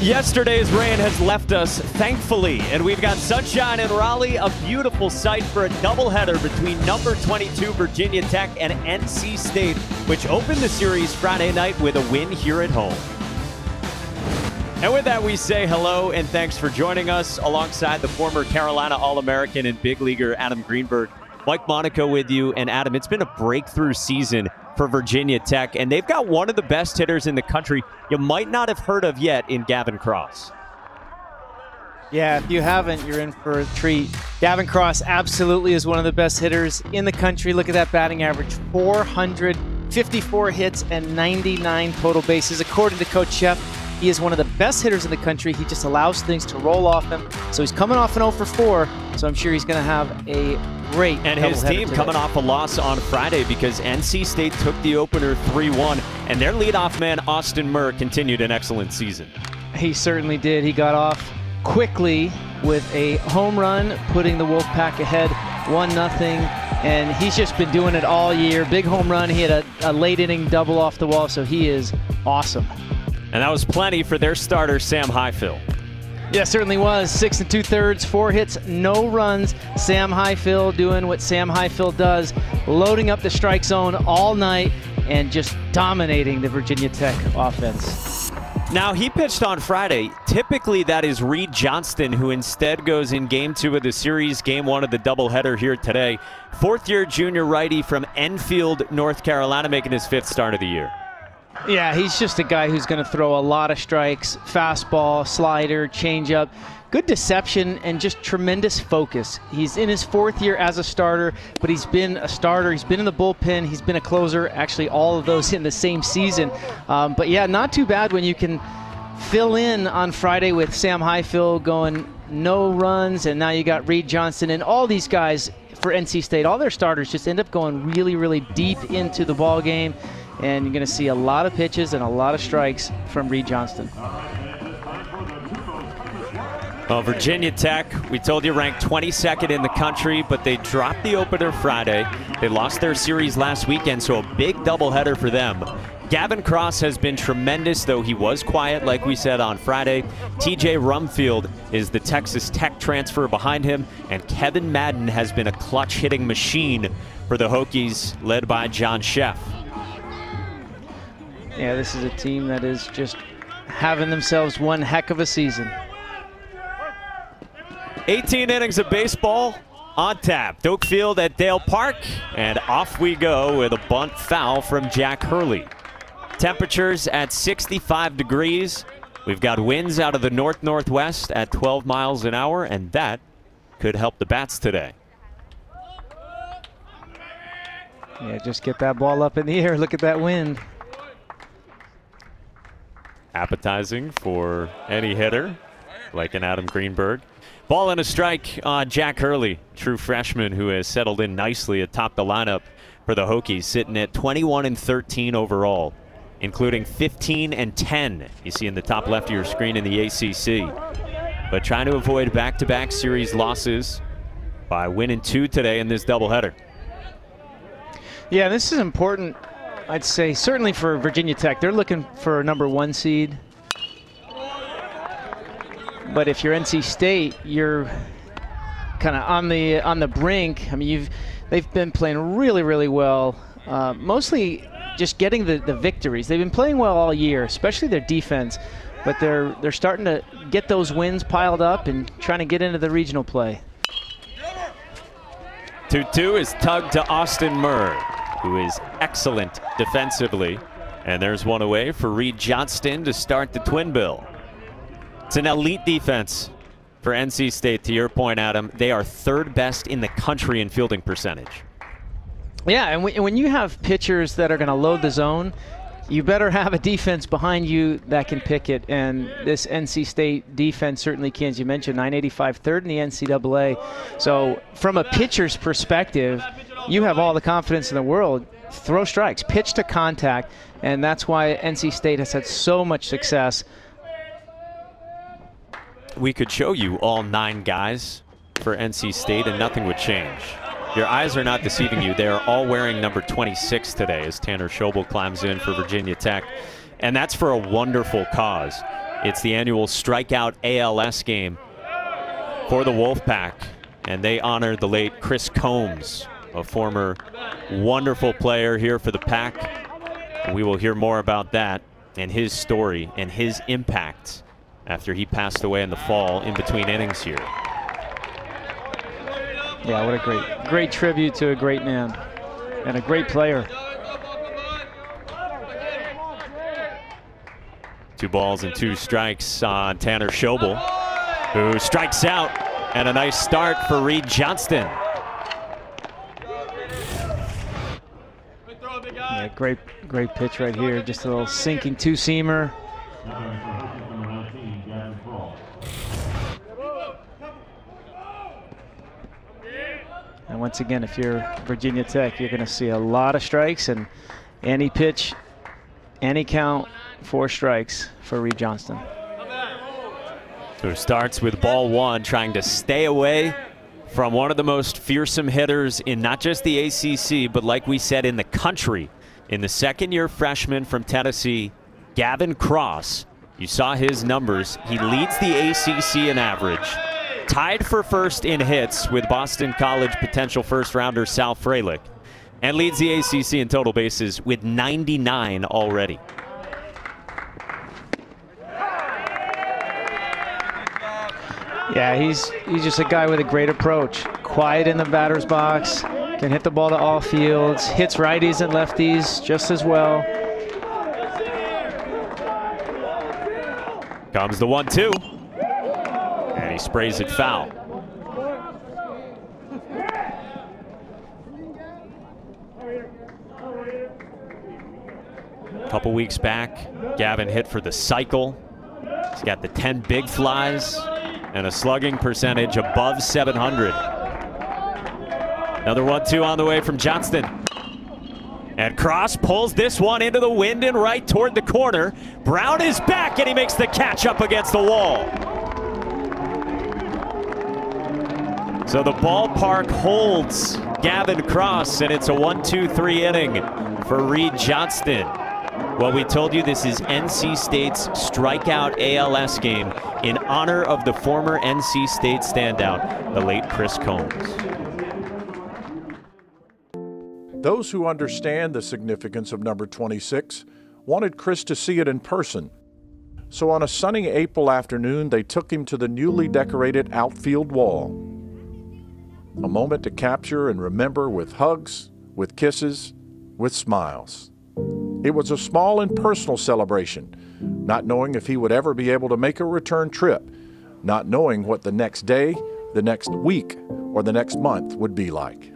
Yesterday's rain has left us, thankfully, and we've got sunshine in Raleigh, a beautiful sight for a doubleheader between number 22 Virginia Tech and NC State, which opened the series Friday night with a win here at home. And with that, we say hello and thanks for joining us alongside the former Carolina All American and big leaguer Adam Greenberg. Mike Monaco with you. And Adam, it's been a breakthrough season for Virginia Tech, and they've got one of the best hitters in the country you might not have heard of yet in Gavin Cross. Yeah, if you haven't, you're in for a treat. Gavin Cross absolutely is one of the best hitters in the country. Look at that batting average 454 hits and 99 total bases. According to Coach Szefc, he is one of the best hitters in the country. He just allows things to roll off him. So he's coming off an 0 for 4. So I'm sure he's going to have a great. And his team today. coming off a loss on Friday because NC State took the opener 3-1, and their leadoff man Austin Murr continued an excellent season. He certainly did. He got off quickly with a home run, putting the Wolfpack ahead, one nothing. And he's just been doing it all year. Big home run. He had a, a late inning double off the wall, so he is awesome. And that was plenty for their starter, Sam Highfill. Yeah, certainly was. Six and two thirds, four hits, no runs. Sam Highfill doing what Sam Highfill does, loading up the strike zone all night and just dominating the Virginia Tech offense. Now, he pitched on Friday. Typically, that is Reed Johnston, who instead goes in game two of the series, game one of the doubleheader here today. Fourth year junior righty from Enfield, North Carolina, making his fifth start of the year. Yeah, he's just a guy who's going to throw a lot of strikes, fastball, slider, changeup. Good deception and just tremendous focus. He's in his fourth year as a starter, but he's been a starter. He's been in the bullpen. He's been a closer. Actually, all of those in the same season. Um, but yeah, not too bad when you can fill in on Friday with Sam Highfill going no runs, and now you got Reed Johnston and all these guys for NC State. All their starters just end up going really, really deep into the ball game and you're going to see a lot of pitches and a lot of strikes from Reed Johnston. Well, Virginia Tech, we told you ranked 22nd in the country, but they dropped the opener Friday. They lost their series last weekend, so a big doubleheader for them. Gavin Cross has been tremendous, though he was quiet, like we said on Friday. TJ Rumfield is the Texas Tech transfer behind him, and Kevin Madden has been a clutch hitting machine for the Hokies, led by John Szefc. Yeah, this is a team that is just having themselves one heck of a season. 18 innings of baseball on tap. Doak Field at Dail Park, and off we go with a bunt foul from Jack Hurley. Temperatures at 65 degrees. We've got winds out of the north-northwest at 12 miles an hour, and that could help the bats today. Yeah, just get that ball up in the air. Look at that wind appetizing for any hitter like an Adam Greenberg. Ball and a strike on Jack Hurley, true freshman who has settled in nicely atop the lineup for the Hokies, sitting at 21 and 13 overall, including 15 and 10 you see in the top left of your screen in the ACC. But trying to avoid back-to-back -back series losses by winning two today in this doubleheader. Yeah, this is important I'd say certainly for Virginia Tech, they're looking for a number one seed. But if you're NC State, you're kind of on the on the brink. I mean, you've they've been playing really, really well. Uh, mostly just getting the, the victories. They've been playing well all year, especially their defense. But they're they're starting to get those wins piled up and trying to get into the regional play. 2-2 is tugged to Austin Murr who is excellent defensively. And there's one away for Reed Johnston to start the twin bill. It's an elite defense for NC State. To your point, Adam, they are third best in the country in fielding percentage. Yeah, and when you have pitchers that are going to load the zone, you better have a defense behind you that can pick it. And this NC State defense certainly can, as you mentioned, 985 third in the NCAA. So from a pitcher's perspective, you have all the confidence in the world. Throw strikes, pitch to contact, and that's why NC State has had so much success. We could show you all nine guys for NC State, and nothing would change. Your eyes are not deceiving you. They are all wearing number 26 today as Tanner Schobel climbs in for Virginia Tech. And that's for a wonderful cause. It's the annual Strikeout ALS game for the Wolfpack, and they honor the late Chris Combs, a former wonderful player here for the Pack. We will hear more about that and his story and his impact after he passed away in the fall in between innings here. Yeah, what a great, great tribute to a great man and a great player. Two balls and two strikes on Tanner Schobel, who strikes out, and a nice start for Reed Johnston. Great, great pitch right here. Just a little sinking two-seamer. And once again, if you're Virginia Tech, you're going to see a lot of strikes and any pitch, any count, four strikes for Reed Johnston. Who starts with ball one, trying to stay away from one of the most fearsome hitters in not just the ACC, but like we said, in the country. In the second year freshman from Tennessee, Gavin Cross. You saw his numbers. He leads the ACC in average tied for first in hits with Boston College potential first rounder Sal Frelick, and leads the ACC in total bases with 99 already. Yeah, he's he's just a guy with a great approach. Quiet in the batter's box, can hit the ball to all fields, hits righties and lefties just as well. Comes the one-two And he sprays it foul. A couple weeks back, Gavin hit for the cycle. He's got the 10 big flies and a slugging percentage above 700. Another one-two on the way from Johnston. And Cross pulls this one into the wind and right toward the corner. Brown is back and he makes the catch up against the wall. So the ballpark holds Gavin Cross, and it's a 1-2-3 inning for Reed Johnston. Well, we told you this is NC State's strikeout ALS game in honor of the former NC State standout, the late Chris Combs. Those who understand the significance of number 26 wanted Chris to see it in person. So on a sunny April afternoon, they took him to the newly decorated outfield wall a moment to capture and remember with hugs, with kisses, with smiles. It was a small and personal celebration, not knowing if he would ever be able to make a return trip, not knowing what the next day, the next week, or the next month would be like.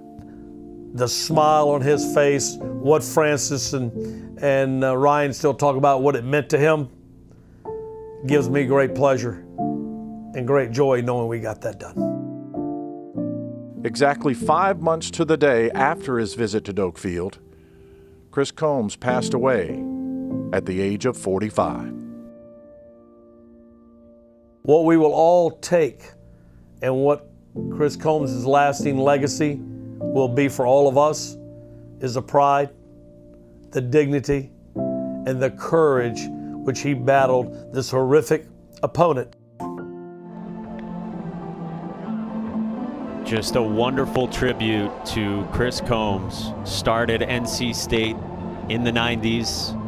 The smile on his face, what Francis and, and uh, Ryan still talk about, what it meant to him, gives me great pleasure and great joy knowing we got that done. Exactly five months to the day after his visit to Doak Field, Chris Combs passed away at the age of 45. What we will all take and what Chris Combs' lasting legacy will be for all of us is the pride, the dignity, and the courage which he battled this horrific opponent. Just a wonderful tribute to Chris Combs. Started NC State in the 90s.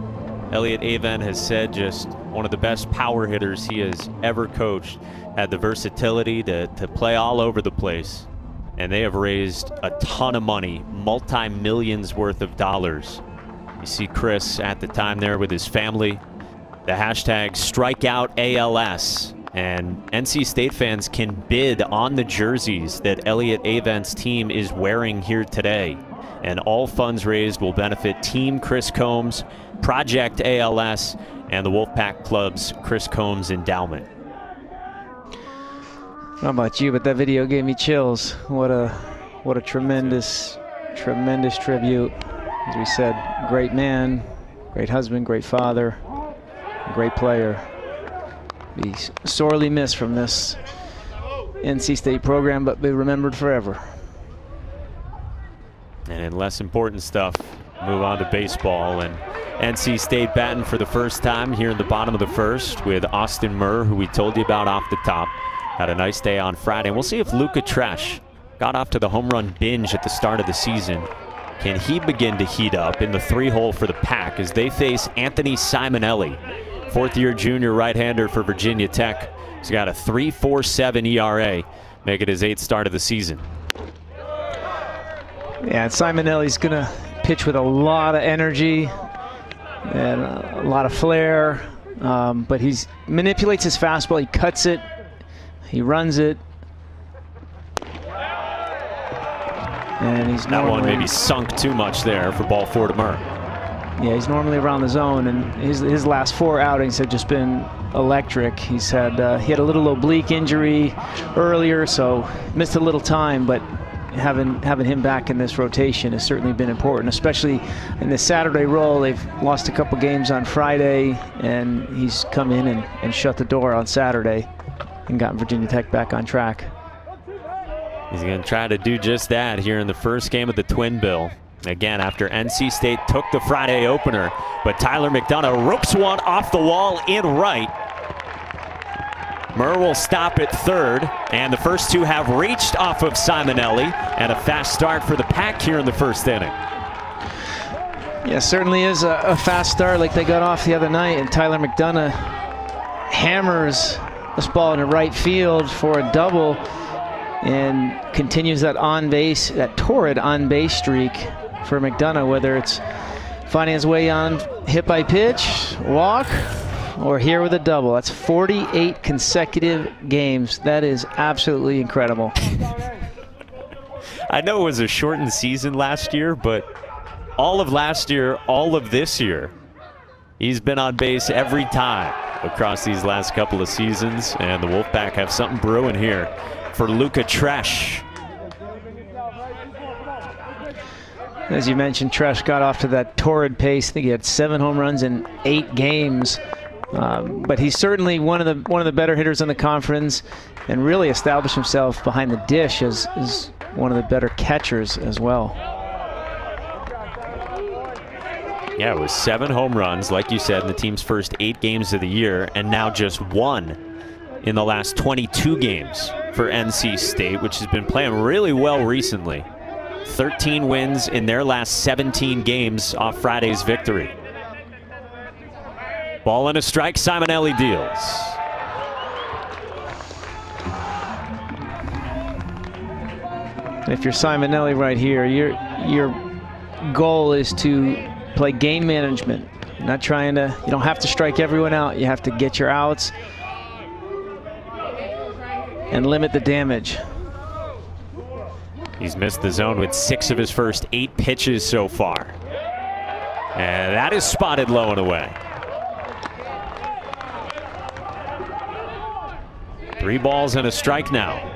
Elliott Avent has said just one of the best power hitters he has ever coached. Had the versatility to, to play all over the place. And they have raised a ton of money, multi-millions worth of dollars. You see Chris at the time there with his family. The hashtag StrikeoutALS and NC State fans can bid on the jerseys that Elliott Avent's team is wearing here today. And all funds raised will benefit Team Chris Combs, Project ALS, and the Wolfpack Club's Chris Combs Endowment. Know about you, but that video gave me chills. What a what a tremendous, tremendous tribute. As we said, great man, great husband, great father, great player be sorely missed from this NC State program, but be remembered forever. And in less important stuff, move on to baseball. And NC State batting for the first time here in the bottom of the first with Austin Murr, who we told you about off the top. Had a nice day on Friday. We'll see if Luca Tresh got off to the home run binge at the start of the season. Can he begin to heat up in the three hole for the pack as they face Anthony Simonelli, fourth year junior right hander for Virginia Tech? He's got a 3.47 ERA, making his eighth start of the season. Yeah, Simonelli's going to pitch with a lot of energy and a lot of flair, um, but he manipulates his fastball. He cuts it, he runs it, and he's that one maybe sunk too much there for ball four to Murr. Yeah, he's normally around the zone, and his his last four outings have just been electric. He's had uh, he had a little oblique injury earlier, so missed a little time, but having having him back in this rotation has certainly been important, especially in the Saturday role. They've lost a couple games on Friday, and he's come in and, and shut the door on Saturday and gotten Virginia Tech back on track. He's going to try to do just that here in the first game of the Twin Bill. Again, after NC State took the Friday opener, but Tyler McDonough ropes one off the wall in right. Murr will stop at third, and the first two have reached off of Simonelli, and a fast start for the pack here in the first inning. Yeah, certainly is a, a fast start like they got off the other night, and Tyler McDonough hammers this ball into right field for a double and continues that on base, that torrid on base streak for McDonough, whether it's finding his way on hit by pitch, walk, or here with a double. That's 48 consecutive games. That is absolutely incredible. I know it was a shortened season last year, but all of last year, all of this year, he's been on base every time across these last couple of seasons, and the Wolfpack have something brewing here for Luca Tresh. As you mentioned, Tresh got off to that torrid pace. I think he had seven home runs in eight games. Um, but he's certainly one of the one of the better hitters in the conference, and really established himself behind the dish as, as one of the better catchers as well. Yeah, it was seven home runs, like you said, in the team's first eight games of the year, and now just one in the last 22 games for NC State, which has been playing really well recently. 13 wins in their last 17 games off Friday's victory. Ball and a strike, Simonelli deals. If you're Simonelli right here, your your goal is to play game management. Not trying to, you don't have to strike everyone out. You have to get your outs and limit the damage. He's missed the zone with six of his first eight pitches so far. And that is spotted low and away. Three balls and a strike now.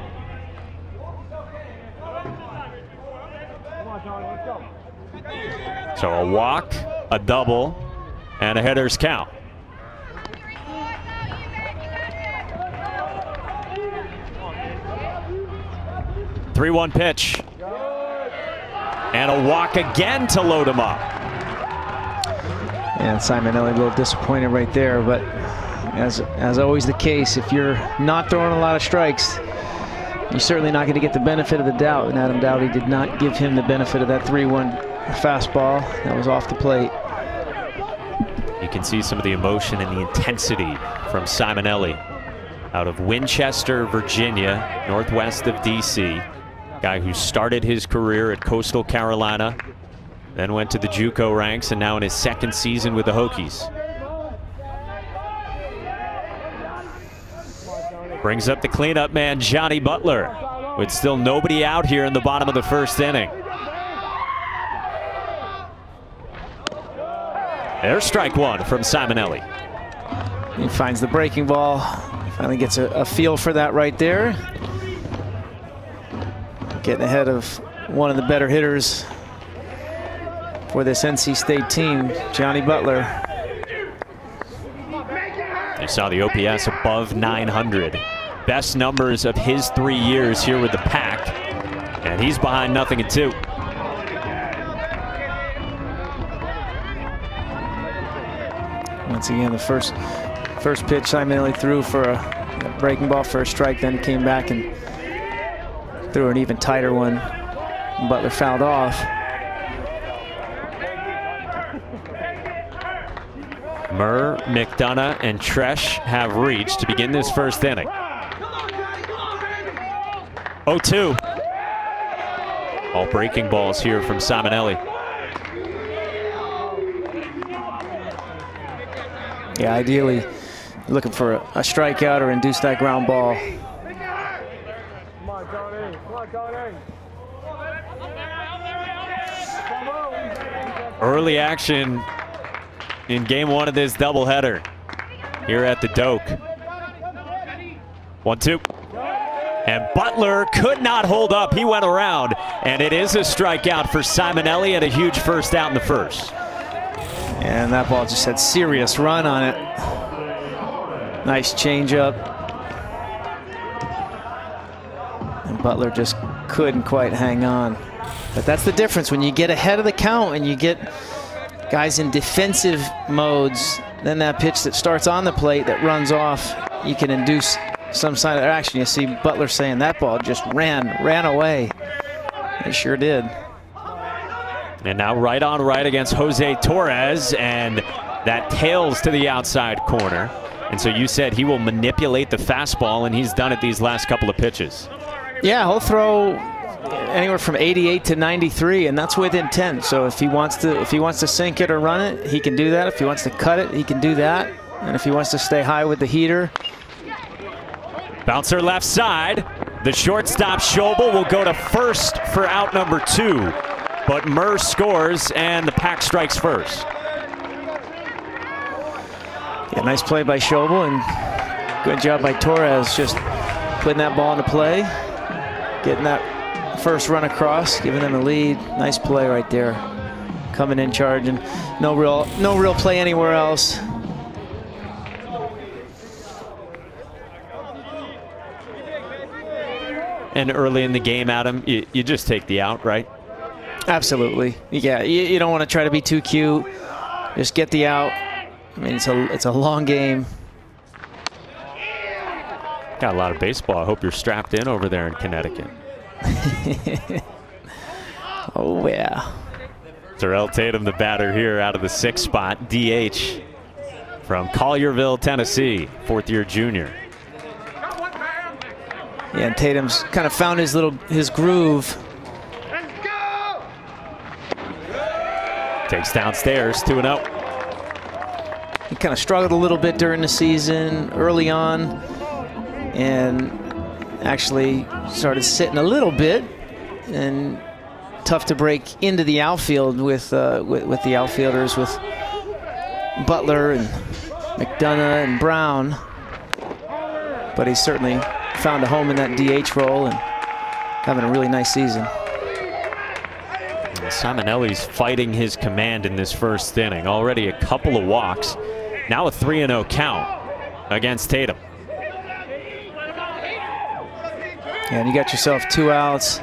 So a walk, a double, and a hitter's count. 3 1 pitch. And a walk again to load him up. And Simonelli a little disappointed right there, but as, as always the case, if you're not throwing a lot of strikes, you're certainly not going to get the benefit of the doubt. And Adam Dowdy did not give him the benefit of that 3-1 fastball that was off the plate. You can see some of the emotion and the intensity from Simonelli out of Winchester, Virginia, northwest of D.C. Guy who started his career at Coastal Carolina, then went to the JUCO ranks, and now in his second season with the Hokies. Brings up the cleanup man, Johnny Butler, with still nobody out here in the bottom of the first inning. There's strike one from Simonelli. He finds the breaking ball. Finally gets a, a feel for that right there getting ahead of one of the better hitters for this NC State team, Johnny Butler. You saw the OPS above 900. Best numbers of his three years here with the pack. And he's behind nothing at two. Once again, the first first pitch Simonelli threw for a breaking ball for a strike, then came back and threw an even tighter one. Butler fouled off. Murr, McDonough, and Tresh have reached to begin this first inning. 0-2. All breaking balls here from Simonelli. Yeah, ideally looking for a, strikeout or induce that ground ball. Early action in game one of this doubleheader here at the Doak. One, two. And Butler could not hold up. He went around, and it is a strikeout for Simonelli and a huge first out in the first. And that ball just had serious run on it. Nice changeup. And Butler just couldn't quite hang on. But that's the difference when you get ahead of the count and you get guys in defensive modes, then that pitch that starts on the plate that runs off, you can induce some sign of action. You see Butler saying that ball just ran, ran away. It sure did. And now right on right against Jose Torres, and that tails to the outside corner. And so you said he will manipulate the fastball, and he's done it these last couple of pitches. Yeah, he'll throw anywhere from 88 to 93, and that's with intent. So if he wants to, if he wants to sink it or run it, he can do that. If he wants to cut it, he can do that. And if he wants to stay high with the heater, bouncer left side. The shortstop Schobel will go to first for out number two, but Murr scores and the pack strikes first. Yeah, nice play by Schobel and good job by Torres just putting that ball into play, getting that first run across, giving them a lead. Nice play right there. Coming in charging. No real no real play anywhere else. And early in the game, Adam, you, you just take the out, right? Absolutely. Yeah, you, you don't want to try to be too cute. Just get the out. I mean, it's a it's a long game. Got a lot of baseball. I hope you're strapped in over there in Connecticut. oh yeah. Terrell Tatum, the batter here, out of the sixth spot, DH from Collierville, Tennessee, fourth-year junior. Yeah, and Tatum's kind of found his little his groove. Takes downstairs, 2 0. He kind of struggled a little bit during the season, early on, and actually started sitting a little bit, and tough to break into the outfield with uh, with, with the outfielders with Butler and McDonough and Brown. But he certainly found a home in that DH role and having a really nice season. Simonelli's fighting his command in this first inning. Already a couple of walks. Now a 3 0 count against Tatum. And you got yourself two outs.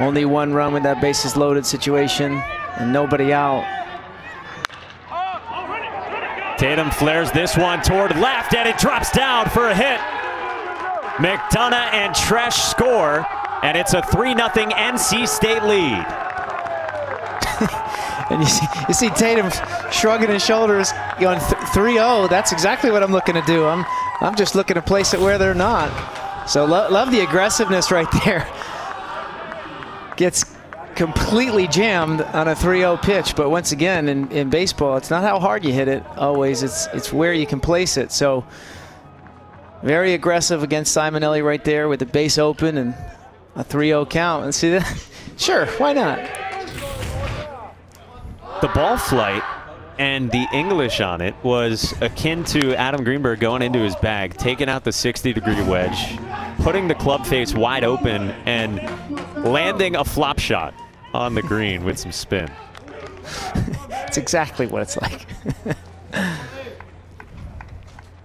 Only one run with that bases loaded situation and nobody out. Tatum flares this one toward left and it drops down for a hit. McDonough and Tresh score and it's a 3 0 NC State lead. And you see, you see Tatum shrugging his shoulders, going 3-0. That's exactly what I'm looking to do. I'm, I'm just looking to place it where they're not. So lo love the aggressiveness right there. Gets completely jammed on a 3-0 pitch, but once again, in, in baseball, it's not how hard you hit it always. It's it's where you can place it. So very aggressive against Simonelli right there with the base open and a 3-0 count. And see that? sure, why not? The ball flight and the English on it was akin to Adam Greenberg going into his bag, taking out the 60 degree wedge, putting the club face wide open, and landing a flop shot on the green with some spin. It's exactly what it's like.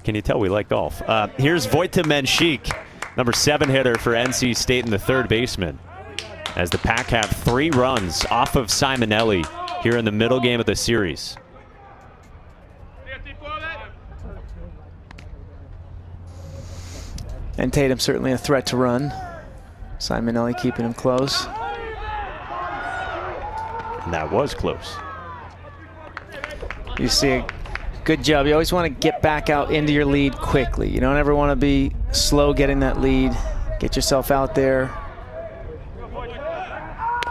Can you tell we like golf? Uh, here's Vojta Mensik, number seven hitter for NC State and the third baseman. As the Pack have three runs off of Simonelli here in the middle game of the series. And Tatum certainly a threat to run. Simonelli keeping him close. And that was close. You see a good job. You always want to get back out into your lead quickly. You don't ever want to be slow getting that lead. Get yourself out there.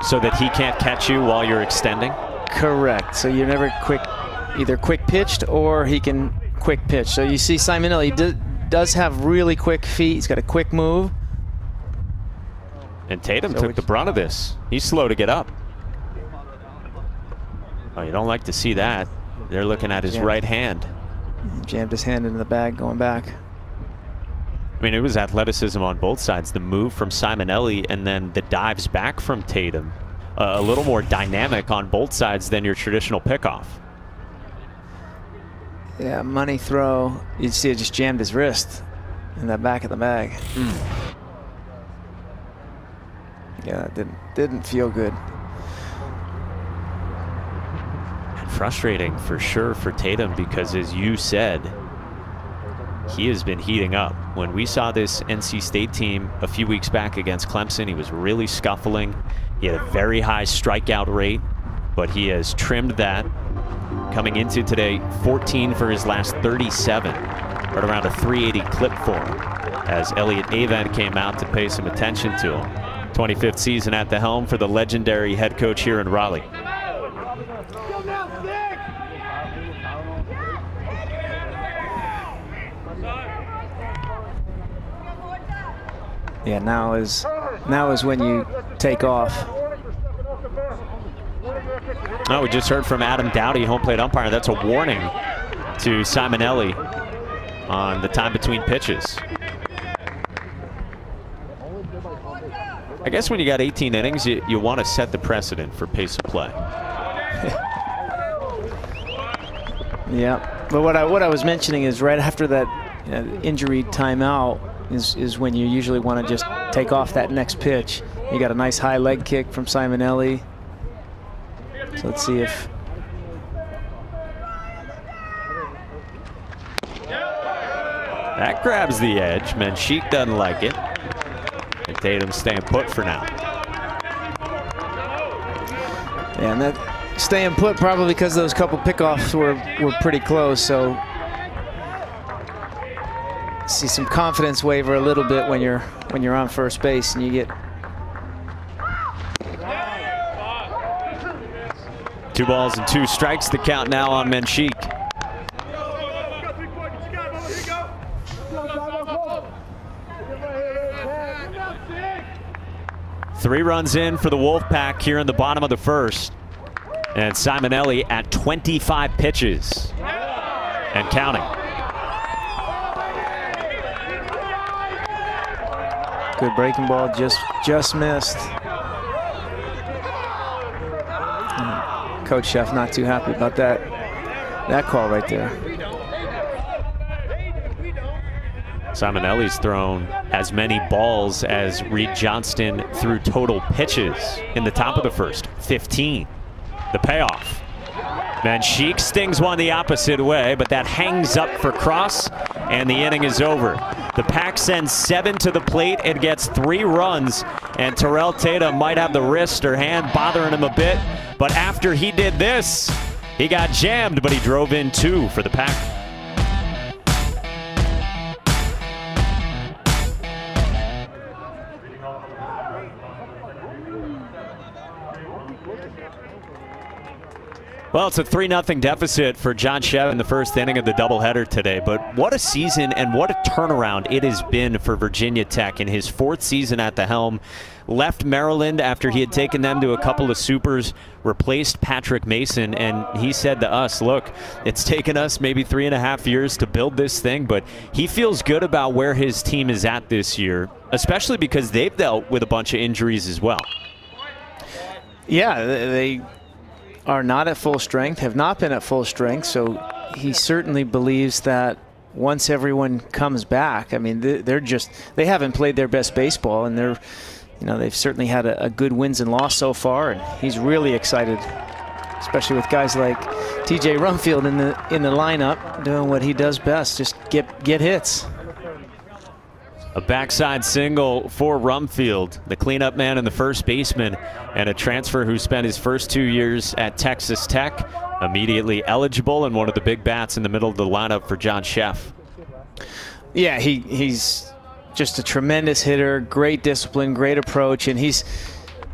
So that he can't catch you while you're extending? Correct. So you're never quick, either quick pitched or he can quick pitch. So you see Simonelli do, does have really quick feet. He's got a quick move. And Tatum so took the brunt of this. He's slow to get up. Oh, you don't like to see that. They're looking at his jammed. right hand. Jammed his hand into the bag going back. I mean, it was athleticism on both sides. The move from Simonelli and then the dives back from Tatum. Uh, a little more dynamic on both sides than your traditional pickoff. Yeah, money throw. You see it just jammed his wrist in that back of the bag. Mm. Yeah, it didn't, didn't feel good. And frustrating for sure for Tatum because, as you said, he has been heating up. When we saw this NC State team a few weeks back against Clemson, he was really scuffling. He had a very high strikeout rate, but he has trimmed that. Coming into today, 14 for his last 37, right around a 380 clip for him, as Elliott Avent came out to pay some attention to him. 25th season at the helm for the legendary head coach here in Raleigh. Yeah, now is now is when you take off. Oh, we just heard from Adam Dowdy, home plate umpire. That's a warning to Simonelli on the time between pitches. I guess when you got 18 innings, you, you want to set the precedent for pace of play. yeah, but what I what I was mentioning is right after that uh, injury timeout, is, is when you usually want to just take off that next pitch. You got a nice high leg kick from Simonelli. So let's see if That grabs the edge. Mensik doesn't like it. And Tatum staying put for now. Yeah, and that staying put probably because those couple pickoffs were, were pretty close. So see some confidence waver a little bit when you're when you're on first base and you get two balls and two strikes to count now on Mensik. Three runs in for the Wolfpack here in the bottom of the first. And Simonelli at 25 pitches and counting. Good breaking ball, just just missed. Coach Szefc not too happy about that that call right there. Simonelli's thrown as many balls as Reed Johnston threw total pitches in the top of the first, 15. The payoff. Mensik stings one the opposite way, but that hangs up for cross, and the inning is over. The pack sends seven to the plate and gets three runs, and Terrell Tatum might have the wrist or hand bothering him a bit, but after he did this, he got jammed, but he drove in two for the pack. Well, it's a 3 0 deficit for John Szefc in the first inning of the doubleheader today. But what a season and what a turnaround it has been for Virginia Tech in his fourth season at the helm. Left Maryland after he had taken them to a couple of supers, replaced Patrick Mason, and he said to us, Look, it's taken us maybe three and a half years to build this thing, but he feels good about where his team is at this year, especially because they've dealt with a bunch of injuries as well. Yeah, they are not at full strength, have not been at full strength. So he certainly believes that once everyone comes back, I mean, they're just, they haven't played their best baseball and they're, you know, they've certainly had a, a good wins and loss so far. And he's really excited, especially with guys like TJ Rumfield in the in the lineup doing what he does best, just get get hits. A backside single for Rumfield, the cleanup man and the first baseman, and a transfer who spent his first two years at Texas Tech, immediately eligible and one of the big bats in the middle of the lineup for John Szefc. Yeah, he he's just a tremendous hitter, great discipline, great approach, and he's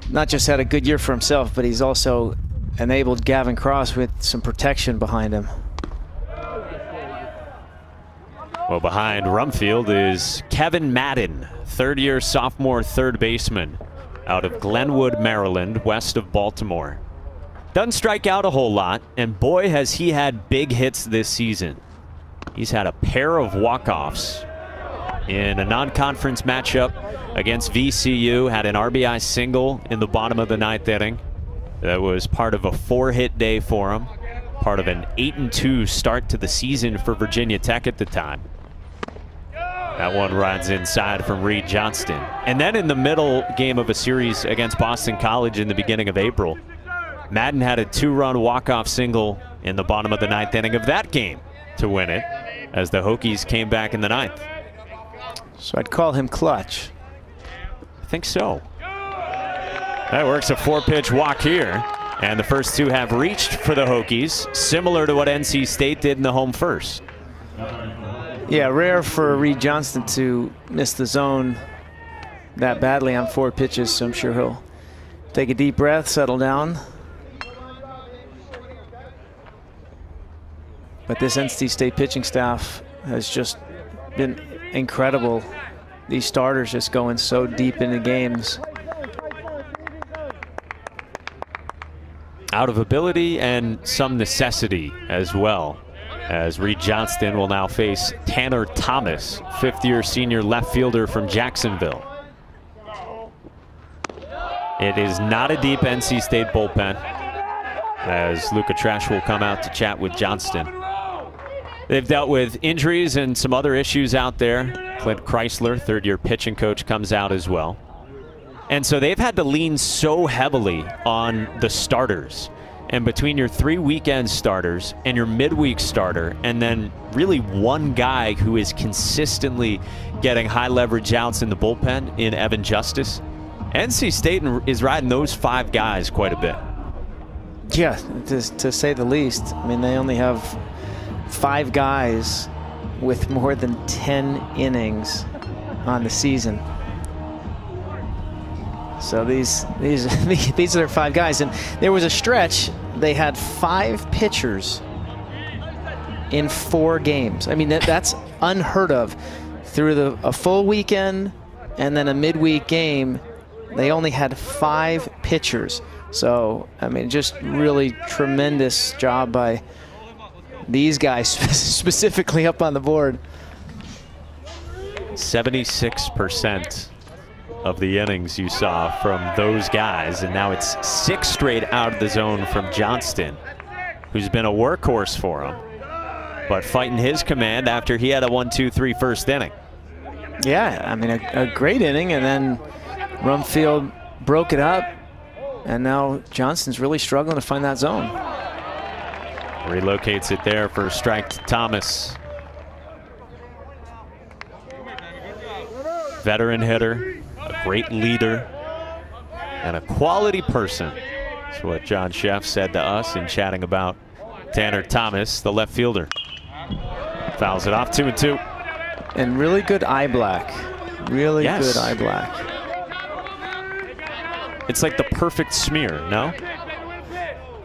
not just had a good year for himself, but he's also enabled Gavin Cross with some protection behind him. Well, behind Rumfield is Kevin Madden, third year sophomore third baseman out of Glenwood, Maryland, west of Baltimore. Doesn't strike out a whole lot, and boy, has he had big hits this season. He's had a pair of walk-offs in a non-conference matchup against VCU, had an RBI single in the bottom of the ninth inning. That was part of a four-hit day for him, part of an 8-2 start to the season for Virginia Tech at the time. That one rides inside from Reed Johnston. And then in the middle game of a series against Boston College in the beginning of April, Madden had a two-run walk-off single in the bottom of the ninth inning of that game to win it as the Hokies came back in the ninth. So I'd call him clutch. I think so. That works a four-pitch walk here. And the first two have reached for the Hokies, similar to what NC State did in the home first. Yeah, rare for Reed Johnston to miss the zone that badly on four pitches, so I'm sure he'll take a deep breath, settle down. But this NC State pitching staff has just been incredible. These starters just going so deep into games. Out of ability and some necessity as well as Reed Johnston will now face Tanner Thomas, fifth year senior left fielder from Jacksonville. It is not a deep NC State bullpen as Luca Tresh will come out to chat with Johnston. They've dealt with injuries and some other issues out there. Clint Chrisco, third year pitching coach, comes out as well. And so they've had to lean so heavily on the starters. And between your three weekend starters and your midweek starter, and then really one guy who is consistently getting high leverage outs in the bullpen in Evan Justice, NC State is riding those five guys quite a bit. Yeah, to, to say the least. I mean, they only have five guys with more than 10 innings on the season. So these these these are their five guys, and there was a stretch they had five pitchers in four games. I mean that, that's unheard of. Through the a full weekend and then a midweek game, they only had five pitchers. So I mean, just really tremendous job by these guys specifically up on the board. 76% of the innings you saw from those guys, and now it's six straight out of the zone from Johnston, who's been a workhorse for him, but fighting his command after he had a one, two, three first inning. Yeah, I mean, a, a great inning, and then Rumfield broke it up, and now Johnston's really struggling to find that zone. Relocates it there for strike to Thomas. Veteran hitter, great leader, and a quality person. That's what John Szefc said to us in chatting about Tanner Thomas, the left fielder. Fouls it off two and two. And really good eye black. Really Yes. good eye black. It's like the perfect smear, no?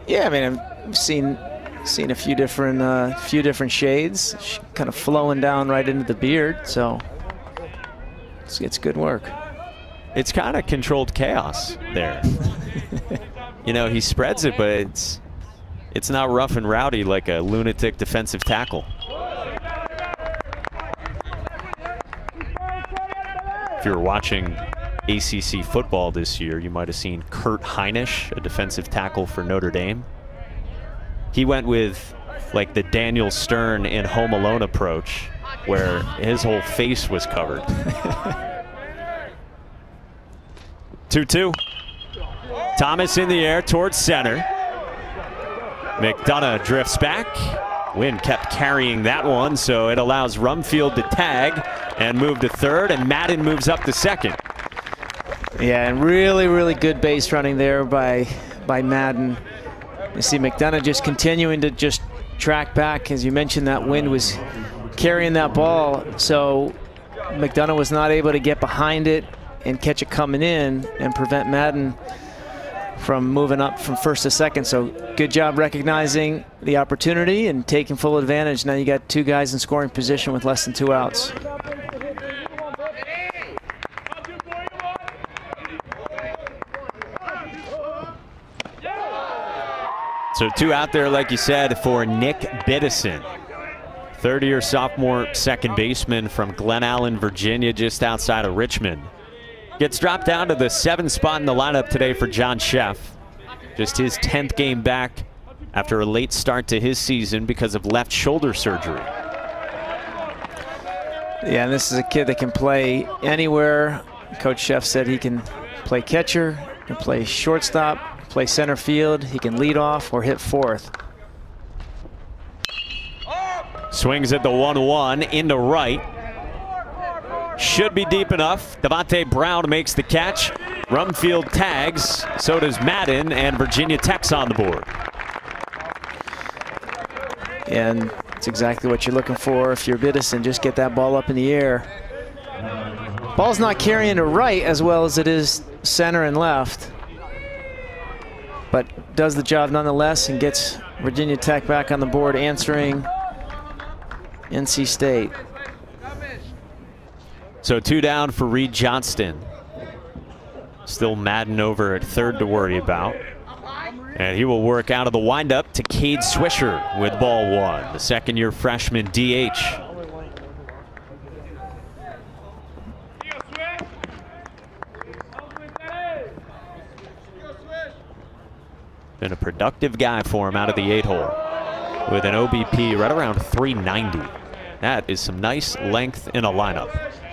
Yeah, I mean, I've seen seen a few different uh, few different shades, kind of flowing down right into the beard. So it's, it's good work. It's kind of controlled chaos there. you know, he spreads it, but it's it's not rough and rowdy like a lunatic defensive tackle. If you were watching ACC football this year, you might have seen Kurt Hinish, a defensive tackle for Notre Dame. He went with like the Daniel Stern in Home Alone approach, where his whole face was covered. 2 2. Thomas in the air towards center. McDonough drifts back. Wind kept carrying that one, so it allows Rumfield to tag and move to third, and Madden moves up to second. Yeah, and really, really good base running there by by Madden. You see McDonough just continuing to just track back. As you mentioned, that wind was carrying that ball, so McDonough was not able to get behind it and catch it coming in and prevent Madden from moving up from first to second. So good job recognizing the opportunity and taking full advantage. Now you got two guys in scoring position with less than two outs. So two out there, like you said, for Nick Biddison. Third-year sophomore second baseman from Glen Allen, Virginia, just outside of Richmond. Gets dropped down to the seventh spot in the lineup today for John Szefc. Just his 10th game back after a late start to his season because of left shoulder surgery. Yeah, and this is a kid that can play anywhere. Coach Szefc said he can play catcher, can play shortstop, play center field. He can lead off or hit fourth. Swings at the 1-1 into right. Should be deep enough. Devonte Brown makes the catch. Rumfield tags. So does Madden, and Virginia Tech's on the board. And it's exactly what you're looking for if you're Biddison. Just get that ball up in the air. Ball's not carrying to right as well as it is center and left but does the job nonetheless and gets Virginia Tech back on the board answering NC State. So two down for Reed Johnston. Still Madden over at third to worry about. And he will work out of the windup to Cade Swisher with ball one, the second year freshman DH. Been a productive guy for him out of the eight hole with an OBP right around 390. That is some nice length in a lineup.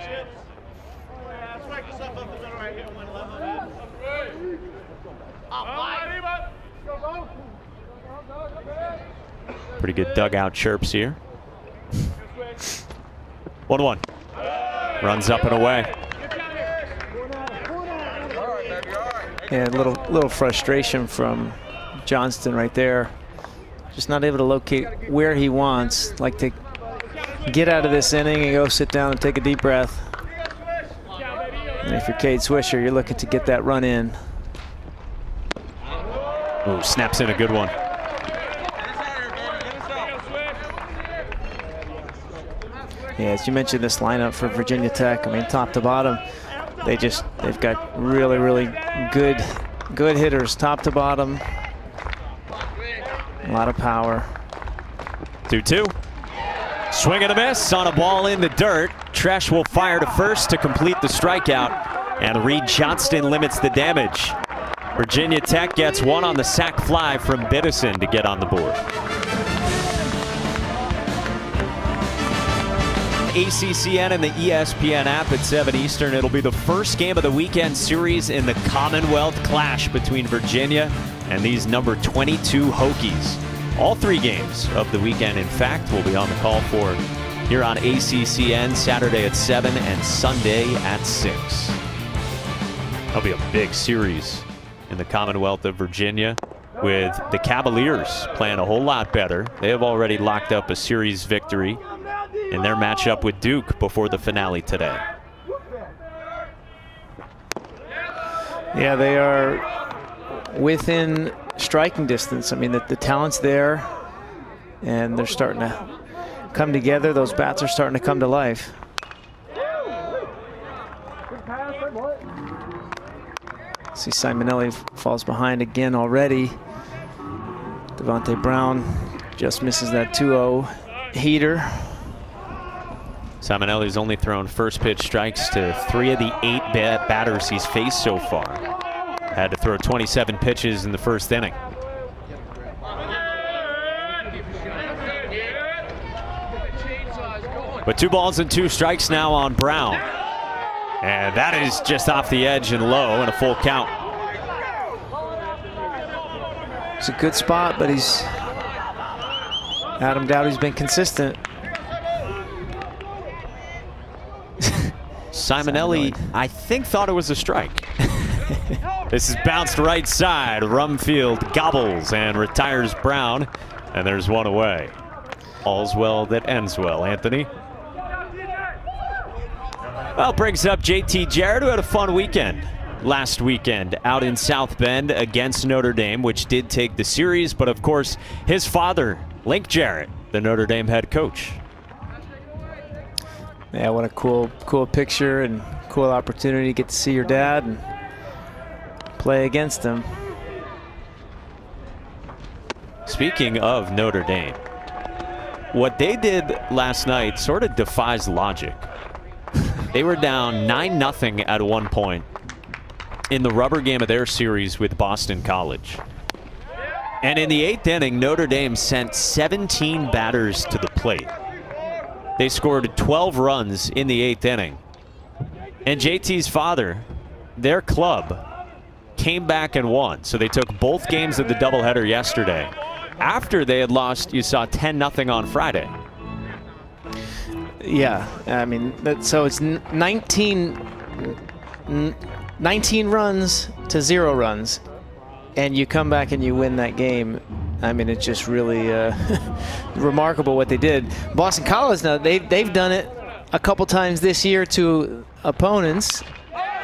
Pretty good dugout chirps here. 1-1. Runs up and away. And a little little frustration from Johnston right there. Just not able to locate where he wants. Like to get out of this inning and go sit down and take a deep breath. And if you're Cade Swisher, you're looking to get that run in. Ooh, snaps in a good one. Yeah, as you mentioned, this lineup for Virginia Tech, I mean, top to bottom, they just, they've got really, really good, good hitters, top to bottom. A lot of power. 2-2. Swing and a miss on a ball in the dirt. Tresh will fire to first to complete the strikeout. And Reed Johnston limits the damage. Virginia Tech gets one on the sac fly from Biddison to get on the board. ACCN and the ESPN app at 7 Eastern. It'll be the first game of the weekend series in the Commonwealth Clash between Virginia and these number 22 Hokies. All three games of the weekend, in fact, will be on the call for here on ACCN Saturday at 7 and Sunday at 6. That'll be a big series in the Commonwealth of Virginia with the Cavaliers playing a whole lot better. They have already locked up a series victory in their matchup with Duke before the finale today. Yeah, they are within striking distance. I mean, the, the talent's there, and they're starting to come together. Those bats are starting to come to life. See Simonelli falls behind again already. Devonte Brown just misses that 2-0 heater. Simonelli's only thrown first pitch strikes to three of the eight bat batters he's faced so far. Had to throw 27 pitches in the first inning. But two balls and two strikes now on Brown. And that is just off the edge and low and a full count. It's a good spot, but he's Adam Dowdy's been consistent. Simonelli, I think, thought it was a strike. this is bounced right side. Rumfield gobbles and retires Brown. And there's one away. All's well that ends well, Anthony. Well, brings up JT Jarrett, who had a fun weekend last weekend out in South Bend against Notre Dame, which did take the series. But of course, his father, Link Jarrett, the Notre Dame head coach. Yeah, what a cool, cool picture and cool opportunity to get to see your dad and play against him. Speaking of Notre Dame, what they did last night sort of defies logic. they were down 9 0 at one point in the rubber game of their series with Boston College. And in the eighth inning, Notre Dame sent 17 batters to the plate. They scored 12 runs in the eighth inning. And JT's father, their club, came back and won. So they took both games of the doubleheader yesterday. After they had lost, you saw 10 0 on Friday. Yeah, I mean, that, so it's 19, 19 runs to zero runs, and you come back and you win that game. I mean, it's just really uh, remarkable what they did. Boston College, now they've, they've done it a couple times this year to opponents,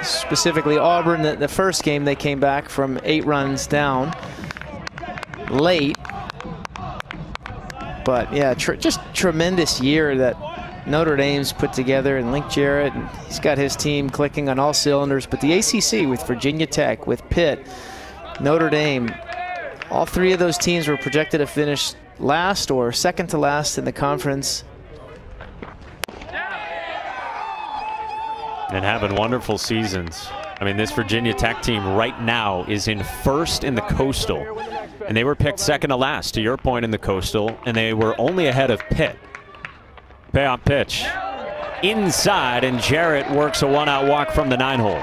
specifically Auburn. The, the first game they came back from eight runs down late. But yeah, tr just tremendous year that Notre Dame's put together and Link Jarrett, and he's got his team clicking on all cylinders. But the ACC with Virginia Tech, with Pitt, Notre Dame, all three of those teams were projected to finish last or second to last in the conference. And having wonderful seasons. I mean, this Virginia Tech team right now is in first in the Coastal. And they were picked second to last, to your point, in the Coastal. And they were only ahead of Pitt. Payoff pitch. Inside, and Jarrett works a one-out walk from the nine hole.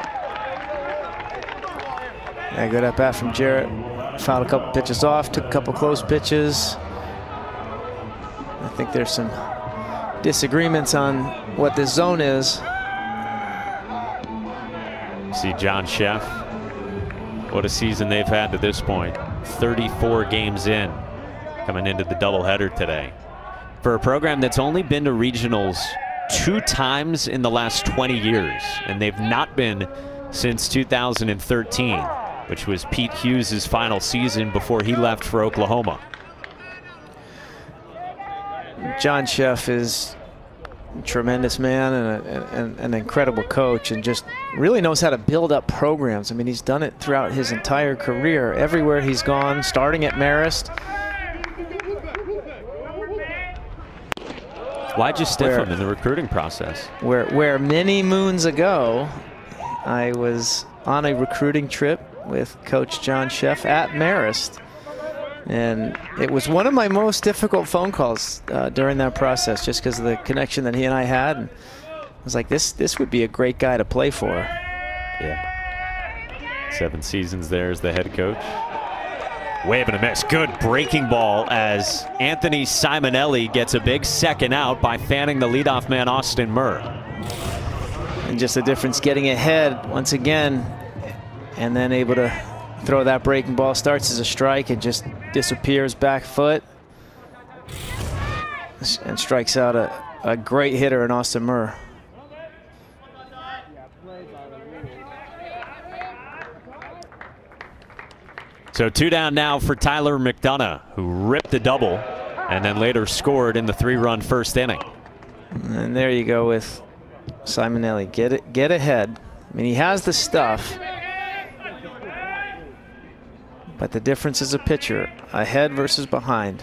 Yeah, good at bat from Jarrett. Fouled a couple pitches off, took a couple close pitches. I think there's some disagreements on what this zone is. See John Szefc. What a season they've had to this point. 34 games in, coming into the doubleheader today for a program that's only been to regionals two times in the last 20 years, and they've not been since 2013, which was Pete Hughes' final season before he left for Oklahoma. John Szefc is a tremendous man and, a, and, an incredible coach and just really knows how to build up programs. I mean, he's done it throughout his entire career, everywhere he's gone, starting at Marist, Why'd you stiff where, him in the recruiting process? Where, where many moons ago, I was on a recruiting trip with Coach John Szefc at Marist. And it was one of my most difficult phone calls uh, during that process just because of the connection that he and I had. And I was like, this, this would be a great guy to play for. Yeah. Seven seasons there as the head coach. Wave and a miss. Good breaking ball as Anthony Simonelli gets a big second out by fanning the leadoff man, Austin Murr. And just the difference getting ahead once again and then able to throw that breaking ball. Starts as a strike and just disappears back foot and strikes out a, a great hitter in Austin Murr. So two down now for Tyler McDonough, who ripped the double and then later scored in the three-run first inning. And there you go with Simonelli. Get it, get ahead. I mean, he has the stuff. But the difference is a pitcher, ahead versus behind.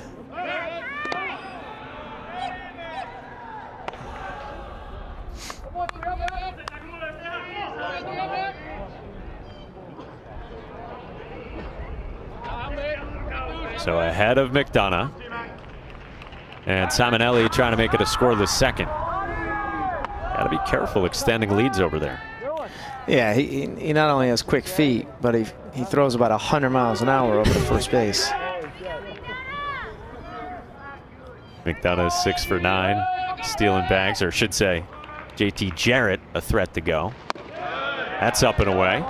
So ahead of McDonough. And Simonelli trying to make it a scoreless second. Got to be careful extending leads over there. Yeah, he, he not only has quick feet, but he, he throws about 100 miles an hour over the first base. McDonough six for nine, stealing bags, or should say, JT Jarrett a threat to go. That's up and away.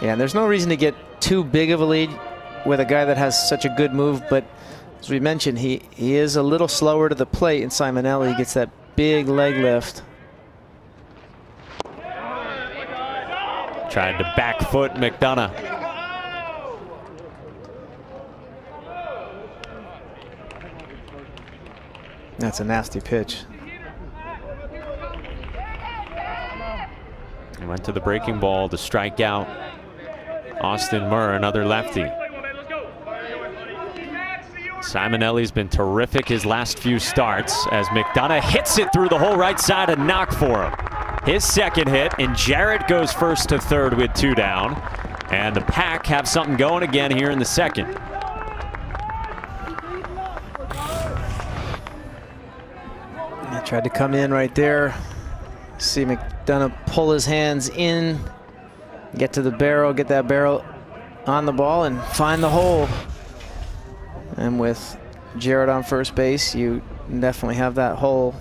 Yeah, and there's no reason to get too big of a lead with a guy that has such a good move, but as we mentioned, he, he is a little slower to the plate, and Simonelli gets that big leg lift. Tried to back foot McDonough. That's a nasty pitch. He went to the breaking ball to strike out Austin Murr, another lefty. Simonelli's been terrific his last few starts as McDonough hits it through the whole right side, a knock for him. His second hit, and Jarrett goes first to third with two down. And the Pack have something going again here in the second. He tried to come in right there. See McDonough pull his hands in, get to the barrel, get that barrel on the ball, and find the hole. And with Jarrett on first base, you definitely have that hole.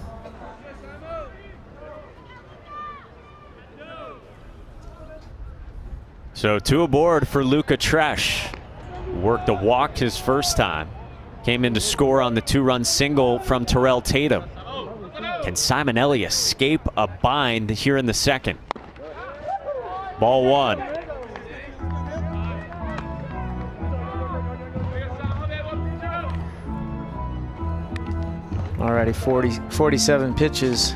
So two aboard for Luca Tresh. Worked a walk his first time. Came in to score on the two-run single from Terrell Tatum. Can Simonelli escape a bind here in the second? Ball one. Already 40, 47 pitches.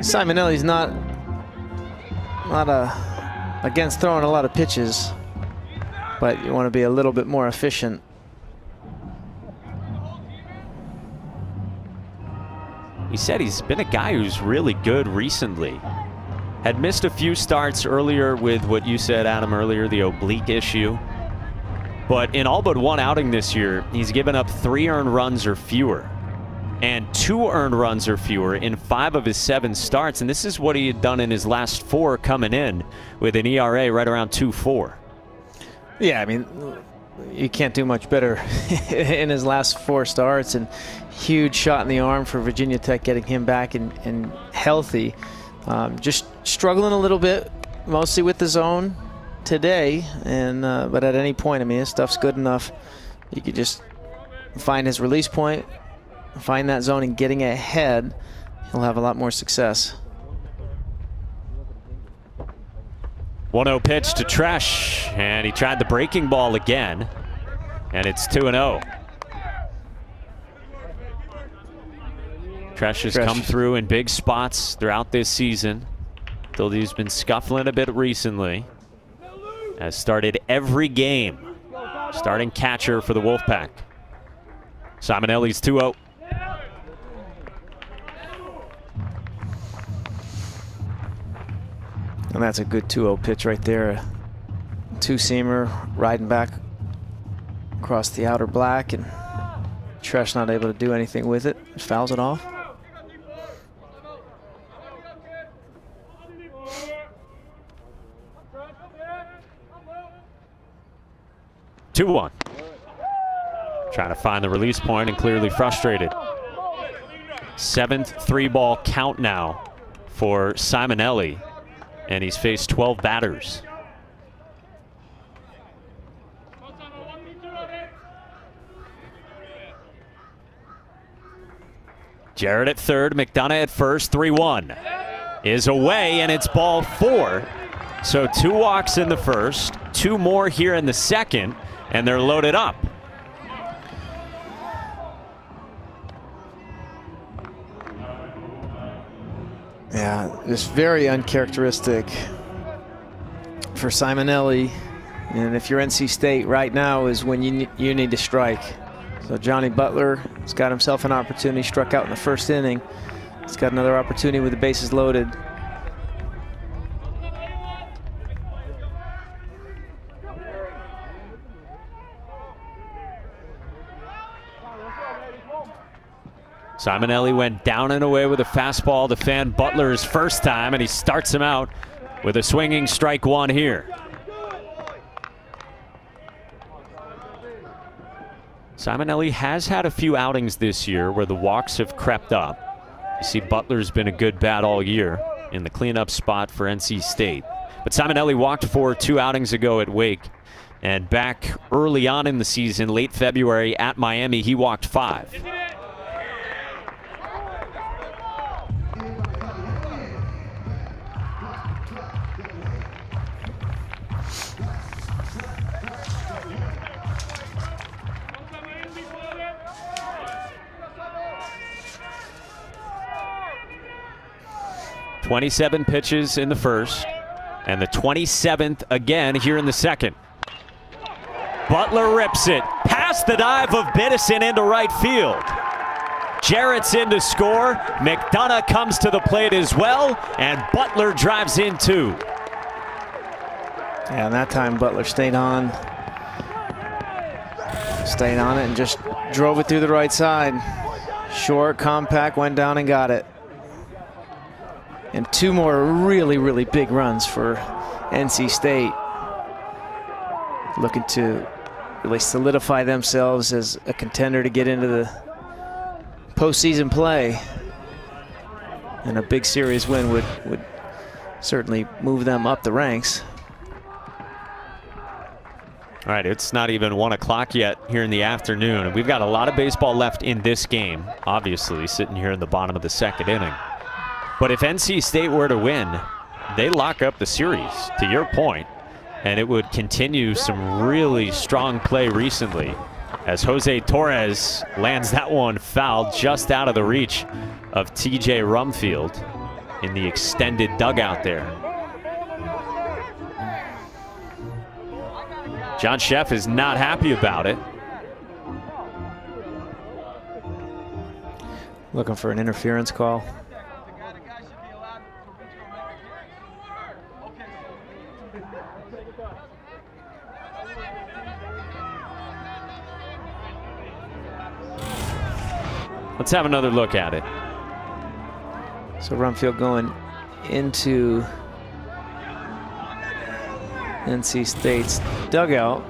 Simonelli's not not a, against throwing a lot of pitches, but you want to be a little bit more efficient. He said he's been a guy who's really good recently. Had missed a few starts earlier with what you said, Adam, earlier, the oblique issue. But in all but one outing this year, he's given up three earned runs or fewer and two earned runs or fewer in five of his seven starts. And this is what he had done in his last four coming in with an ERA right around 2-4. Yeah, I mean, you can't do much better in his last four starts. And huge shot in the arm for Virginia Tech getting him back and, and healthy. Um, just struggling a little bit, mostly with the zone today. And uh, But at any point, I mean, his stuff's good enough. You could just find his release point, find that zone and getting ahead, he'll have a lot more success. 1-0 pitch to Tresh, and he tried the breaking ball again, and it's 2-0. Tresh has Tresh. come through in big spots throughout this season, though he's been scuffling a bit recently. Has started every game, starting catcher for the Wolfpack. Simonelli's 2-0. And that's a good 2-0 pitch right there. Two-seamer riding back across the outer black and Tresh not able to do anything with it. Fouls it off. Two one. Trying to find the release point and clearly frustrated. Seventh three ball count now for Simonelli and he's faced 12 batters. Jarrett at third, McDonough at first, 3-1. Is away, and it's ball four. So two walks in the first, two more here in the second, and they're loaded up. Yeah, just very uncharacteristic for Simonelli. And if you're NC State right now is when you, you need to strike. So Johnny Butler has got himself an opportunity, struck out in the first inning. He's got another opportunity with the bases loaded. Simonelli went down and away with a fastball to fan Butler's first time, and he starts him out with a swinging strike one here. Simonelli has had a few outings this year where the walks have crept up. You see, Butler's been a good bat all year in the cleanup spot for NC State. But Simonelli walked four two outings ago at Wake. And back early on in the season, late February at Miami, he walked five. 27 pitches in the first, and the 27th again here in the second. Butler rips it past the dive of Biddison into right field. Jarrett's in to score. McDonough comes to the plate as well, and Butler drives in two. Yeah, and that time Butler stayed on. Stayed on it and just drove it through the right side. Short, compact, went down and got it. And two more really, really big runs for NC State. Looking to really solidify themselves as a contender to get into the postseason play. And a big series win would, would certainly move them up the ranks. All right, it's not even one o'clock yet here in the afternoon. We've got a lot of baseball left in this game, obviously, sitting here in the bottom of the second inning. But if NC State were to win, they lock up the series, to your point, and it would continue some really strong play recently as Jose Torres lands that one foul just out of the reach of TJ Rumfield in the extended dugout there. John Szefc is not happy about it. Looking for an interference call. Let's have another look at it. So Rumfield going into NC State's dugout.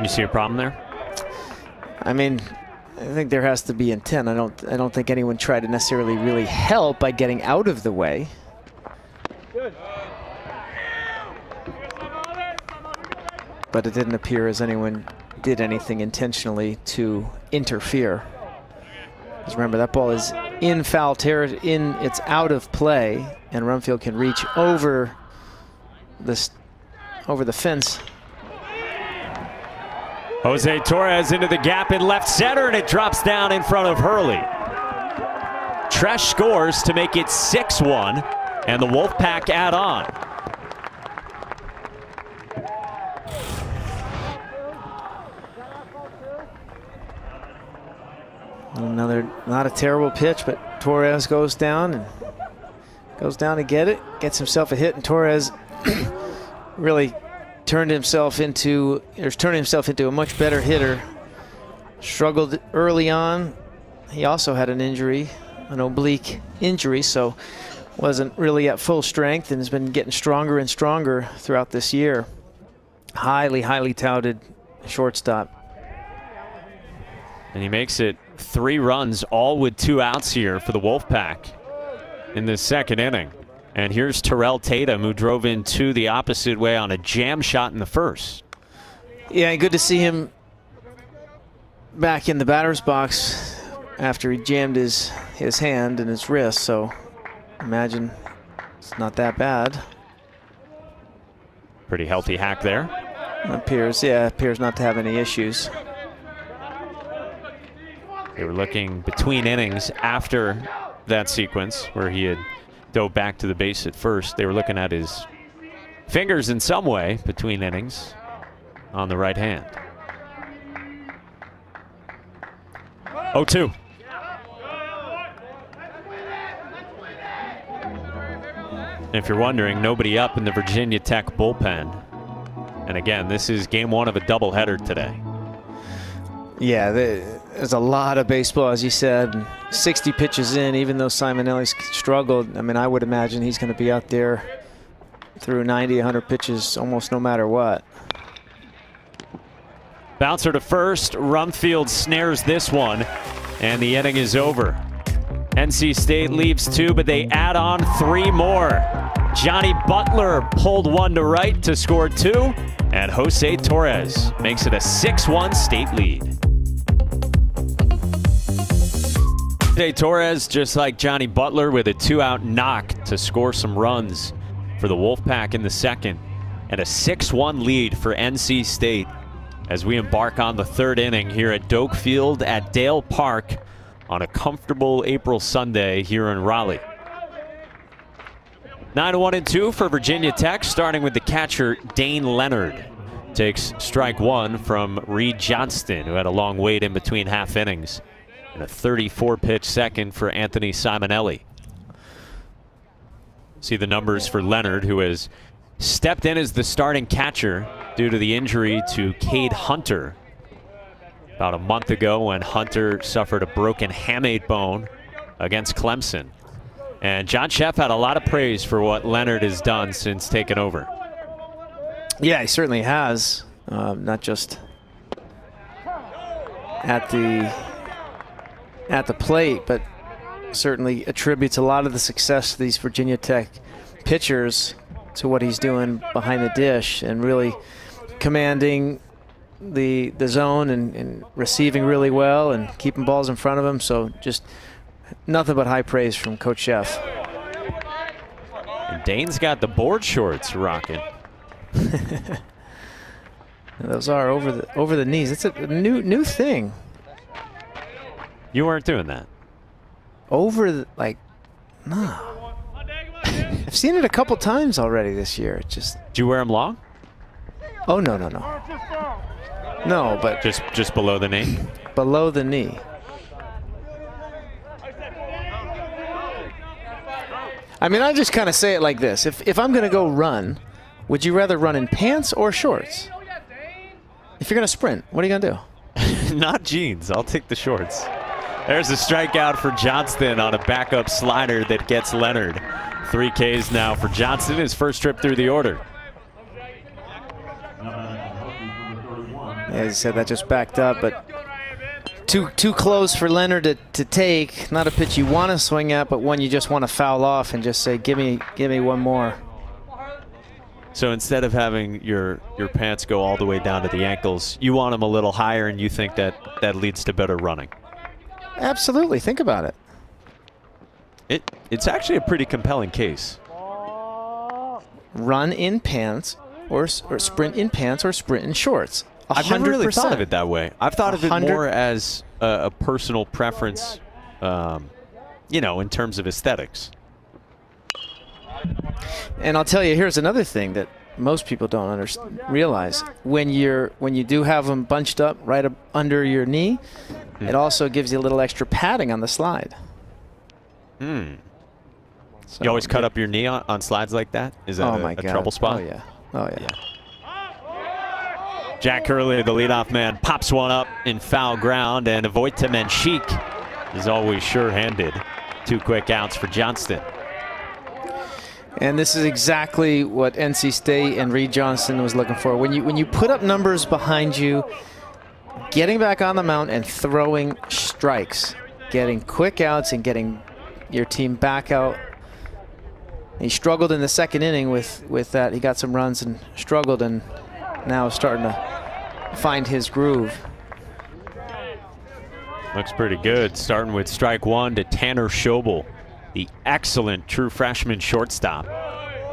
You see a problem there? I mean, I think there has to be intent. I don't I don't think anyone tried to necessarily really help by getting out of the way. But it didn't appear as anyone did anything intentionally to interfere. Because remember, that ball is in foul territory, in it's out of play, and Rumfield can reach over this over the fence. Jose Torres into the gap in left center, and it drops down in front of Hurley. Tresh scores to make it 6-1, and the Wolfpack add on. Another, not a terrible pitch, but Torres goes down and goes down to get it, gets himself a hit, and Torres really turned himself into, or turned himself into a much better hitter. Struggled early on. He also had an injury, an oblique injury, so wasn't really at full strength and has been getting stronger and stronger throughout this year. Highly, highly touted shortstop. And he makes it three runs, all with two outs here for the Wolfpack in the second inning. And here's Terrell Tatum, who drove in two the opposite way on a jam shot in the first. Yeah, good to see him back in the batter's box after he jammed his, his hand and his wrist. So imagine it's not that bad. Pretty healthy hack there. Appears, yeah, appears not to have any issues. They were looking between innings after that sequence where he had dove back to the base at first. They were looking at his fingers in some way between innings on the right hand. 0-2. If you're wondering, nobody up in the Virginia Tech bullpen. And again, this is game one of a doubleheader today. Yeah, there's a lot of baseball, as you said. 60 pitches in, even though Simonelli struggled. I mean, I would imagine he's going to be out there through 90, 100 pitches almost no matter what. Bouncer to first. Rumfield snares this one, and the inning is over. NC State leaves two, but they add on three more. Johnny Butler pulled one to right to score two, and Jose Torres makes it a 6-1 state lead. Jose Torres, just like Johnny Butler, with a two-out knock to score some runs for the Wolfpack in the second, and a 6-1 lead for NC State as we embark on the third inning here at Doak Field at Dail Park on a comfortable April Sunday here in Raleigh. 9 1 and 2 for Virginia Tech, starting with the catcher Dane Leonard. Takes strike one from Reed Johnston, who had a long wait in between half innings. And a 34 pitch second for Anthony Simonelli. See the numbers for Leonard, who has stepped in as the starting catcher due to the injury to Cade Hunter about a month ago when Hunter suffered a broken hamate bone against Clemson. And John Szefc had a lot of praise for what Leonard has done since taking over. Yeah, he certainly has. Um, not just at the at the plate, but certainly attributes a lot of the success of these Virginia Tech pitchers to what he's doing behind the dish and really commanding the the zone and, and, receiving really well and keeping balls in front of him. So just nothing but high praise from Coach. And Dane's got the board shorts rocking. Those are over the over the knees. It's a new new thing. You weren't doing that. Over the, like, nah. I've seen it a couple times already this year. It just. Do you wear them long? Oh no no no. No, but just just below the knee. Below the knee. I mean, I just kind of say it like this: if if I'm going to go run, would you rather run in pants or shorts? If you're going to sprint, what are you going to do? Not jeans. I'll take the shorts. There's a strikeout for Johnston on a backup slider that gets Leonard. Three Ks now for Johnston, his first trip through the order. As you said, that just backed up, but too too close for Leonard to, to take. Not a pitch you want to swing at, but one you just want to foul off and just say, "Give me, give me one more." So instead of having your your pants go all the way down to the ankles, you want them a little higher, and you think that that leads to better running. Absolutely. Think about it. It it's actually a pretty compelling case. Run in pants or, or sprint in pants or sprint in shorts. i have never really thought of it that way. I've thought of it more as a, a personal preference, um, you know, in terms of aesthetics. And I'll tell you, here's another thing that most people don't realize. When you're when you do have them bunched up right up under your knee, mm. it also gives you a little extra padding on the slide. Hmm. So, you always cut yeah. up your knee on, on, slides like that? Is that oh a, my a trouble spot? Oh, yeah. Oh, yeah. yeah. Jack Hurley, the leadoff man, pops one up in foul ground, and Vojta Mensik is always sure-handed. Two quick outs for Johnston. And this is exactly what NC State and Reed Johnston was looking for. When you when you put up numbers behind you, getting back on the mound and throwing strikes, getting quick outs and getting your team back out. He struggled in the second inning with, with that. He got some runs and struggled and now is starting to find his groove. Looks pretty good. Starting with strike one to Tanner Schobel, the excellent true freshman shortstop.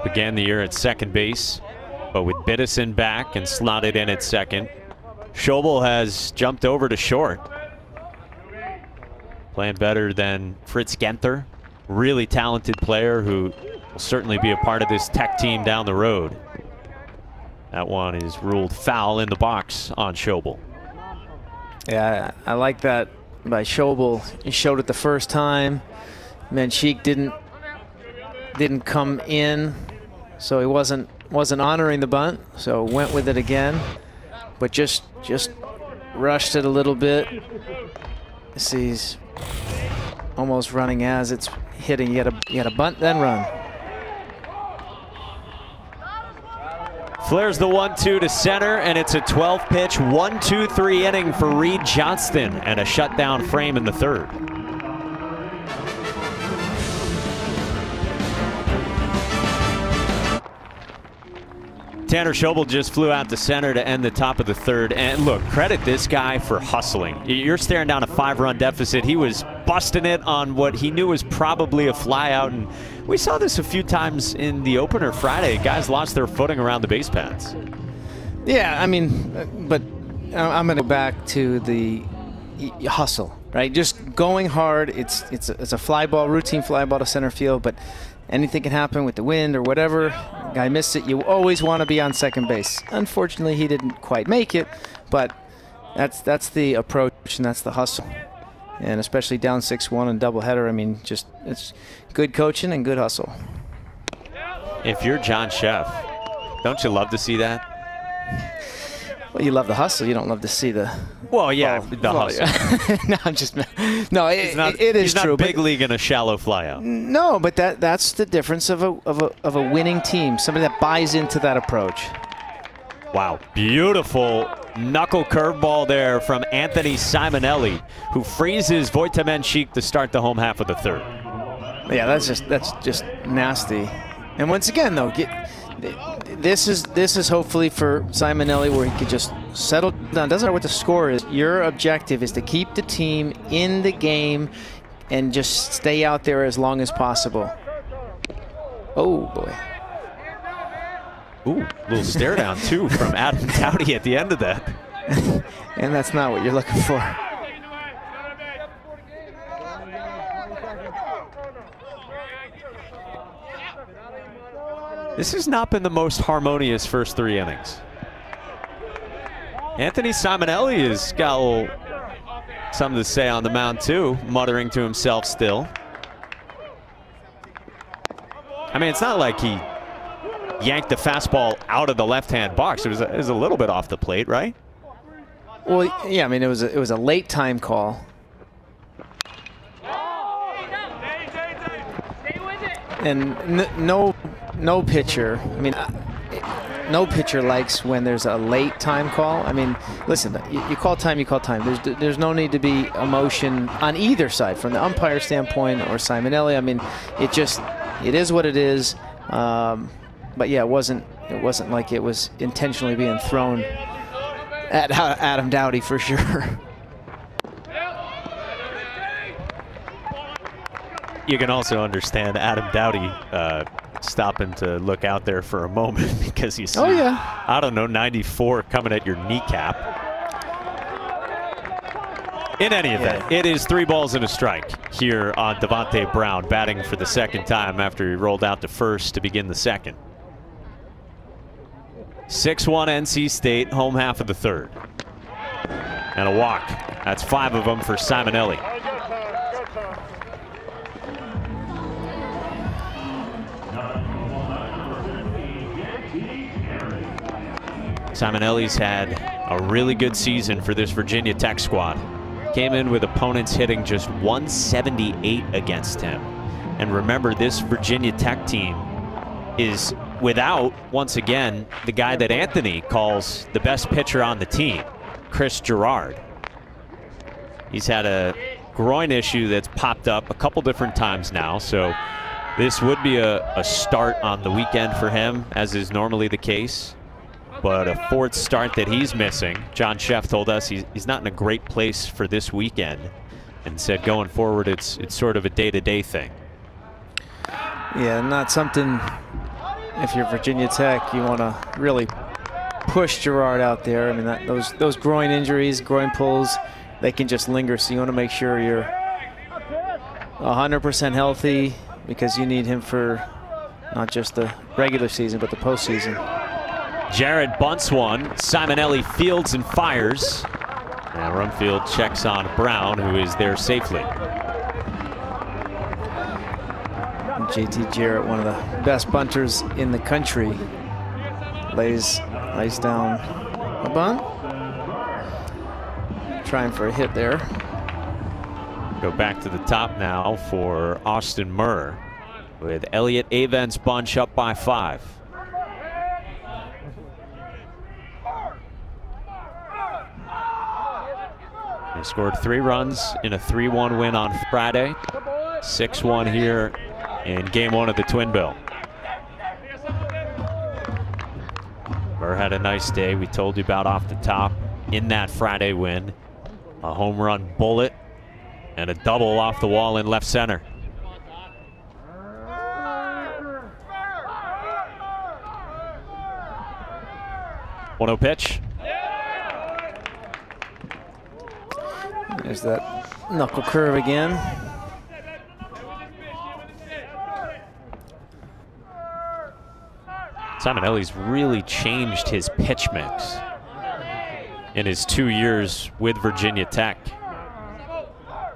Began the year at second base, but with Biddison back and slotted in at second, Schobel has jumped over to short. Playing better than Fritz Genther. Really talented player who will certainly be a part of this tech team down the road. That one is ruled foul in the box on Schobel. Yeah, I like that by Schobel. He showed it the first time. Mensik didn't didn't come in, so he wasn't wasn't honoring the bunt, so went with it again. But just just rushed it a little bit. See, he's almost running as it's hitting. You got to you got to bunt then run. Flares the 1 2 to center, and it's a 12 pitch, 1 2 3 inning for Reed Johnston, and a shutdown frame in the third. Tanner Schobel just flew out to center to end the top of the third. And look, credit this guy for hustling. You're staring down a five run deficit. He was busting it on what he knew was probably a flyout. And we saw this a few times in the opener Friday. Guys lost their footing around the base paths. Yeah, I mean, but I'm going to go back to the hustle, right? Just going hard. It's it's a, it's a fly ball, routine fly ball to center field, but anything can happen with the wind or whatever. Guy missed it. You always want to be on second base. Unfortunately, he didn't quite make it, but that's that's the approach and that's the hustle. And especially down 6-1 and doubleheader, I mean, just it's good coaching and good hustle. If you're John Szefc, don't you love to see that? Well, you love the hustle. You don't love to see the. Well, yeah, the hustle. Yeah. no, I'm just. No, it, not, it, is true. Not big league in a shallow flyout. No, but that that's the difference of a of a of a winning team. Somebody that buys into that approach. Wow, beautiful knuckle curveball there from Anthony Simonelli, who freezes Vojtech to start the home half of the third. Yeah, that's just that's just nasty. And once again, though, get this is this is hopefully for Simonelli where he could just settle down. Doesn't matter what the score is. Your objective is to keep the team in the game and just stay out there as long as possible. Oh boy. Ooh, little stare down too from Adam Dowdy at the end of that. and that's not what you're looking for. This has not been the most harmonious first three innings. Anthony Simonelli has got a something to say on the mound too, muttering to himself still. I mean, it's not like he yanked the fastball out of the left-hand box. It was, a, it was a little bit off the plate, right? Well, yeah. I mean, it was a, it was a late time call. And no no pitcher. I mean, uh, no pitcher likes when there's a late time call. I mean, listen, you, call time, you call time. There's there's no need to be emotion on either side, from the umpire standpoint or Simonelli. I mean, it just it is what it is. Um, but yeah, it wasn't it wasn't like it was intentionally being thrown at Adam Dowdy for sure. you can also understand Adam Dowdy uh, stopping to look out there for a moment because you see, oh, yeah. I don't know, 94 coming at your kneecap. In any event, yeah. it is three balls and a strike here on Devonte Brown, batting for the second time after he rolled out to first to begin the second. 6-1 NC State, home half of the third. And a walk. That's five of them for Simonelli. Simonelli's had a really good season for this Virginia Tech squad. Came in with opponents hitting just 178 against him. And remember, this Virginia Tech team is without, once again, the guy that Anthony calls the best pitcher on the team, Chris Gerard. He's had a groin issue that's popped up a couple different times now, so this would be a, a start on the weekend for him, as is normally the case but a fourth start that he's missing. John Szefc told us he's, he's not in a great place for this weekend and said going forward it's it's sort of a day-to-day -day thing. Yeah, not something if you're Virginia Tech you want to really push Gerard out there. I mean that, those those groin injuries, groin pulls, they can just linger so you want to make sure you're 100% healthy because you need him for not just the regular season but the postseason. Jarrett bunts one. Simonelli fields and fires. And Rumfield checks on Brown, who is there safely. JT Jarrett, one of the best bunters in the country, lays lays down a bunt. trying for a hit there. Go back to the top now for Austin Murr with Elliott Avent's bunch up by five. They scored three runs in a 3-1 win on Friday. 6-1 here in game one of the Twin Bill. Murr had a nice day. We told you about off the top in that Friday win. A home run bullet and a double off the wall in left center. One zero pitch. There's that knuckle curve again. Simonelli's really changed his pitch mix in his two years with Virginia Tech.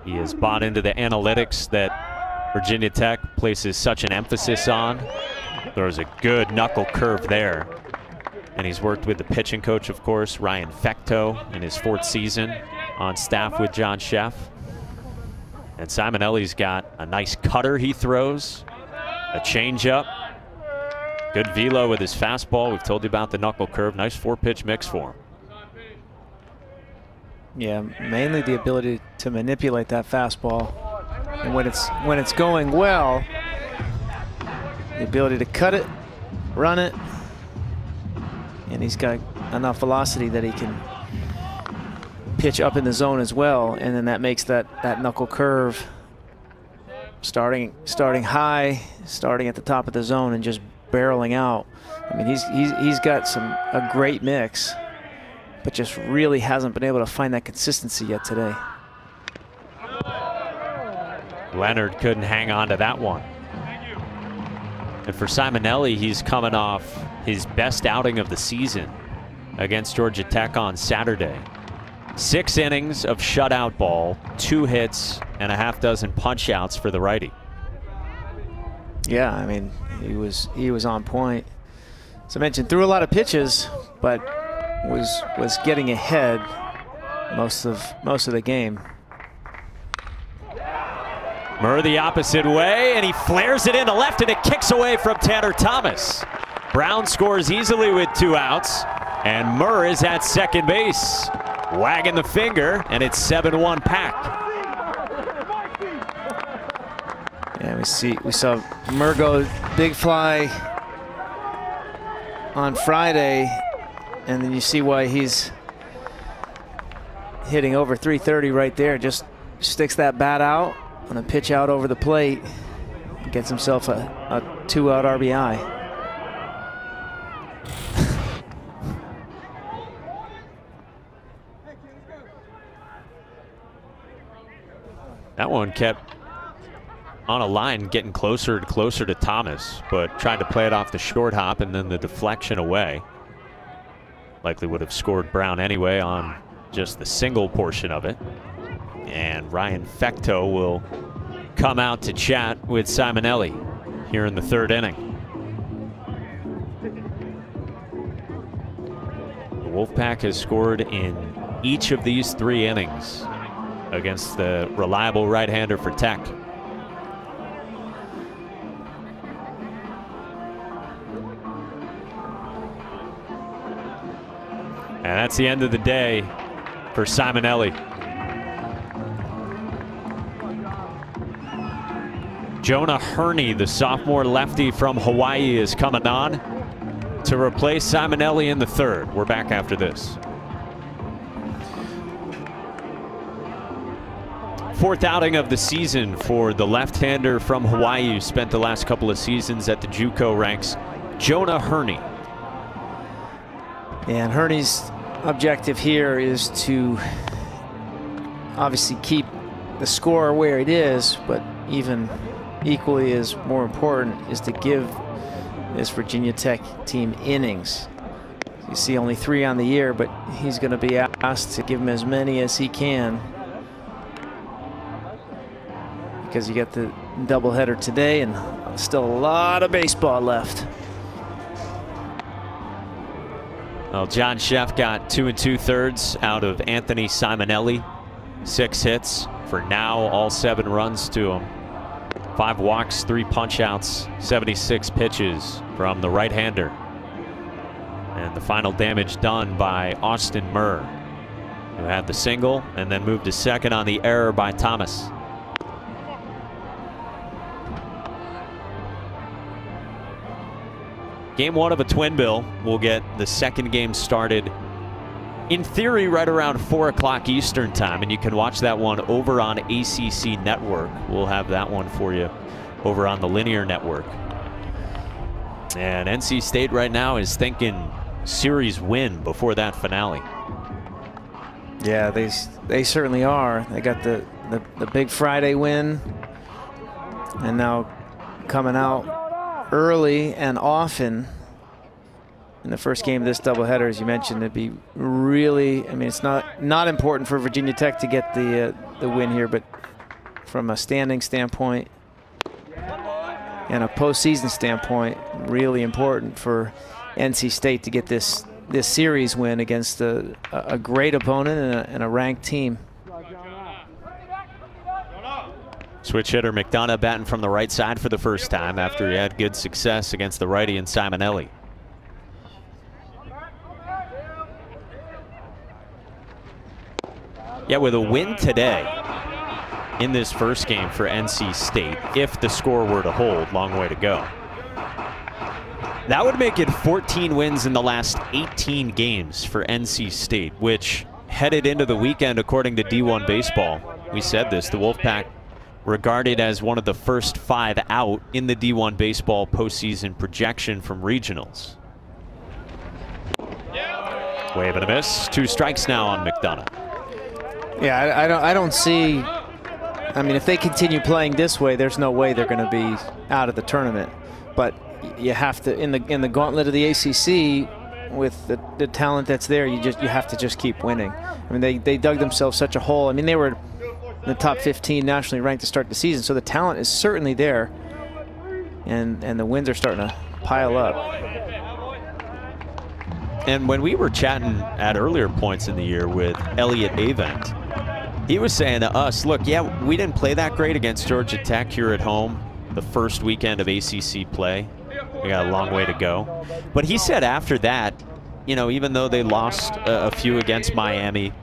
He has bought into the analytics that Virginia Tech places such an emphasis on. There's a good knuckle curve there. And he's worked with the pitching coach, of course, Ryan Fecto in his fourth season on staff with John Szefc. And Simonelli's got a nice cutter he throws, a changeup, good velo with his fastball. We've told you about the knuckle curve. Nice four pitch mix for him. Yeah, mainly the ability to manipulate that fastball. And when it's when it's going well, the ability to cut it, run it, and he's got enough velocity that he can pitch up in the zone as well, and then that makes that that knuckle curve starting starting high, starting at the top of the zone, and just barreling out. I mean, he's he's he's got some a great mix but just really hasn't been able to find that consistency yet today. Leonard couldn't hang on to that one. And for Simonelli, he's coming off his best outing of the season against Georgia Tech on Saturday. Six innings of shutout ball, two hits, and a half dozen punch outs for the righty. Yeah, I mean, he was he was on point. As I mentioned, threw a lot of pitches, but was was getting ahead most of most of the game. Murr the opposite way, and he flares it into left, and it kicks away from Tanner Thomas. Brown scores easily with two outs, and Murr is at second base, wagging the finger, and it's 7-1 pack. Yeah, we see we saw Murr go big fly on Friday and then you see why he's hitting over 330 right there. Just sticks that bat out on a pitch out over the plate. Gets himself a, a two out RBI. That one kept on a line getting closer and closer to Thomas, but tried to play it off the short hop and then the deflection away. Likely would have scored Brown anyway on just the single portion of it. And Ryan Fecto will come out to chat with Simonelli here in the third inning. The Wolfpack has scored in each of these three innings against the reliable right-hander for Tech. And that's the end of the day for Simonelli. Jonah Herney, the sophomore lefty from Hawaii, is coming on to replace Simonelli in the third. We're back after this. Fourth outing of the season for the left-hander from Hawaii who spent the last couple of seasons at the JUCO ranks, Jonah Herney. And Herney's objective here is to obviously keep the score where it is, but even equally as more important is to give this Virginia Tech team innings. You see only three on the year, but he's going to be asked to give him as many as he can because you got the doubleheader today and still a lot of baseball left. Well, John Szefc got two and two thirds out of Anthony Simonelli. Six hits for now, all seven runs to him. Five walks, three punchouts, 76 pitches from the right-hander. And the final damage done by Austin Murr, who had the single and then moved to second on the error by Thomas. Game one of a twin bill will get the second game started in theory right around 4 o'clock Eastern time, and you can watch that one over on ACC Network. We'll have that one for you over on the linear network. And NC State right now is thinking series win before that finale. Yeah, they they certainly are. They got the, the, the big Friday win, and now coming out early and often in the first game of this doubleheader, as you mentioned, it'd be really. I mean, it's not not important for Virginia Tech to get the uh, the win here, but from a standing standpoint and a postseason standpoint, really important for NC State to get this this series win against a, a great opponent and a, and a ranked team. Switch hitter McDonough batting from the right side for the first time after he had good success against the righty and Simonelli. Yeah, with a win today in this first game for NC State, if the score were to hold, long way to go. That would make it 14 wins in the last 18 games for NC State, which headed into the weekend, according to D1 Baseball, we said this, the Wolfpack regarded as one of the first five out in the D1 Baseball postseason projection from regionals. Wave and a miss. Two strikes now on McDonough. Yeah, I, I, don't. I don't see. I mean, if they continue playing this way, there's no way they're going to be out of the tournament. But you have to in the in the gauntlet of the ACC with the, the talent that's there. You just you have to just keep winning. I mean, they they dug themselves such a hole. I mean, they were in the top 15 nationally ranked to start the season, so the talent is certainly there, and and the wins are starting to pile up. And when we were chatting at earlier points in the year with Elliott Avent, he was saying to us, look, yeah, we didn't play that great against Georgia Tech here at home the first weekend of ACC play. We got a long way to go. But he said after that, you know, even though they lost a, a few against Miami,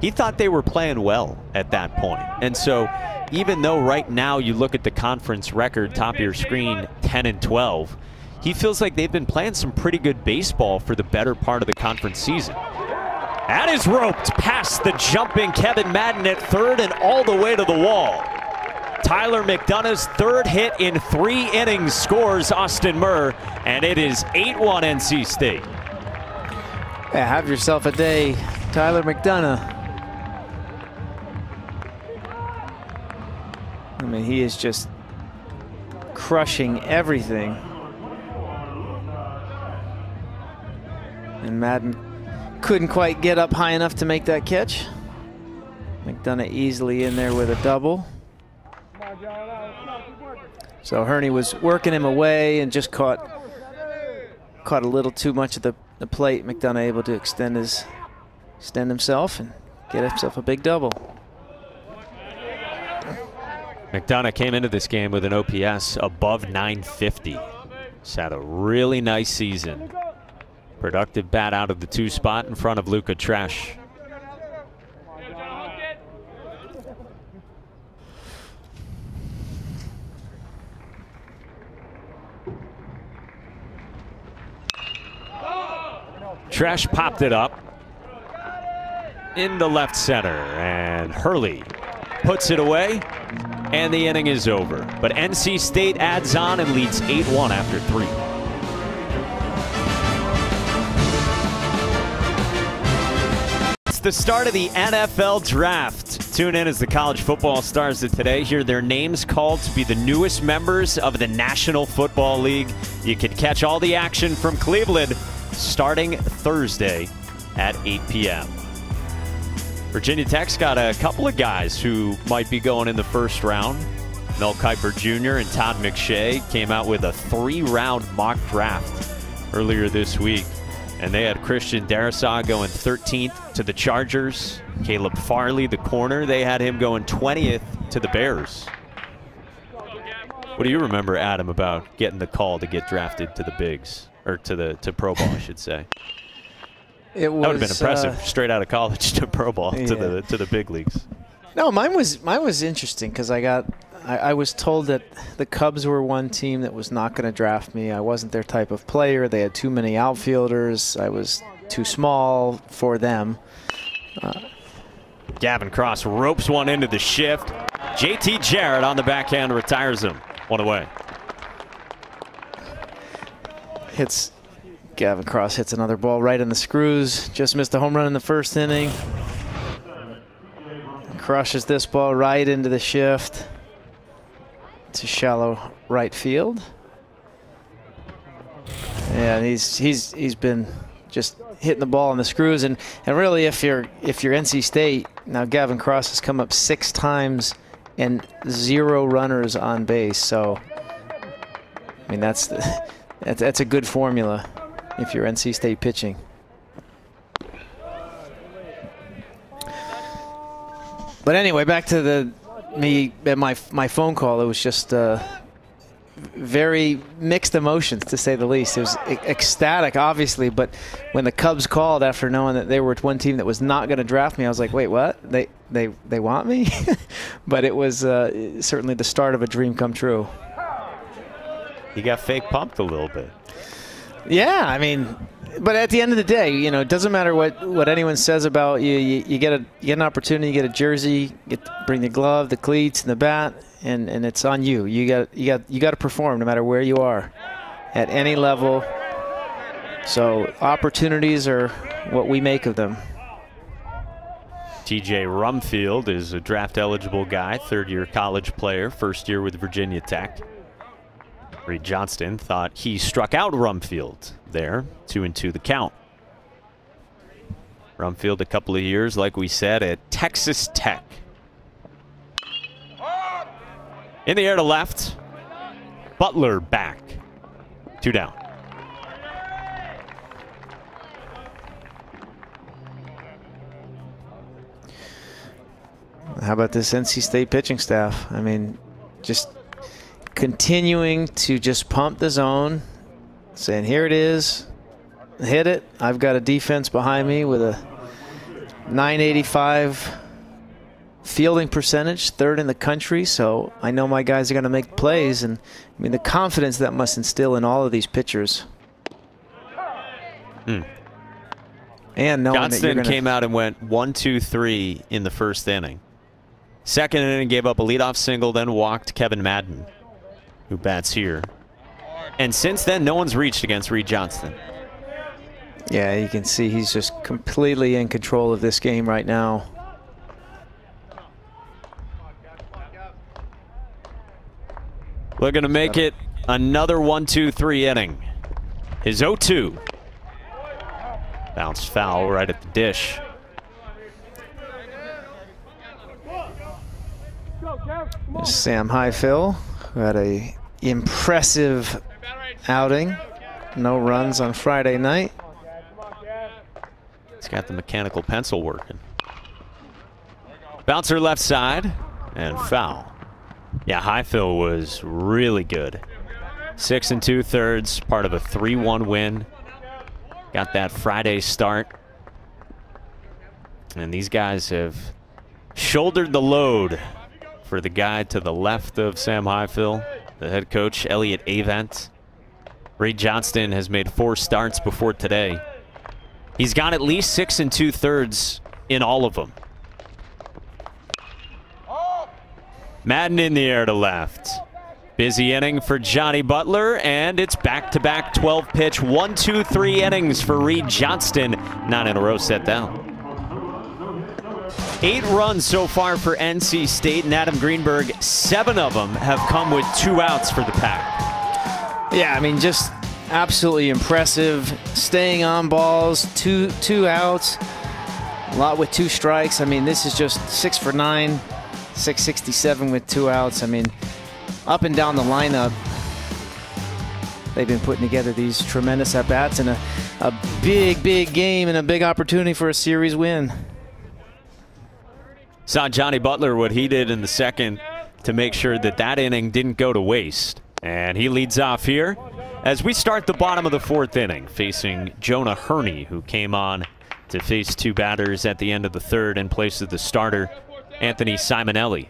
he thought they were playing well at that point. And so even though right now you look at the conference record, top of your screen, 10 and 12, he feels like they've been playing some pretty good baseball for the better part of the conference season. That is roped past the jumping Kevin Madden at third and all the way to the wall. Tyler McDonough's third hit in three innings scores Austin Murr, and it is 8-1 NC State. Yeah, have yourself a day, Tyler McDonough. I mean, he is just crushing everything. And Madden couldn't quite get up high enough to make that catch. McDonough easily in there with a double. So Herney was working him away and just caught caught a little too much of the, the plate. McDonough able to extend his extend himself and get himself a big double. McDonough came into this game with an OPS above 950. He's had a really nice season. Productive bat out of the two spot in front of Luca Tresh. Tresh popped it up into left center, and Hurley puts it away, and the inning is over. But NC State adds on and leads 8-1 after three. It's the start of the NFL Draft. Tune in as the college football stars of today hear their names called to be the newest members of the National Football League. You can catch all the action from Cleveland starting Thursday at 8 p.m. Virginia Tech's got a couple of guys who might be going in the first round. Mel Kiper Jr. and Todd McShay came out with a three round mock draft earlier this week. And they had Christian Darrisaw going 13th to the Chargers. Caleb Farley, the corner, they had him going 20th to the Bears. What do you remember, Adam, about getting the call to get drafted to the bigs or to the to Pro Bowl, I should say? It was, that would have been impressive, uh, straight out of college to Pro Bowl to the to the big leagues. No, mine was mine was interesting because I got I, I was told that the Cubs were one team that was not going to draft me. I wasn't their type of player. They had too many outfielders. I was too small for them. Gavin Cross ropes one into the shift. JT Jarrett on the backhand retires him. One away. Hits Gavin Cross hits another ball right in the screws. Just missed a home run in the first inning. Crushes this ball right into the shift to shallow right field. Yeah, he's he's he's been just hitting the ball on the screws and and really if you're if you're NC State now Gavin Cross has come up six times and zero runners on base so I mean that's the, that's that's a good formula if you're NC State pitching. But anyway, back to the me at my my phone call. It was just uh, very mixed emotions to say the least. It was ecstatic, obviously, but when the Cubs called after knowing that they were one team that was not going to draft me, I was like, wait, what? They they they want me? but it was uh, certainly the start of a dream come true. He got fake pumped a little bit. Yeah, I mean, but at the end of the day, you know, it doesn't matter what, what anyone says about you. You, you get a you get an opportunity, you get a jersey, get bring the glove, the cleats, and the bat, and, and it's on you. You got you got you got to perform no matter where you are, at any level. So opportunities are what we make of them. TJ Rumfield is a draft eligible guy, third year college player, first year with Virginia Tech. Reed Johnston thought he struck out Rumfield there, two and two the count. Rumfield a couple of years, like we said, at Texas Tech. In the air to left, Butler back, two down. How about this NC State pitching staff? I mean, just continuing to just pump the zone, saying, here it is, hit it. I've got a defense behind me with a 985 fielding percentage, third in the country. So I know my guys are going to make plays. And I mean, the confidence that must instill in all of these pitchers. Hmm. And knowing Johnston gonna, came out and went one, two, three in the first inning. Second inning gave up a leadoff single, then walked Kevin Madden, who bats here. And since then, no one's reached against Reed Johnston. Yeah, you can see he's just completely in control of this game right now. Looking to make it another one, two, three inning. His 0 2. Bounced foul right at the dish. There's Sam Highfill, who had a impressive outing. No runs on Friday night. He's got the mechanical pencil working. Bouncer left side and foul. Yeah, Highfill was really good. Six and two thirds, part of a 3 1 win. Got that Friday start. And these guys have shouldered the load for the guy to the left of Sam Highfill, the head coach, Elliott Avent. Reed Johnston has made four starts before today. He's got at least six and two thirds in all of them. Madden in the air to left. Busy inning for Johnny Butler, and it's back-to-back 12-pitch, one, two, three innings for Reed Johnston. Not in a row set down. Eight runs so far for NC State and Adam Greenberg. Seven of them have come with two outs for the pack. Yeah, I mean, just absolutely impressive. Staying on balls, two two outs, a lot with two strikes. I mean, this is just six for nine, 667 with two outs. I mean, up and down the lineup. they've been putting together these tremendous at bats and a, a big, big game and a big opportunity for a series win. Saw Johnny Butler what he did in the second to make sure that that inning didn't go to waste. And he leads off here as we start the bottom of the fourth inning, facing Jonah Herney, who came on to face two batters at the end of the third in place of the starter, Anthony Simonelli.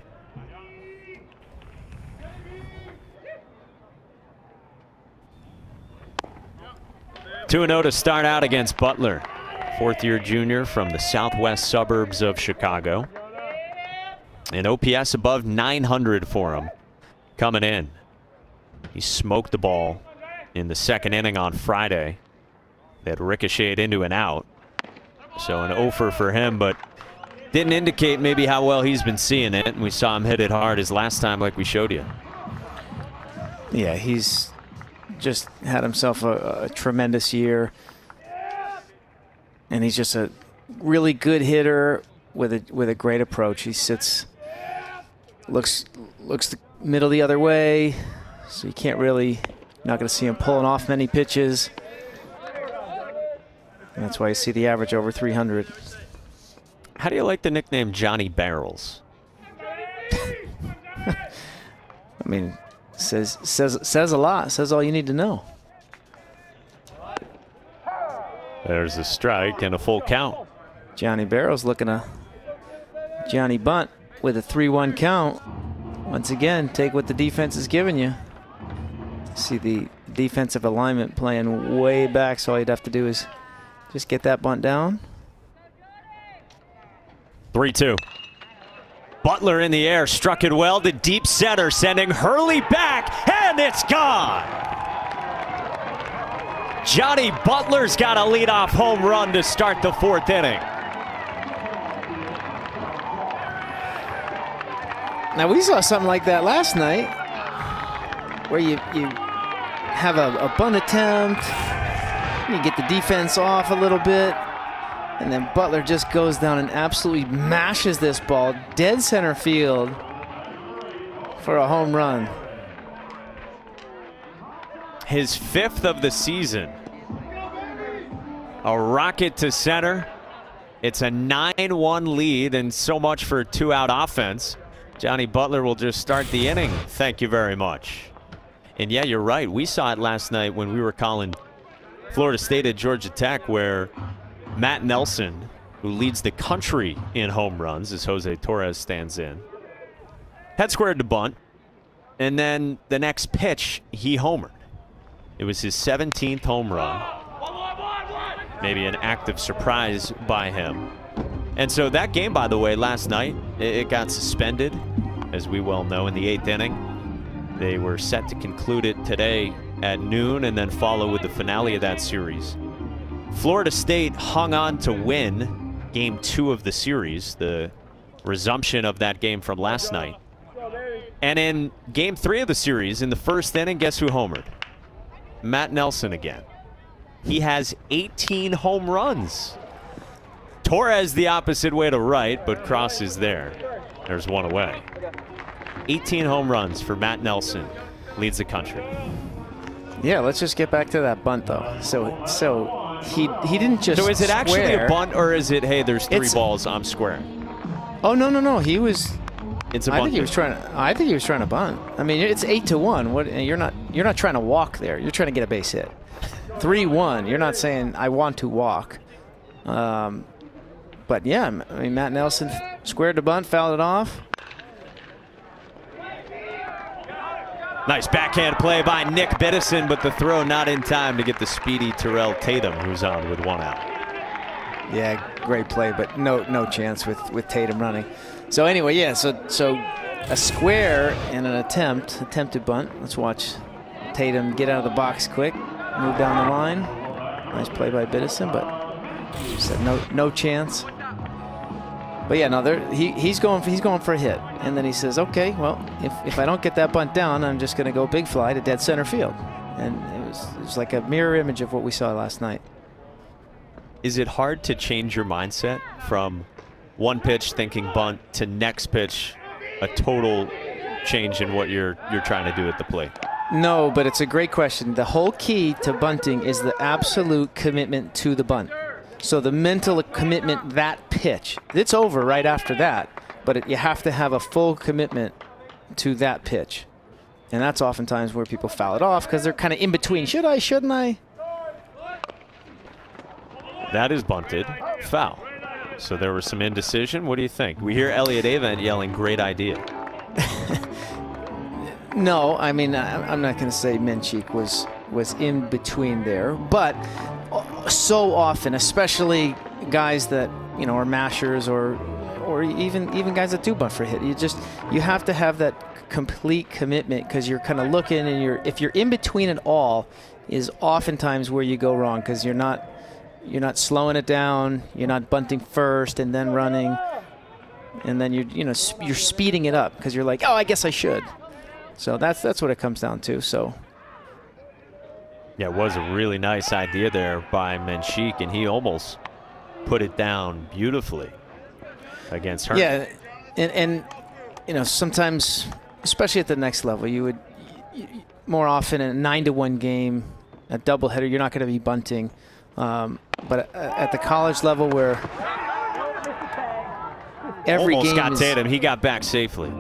Two zero oh to start out against Butler, fourth-year junior from the southwest suburbs of Chicago. An OPS above 900 for him coming in. He smoked the ball in the second inning on Friday. That ricocheted into an out. So an oh offer for him, but didn't indicate maybe how well he's been seeing it. And we saw him hit it hard his last time, like we showed you. Yeah, he's just had himself a, a tremendous year. And he's just a really good hitter with a with a great approach. He sits looks looks the middle the other way, so you can't really not going to see him pulling off many pitches. And that's why you see the average over 300. How do you like the nickname Johnny Barrels? I mean, says says says a lot. Says all you need to know. There's a strike and a full count. Johnny Barrels looking a Johnny Bunt with a 3-1 count. Once again, take what the defense is giving you. See the defensive alignment playing way back, so all you'd have to do is just get that bunt down. 3 2. Butler in the air, struck it well to deep center, sending Hurley back, and it's gone. Johnny Butler's got a leadoff home run to start the fourth inning. Now we saw something like that last night, where you you have a, a bunt attempt, you get the defense off a little bit, and then Butler just goes down and absolutely mashes this ball dead center field for a home run. His fifth of the season. A rocket to center. It's a 9 1 lead, and so much for two out offense. Johnny Butler will just start the inning. Thank you very much. And yeah, you're right. We saw it last night when we were calling Florida State at Georgia Tech, where Matt Nelson, who leads the country in home runs as Jose Torres stands in, had squared to bunt. And then the next pitch, he homered. It was his 17th home run. Maybe an act of surprise by him. And so that game, by the way, last night, it got suspended, as we well know, in the eighth inning. They were set to conclude it today at noon and then follow with the finale of that series. Florida State hung on to win game two of the series, the resumption of that game from last night. And in game three of the series, in the first inning, guess who homered? Matt Nelson again. He has 18 home runs. Torres the opposite way to right, but crosses there. There's one away. 18 home runs for Matt Nelson. Leads the country. Yeah, let's just get back to that bunt though. So so he he didn't just So is it actually a bunt or is it hey there's three It's- balls, I'm square? Oh no no no, he was It's a bunt. I think he was trying to. I think he was trying to bunt. I mean, it's eight to one. What you're not you're not trying to walk there. You're trying to get a base hit. Three one. You're not saying I want to walk. Um, but yeah, I mean Matt Nelson squared the bunt, fouled it off. Nice backhand play by Nick Biddison, but the throw not in time to get the speedy Terrell Tatum, who's on with one out. Yeah, great play, but no no chance with with Tatum running. So anyway, yeah. So so a square and an attempt, attempted bunt. Let's watch Tatum get out of the box quick, move down the line. Nice play by Biddison, but said no no chance. But yeah, no, he, he's going for, he's going for a hit, and then he says, okay, well, if, if I don't get that bunt down, I'm just going to go big fly to dead center field, and it was it was like a mirror image of what we saw last night. Is it hard to change your mindset from one pitch thinking bunt to next pitch, a total change in what you're you're trying to do at the plate? No, but it's a great question. The whole key to bunting is the absolute commitment to the bunt. So the mental commitment that pitch. It's over right after that, but it, you have to have a full commitment to that pitch. And that's oftentimes where people foul it off because they're kind of in between. Should I? Shouldn't I? That is bunted. Foul. So there was some indecision. What do you think? We hear Elliott Avent yelling, great idea. no, I mean, I'm not going to say Mensik was, was in between there. But so often, especially guys that, you know, are mashers or or even even guys that do bunt for hit, you just you have to have that complete commitment because you're kind of looking and you're if you're in between it all is oftentimes where you go wrong because you're not you're not slowing it down. You're not bunting first and then running, and then you're you know you're speeding it up because you're like, oh, I guess I should. So that's that's what it comes down to. So. Yeah, it was a really nice idea there by Mensik, and he almost put it down beautifully against her. Yeah, and, and you know sometimes, especially at the next level, you would more often in a nine to one game, a doubleheader, you're not going to be bunting. Um, but at the college level where every Almost game got is, Tatum. He got back safely.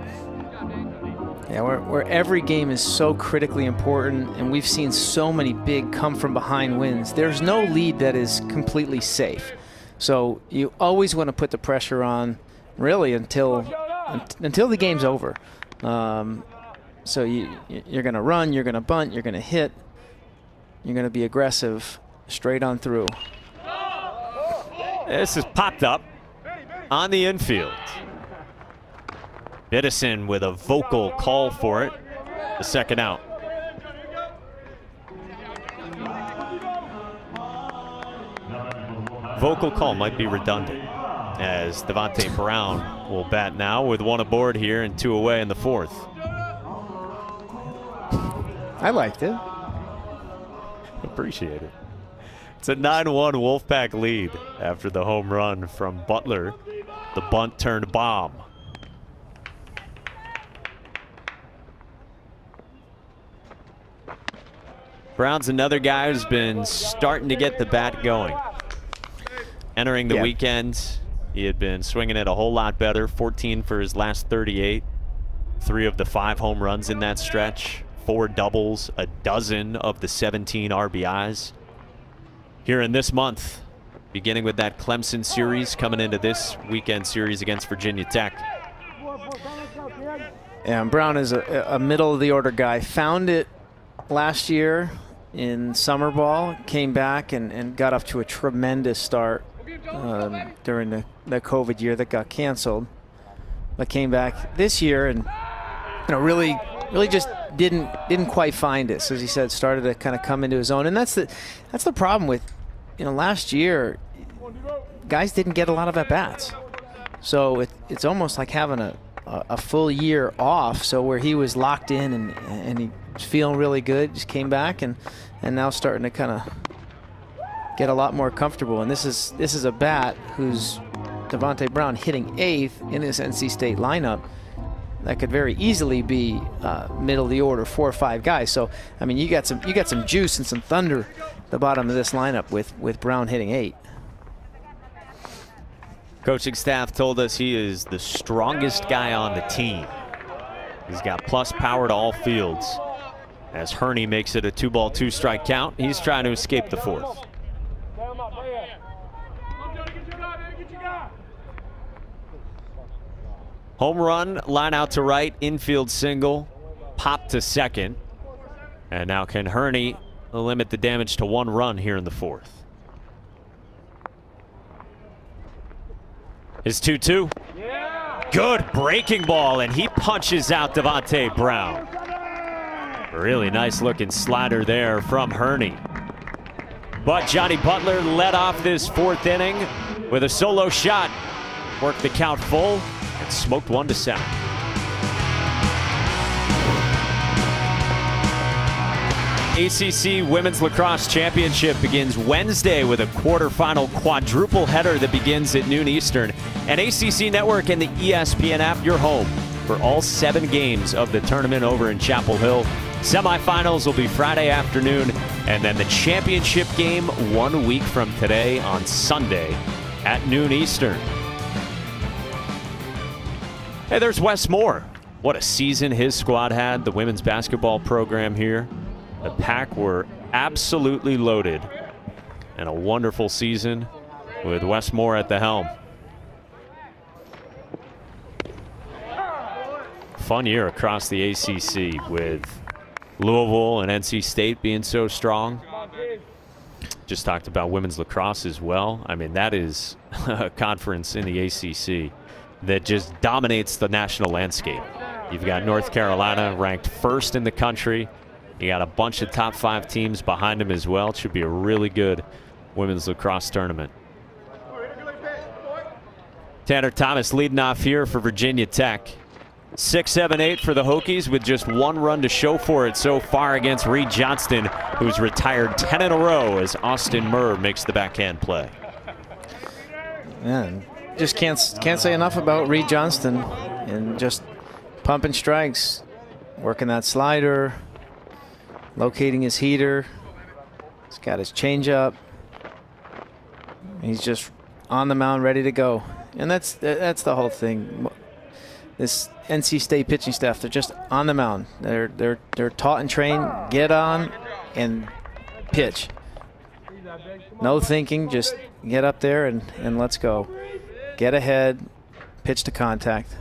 Yeah, where, where every game is so critically important, and we've seen so many big come from behind wins. There's no lead that is completely safe. So you always want to put the pressure on, really, until until the game's over. Um, so you you're going to run, you're going to bunt, you're going to hit, you're going to be aggressive straight on through. This is popped up on the infield. Biddison with a vocal call for it. The second out. Vocal call might be redundant as Devonte Brown will bat now with one aboard here and two away in the fourth. I liked it. Appreciate it. It's a 9-1 Wolfpack lead after the home run from Butler. The bunt turned bomb. Brown's another guy who's been starting to get the bat going. Entering the weekend, he had been swinging it a whole lot better. 14 for his last 38. Three of the five home runs in that stretch. Four doubles, a dozen of the 17 RBIs here in this month, beginning with that Clemson series, coming into this weekend series against Virginia Tech. And Brown is a, a middle of the order guy. Found it last year in summer ball, came back and, and got off to a tremendous start um, during the, the COVID year that got canceled. But came back this year and you know really really just didn't didn't quite find it. So as he said, started to kind of come into his own, and that's the that's the problem with you know last year guys didn't get a lot of at bats. So it, it's almost like having a, a, full year off. So where he was locked in and and he was feeling really good, just came back and and now starting to kind of get a lot more comfortable. And this is this is a bat who's Devonte Brown hitting eighth in his NC State lineup that could very easily be uh, middle of the order, four or five guys. So I mean, you got some you got some juice and some thunder at the bottom of this lineup with with Brown hitting eight. Coaching staff told us he is the strongest guy on the team. He's got plus power to all fields. As Herney makes it a two ball, two strike count, he's trying to escape the fourth. Home run, line out to right, infield single, pop to second. And now can Herney limit the damage to one run here in the fourth? His 2 2. Yeah. Good breaking ball, and he punches out Devonte Brown. Really nice looking slider there from Herney. But Johnny Butler led off this fourth inning with a solo shot. Worked the count full and smoked one to seven. ACC Women's Lacrosse Championship begins Wednesday with a quarterfinal quadruple header that begins at noon Eastern. And ACC Network and the ESPN app, your home for all seven games of the tournament over in Chapel Hill. Semifinals will be Friday afternoon, and then the championship game one week from today on Sunday at noon Eastern. Hey, there's Wes Moore. What a season his squad had, the women's basketball program here. The pack were absolutely loaded, and a wonderful season with Wes Moore at the helm. Fun year across the ACC with Louisville and NC State being so strong. Just talked about women's lacrosse as well. I mean, that is a conference in the ACC that just dominates the national landscape. You've got North Carolina ranked first in the country. You got a bunch of top five teams behind him as well. It should be a really good women's lacrosse tournament. Tanner Thomas leading off here for Virginia Tech. Six, seven, eight for the Hokies with just one run to show for it so far against Reed Johnston, who's retired 10 in a row as Austin Murr makes the backhand play. Man, just can't can't say enough about Reed Johnston and just pumping strikes, working that slider, locating his heater. He's got his changeup. He's just on the mound, ready to go, and that's that's the whole thing. This NC State pitching staff, they're just on the mound. They're they're they're taught and trained, get on and pitch. No thinking, just get up there and, and let's go. Get ahead, pitch to contact.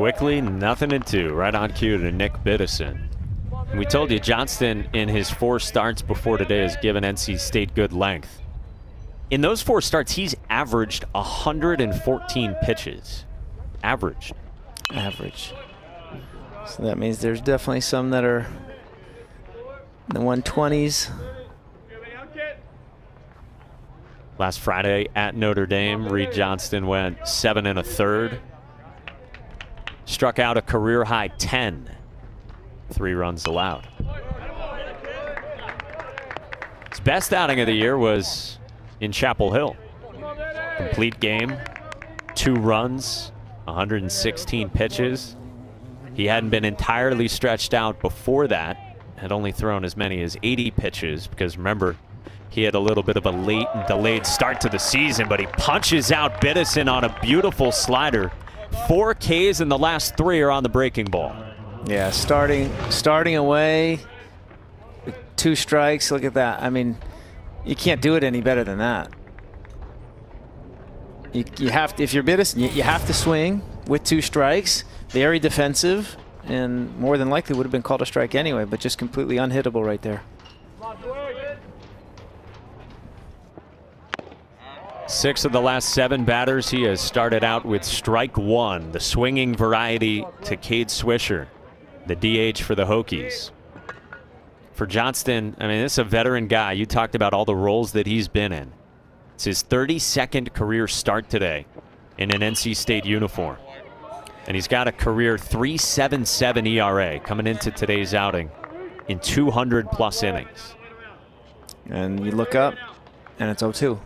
Quickly, nothing in two. Right on cue to Nick Biddison. We told you Johnston in his four starts before today has given NC State good length. In those four starts, he's averaged 114 pitches. Averaged. Average. So that means there's definitely some that are in the 120s. Last Friday at Notre Dame, Reed Johnston went seven and a third. Struck out a career high 10. Three runs allowed. His best outing of the year was in Chapel Hill. Complete game, two runs, 116 pitches. He hadn't been entirely stretched out before that, had only thrown as many as 80 pitches because remember, he had a little bit of a late and delayed start to the season, but he punches out Biddison on a beautiful slider. Four Ks in the last three are on the breaking ball. Yeah, starting starting away, two strikes. Look at that. I mean, you can't do it any better than that. You, you have to, if you're Biddison, you, you have to swing with two strikes. Very defensive, and more than likely would have been called a strike anyway, but just completely unhittable right there. Six of the last seven batters he has started out with strike one, the swinging variety to Cade Swisher, the DH for the Hokies. For Johnston, I mean, this is a veteran guy. You talked about all the roles that he's been in. It's his 32nd career start today in an NC State uniform. And he's got a career 377 ERA coming into today's outing in 200 plus innings. And you look up, and it's 0-2.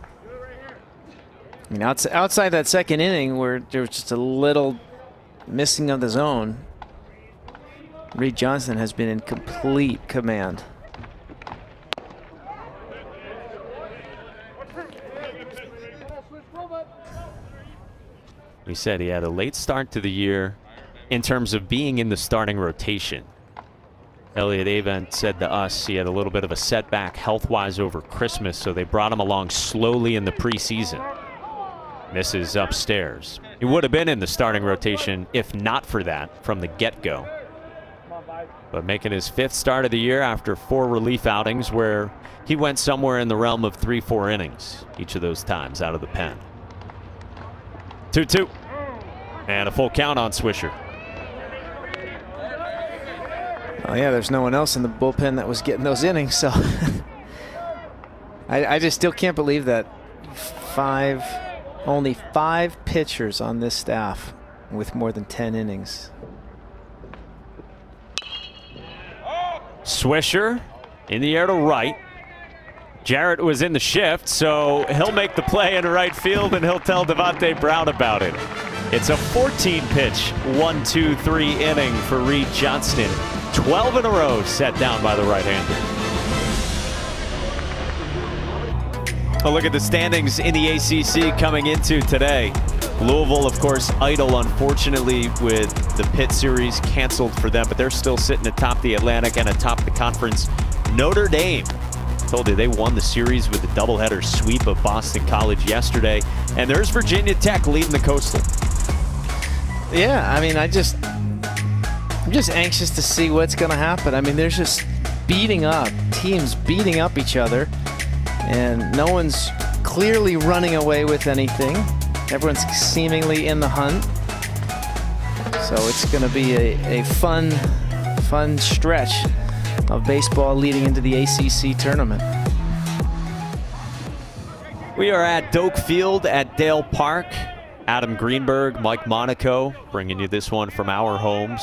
I mean, outside, that second inning where there was just a little missing of the zone, Reed Johnston has been in complete command. He said he had a late start to the year in terms of being in the starting rotation. Elliott Avent said to us he had a little bit of a setback health-wise over Christmas, so they brought him along slowly in the preseason. Misses upstairs. He would have been in the starting rotation if not for that from the get-go. But making his fifth start of the year after four relief outings where he went somewhere in the realm of three, four innings each of those times out of the pen. 2-2. And a full count on Swisher. Oh yeah, there's no one else in the bullpen that was getting those innings, so I, I just still can't believe that five, only five pitchers on this staff with more than 10 innings. Swisher in the air to right. Jarrett was in the shift, so he'll make the play in right field and he'll tell Devonte Brown about it. It's a 14 pitch, one, two, three inning for Reed Johnston. 12 in a row set down by the right hander. A look at the standings in the ACC coming into today. Louisville, of course, idle, unfortunately, with the Pitt series canceled for them, but they're still sitting atop the Atlantic and atop the conference. Notre Dame told you they won the series with a doubleheader sweep of Boston College yesterday. And there's Virginia Tech leading the Coastal. Yeah, I mean, I just, I'm just anxious to see what's going to happen. I mean, there's just beating up, teams beating up each other, and no one's clearly running away with anything. Everyone's seemingly in the hunt. So it's going to be a, a fun, fun stretch of baseball leading into the ACC tournament. We are at Doak Field at Dail Park. Adam Greenberg, Mike Monaco, bringing you this one from our homes.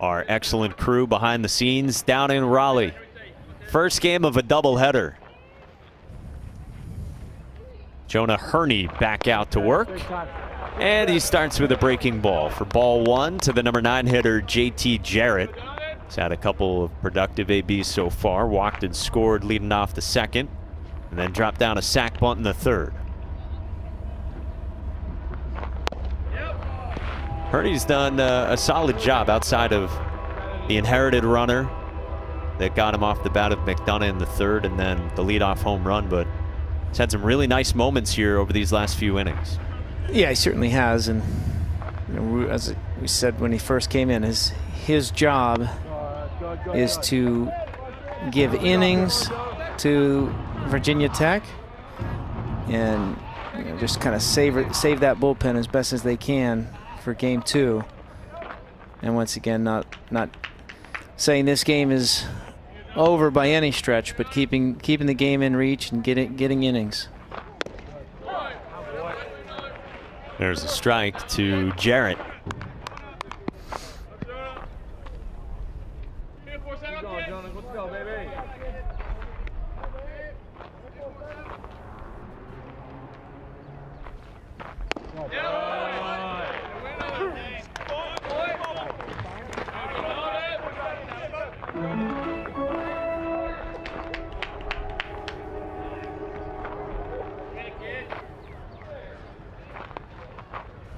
Our excellent crew behind the scenes down in Raleigh. First game of a doubleheader. Jonah Hurney back out to work. And he starts with a breaking ball for ball one to the number nine hitter, JT Jarrett. He's had a couple of productive ABs so far. Walked and scored leading off the second. And then dropped down a sac bunt in the third. Hurney's done uh, a solid job outside of the inherited runner that got him off the bat of McDonough in the third and then the leadoff home run, but he's had some really nice moments here over these last few innings. Yeah, he certainly has, and you know, as we said when he first came in, his his job is to give innings to Virginia Tech and you know, just kind of save save that bullpen as best as they can for game two. And once again, not not saying this game is over by any stretch, but keeping keeping the game in reach and getting getting innings. There's a strike to Jarrett.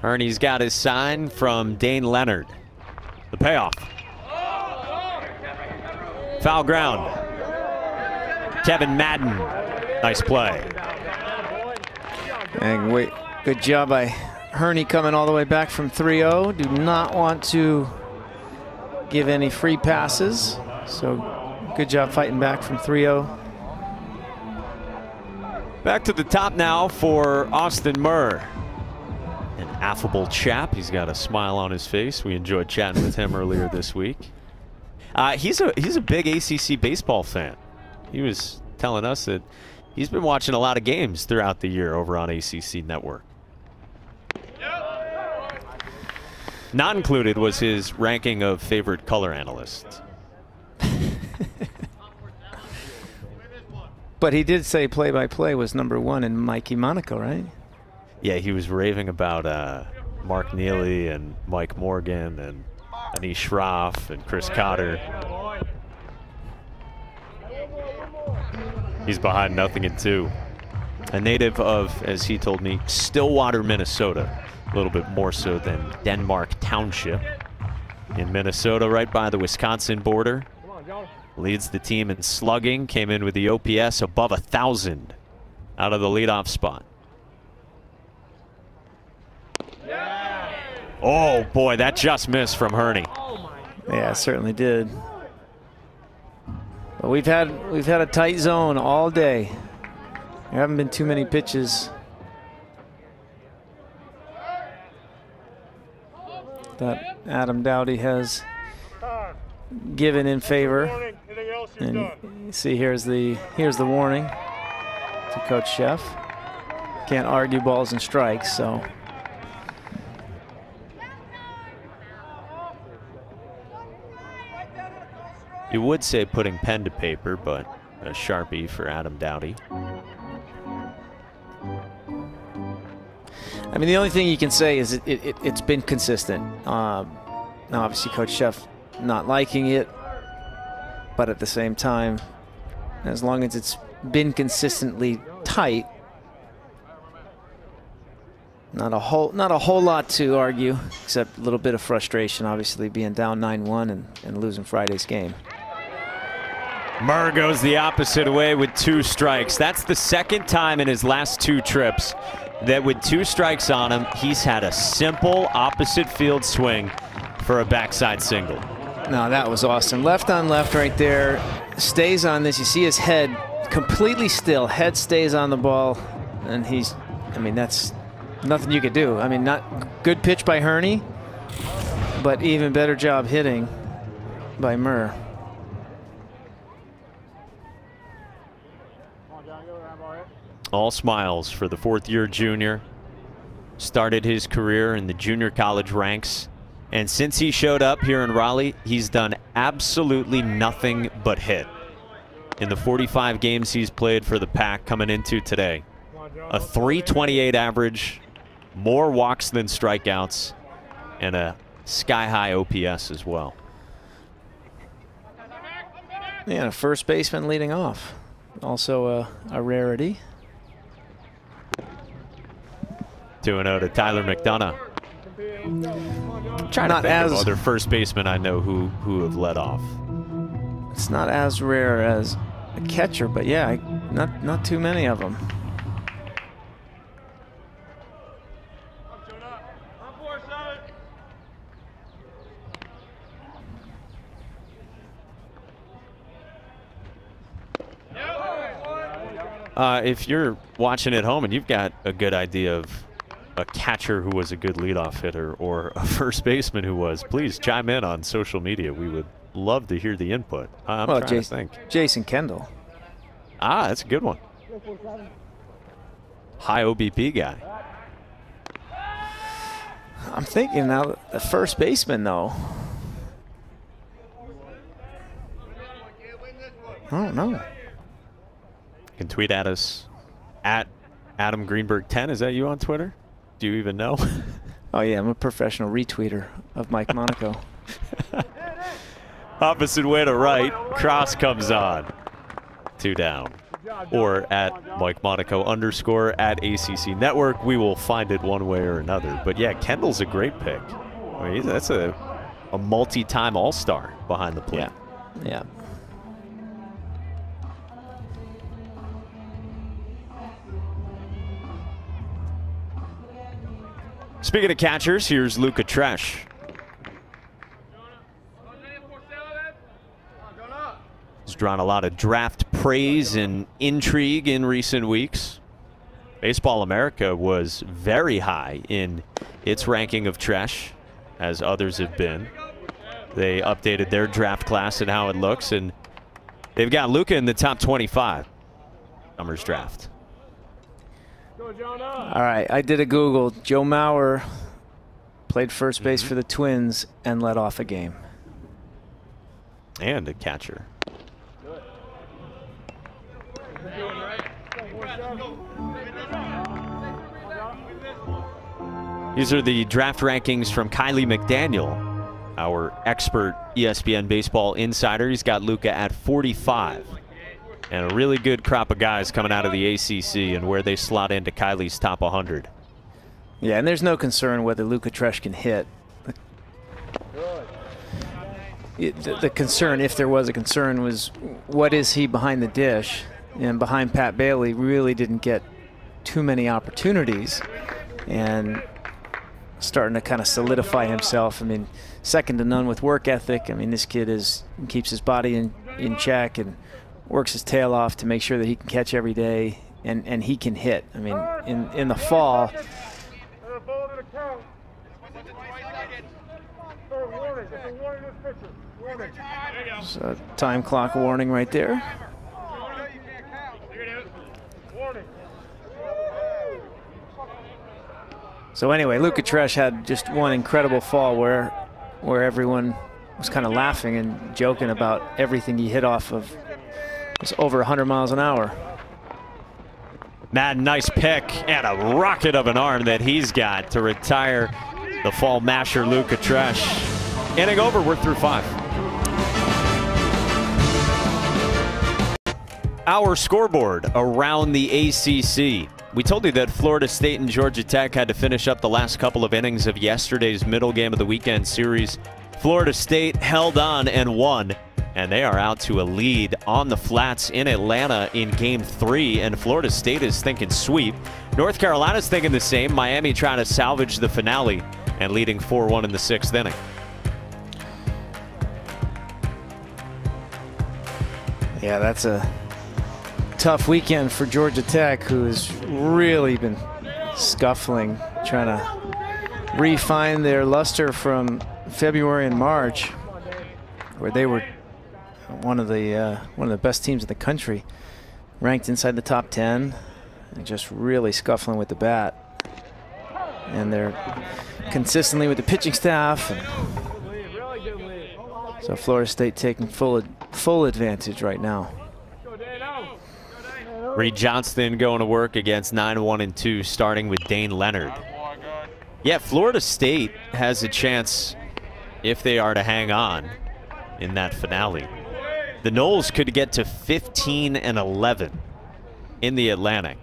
Hurney's got his sign from Dane Leonard. The payoff. Foul ground. Kevin Madden. Nice play. And wait, good job by Hurney coming all the way back from 3-0. Do not want to give any free passes. So good job fighting back from 3-0. Back to the top now for Austin Murr affable chap. He's got a smile on his face. We enjoyed chatting with him earlier this week. Uh, he's a he's a big ACC baseball fan. He was telling us that he's been watching a lot of games throughout the year over on ACC Network. Not included was his ranking of favorite color analysts. but he did say play-by-play -play was number one in Mikey Monaco, right? Yeah, he was raving about uh, Mark Neely and Mike Morgan and Anish Shroff and Chris Cotter. He's behind nothing in two. A native of, as he told me, Stillwater, Minnesota. A little bit more so than Denmark Township. In Minnesota, right by the Wisconsin border. Leads the team in slugging. Came in with the OPS above a 1,000 out of the leadoff spot. Oh boy, that just missed from Hurney. Yeah, certainly did. But we've had we've had a tight zone all day. There haven't been too many pitches. That Adam Dowdy has given in favor. And see here's the here's the warning to Coach Szefc. Can't argue balls and strikes, so You would say putting pen to paper, but a Sharpie for Adam Dowdy. I mean, the only thing you can say is it, it, has been consistent. Um, now, obviously, Coach Szefc not liking it, but at the same time, as long as it's been consistently tight, not a whole not a whole lot to argue, except a little bit of frustration, obviously being down 9-1 and, and losing Friday's game. Murr goes the opposite way with two strikes. That's the second time in his last two trips that with two strikes on him, he's had a simple opposite field swing for a backside single. No, that was awesome. Left on left right there. Stays on this. You see his head completely still. Head stays on the ball. And he's, I mean, that's nothing you could do. I mean, not good pitch by Hurney, but even better job hitting by Murr. All smiles for the fourth year junior. Started his career in the junior college ranks. And since he showed up here in Raleigh, he's done absolutely nothing but hit. In the 45 games he's played for the pack coming into today. A 328 average, more walks than strikeouts, and a sky high OPS as well. Yeah, a first baseman leading off. Also a, a rarity. 2 0 to Tyler McDonough. Try not as other first baseman I know who who have led off. It's not as rare as a catcher, but yeah, not not too many of them. Uh, if you're watching at home and you've got a good idea of a catcher who was a good leadoff hitter or a first baseman who was, please chime in on social media. We would love to hear the input. I'm well, trying Jason, to think. Jason Kendall. Ah, that's a good one. High OBP guy. I'm thinking now the first baseman though. I don't know can tweet at us at Adam Greenberg 10. Is that you on Twitter? Do you even know? oh yeah, I'm a professional retweeter of Mike Monaco. Opposite way to right, cross comes on. Two down. Or at Mike Monaco underscore at ACC Network. We will find it one way or another. But yeah, Kendall's a great pick. I mean, that's a, a multi-time All-Star behind the plate. Yeah. Yeah. Speaking of catchers, here's Luca Tresh. He's drawn a lot of draft praise and intrigue in recent weeks. Baseball America was very high in its ranking of Tresh, as others have been. They updated their draft class and how it looks, and they've got Luca in the top 25 summer's draft. All right, I did a Google. Joe Mauer played first base mm -hmm. for the Twins and led off a game. And a catcher. These are the draft rankings from Kiley McDaniel, our expert ESPN baseball insider. He's got Luca at 45 and a really good crop of guys coming out of the ACC and where they slot into Kiley's top 100. Yeah, and there's no concern whether Luca Tresh can hit. the, the, concern, if there was a concern, was what is he behind the dish? And behind Pat Bailey, really didn't get too many opportunities. And starting to kind of solidify himself. I mean, second to none with work ethic. I mean, this kid is keeps his body in, in check and – works his tail off to make sure that he can catch every day and, and he can hit. I mean, in, in the fall, so time clock warning right there. So anyway, Luca Tresh had just one incredible fall where where everyone was kind of laughing and joking about everything he hit off of was over 100 miles an hour. Madden, nice pick and a rocket of an arm that he's got to retire the fall masher Luca Tresh. Inning over, we're through five. Our scoreboard around the ACC. We told you that Florida State and Georgia Tech had to finish up the last couple of innings of yesterday's middle game of the weekend series. Florida State held on and won and they are out to a lead on the flats in Atlanta in game three. And Florida State is thinking sweep. North Carolina's thinking the same. Miami trying to salvage the finale and leading 4 1 in the sixth inning. Yeah, that's a tough weekend for Georgia Tech, who has really been scuffling, trying to refine their luster from February and March, where they were one of the uh, one of the best teams in the country, ranked inside the top 10, and just really scuffling with the bat. And they're consistently with the pitching staff. so Florida State taking full full advantage right now. Reed Johnston going to work against 9-1 and 2, starting with Dane Leonard. Yeah, Florida State has a chance if they are to hang on in that finale. The Noles could get to 15 and 11 in the Atlantic.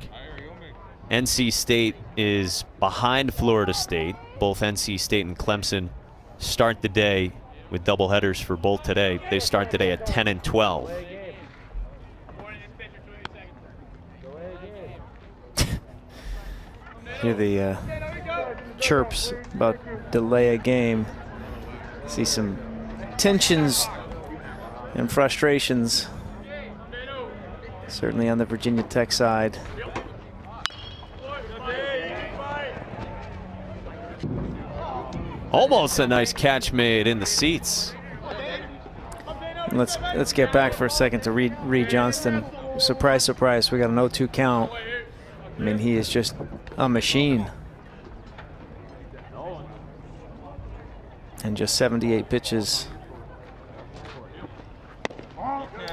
NC State is behind Florida State. Both NC State and Clemson start the day with doubleheaders for both today. They start today at 10 and 12. Hear the uh, chirps about delay a game. See some tensions and frustrations. Certainly on the Virginia Tech side. Almost a nice catch made in the seats. Let's let's get back for a second to Reed, Reed Johnston. Surprise, surprise, we got an 0-2 count. I mean, he is just a machine. And just 78 pitches.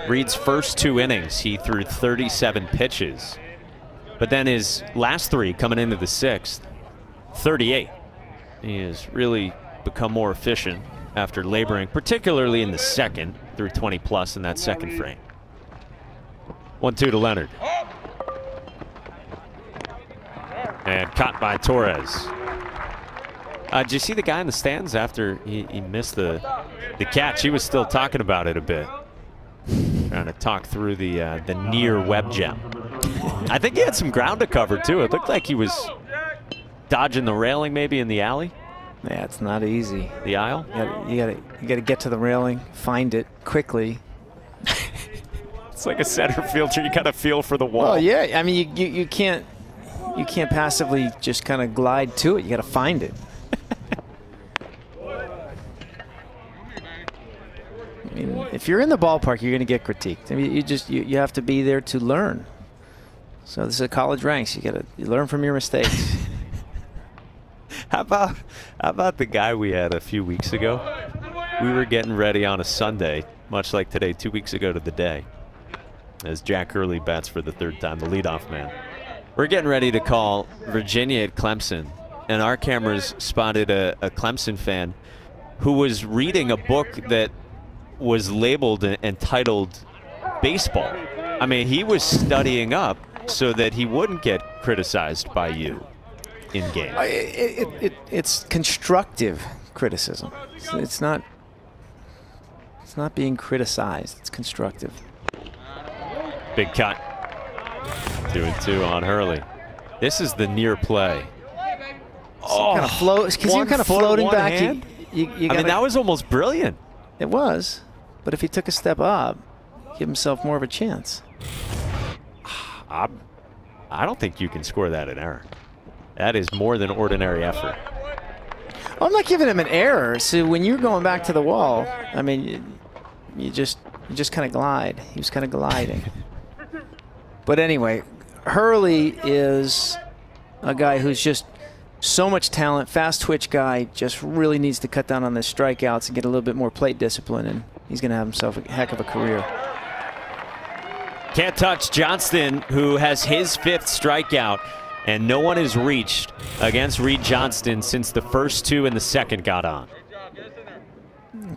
Reed's first two innings, he threw 37 pitches. But then his last three coming into the sixth, 38. He has really become more efficient after laboring, particularly in the second, through 20 plus in that second frame. 1 2 to Leonard. And caught by Torres. Uh, did you see the guy in the stands after he, he missed the, the catch? He was still talking about it a bit. Trying to talk through the uh, the near web gem. I think he had some ground to cover too. It looked like he was dodging the railing maybe in the alley. Yeah, it's not easy. The aisle. You got to you got to get to the railing, find it quickly. it's like a center fielder. You got to feel for the wall. Well, yeah. I mean, you, you, you can't you can't passively just kind of glide to it. You got to find it. I mean, if you're in the ballpark, you're going to get critiqued. I mean, you just you, you have to be there to learn. So this is a college ranks. You got to learn from your mistakes. how about how about the guy we had a few weeks ago? We were getting ready on a Sunday, much like today, two weeks ago to the day, as Jack Hurley bats for the third time, the leadoff man. We're getting ready to call Virginia at Clemson, and our cameras spotted a, a Clemson fan who was reading a book that was labeled and titled baseball. I mean, he was studying up so that he wouldn't get criticized by you in game. It, it, it, it's constructive criticism. It's, it's not. It's not being criticized. It's constructive. Big cut. Two and two on Hurley. This is the near play. Oh, kind of oh, float because you're kind of floating back. You, you, you I mean, that was almost brilliant. It was. But if he took a step up, give himself more of a chance. Ah, I, I don't think you can score that an error. That is more than ordinary effort. Well, I'm not giving him an error. So when you're going back to the wall, I mean, you, you just you just kind of glide. He was kind of gliding. but anyway, Hurley is a guy who's just so much talent, fast twitch guy, just really needs to cut down on the strikeouts and get a little bit more plate discipline, and he's going to have himself a heck of a career. Can't touch Johnston, who has his fifth strikeout, and no one has reached against Reed Johnston since the first two and the second got on.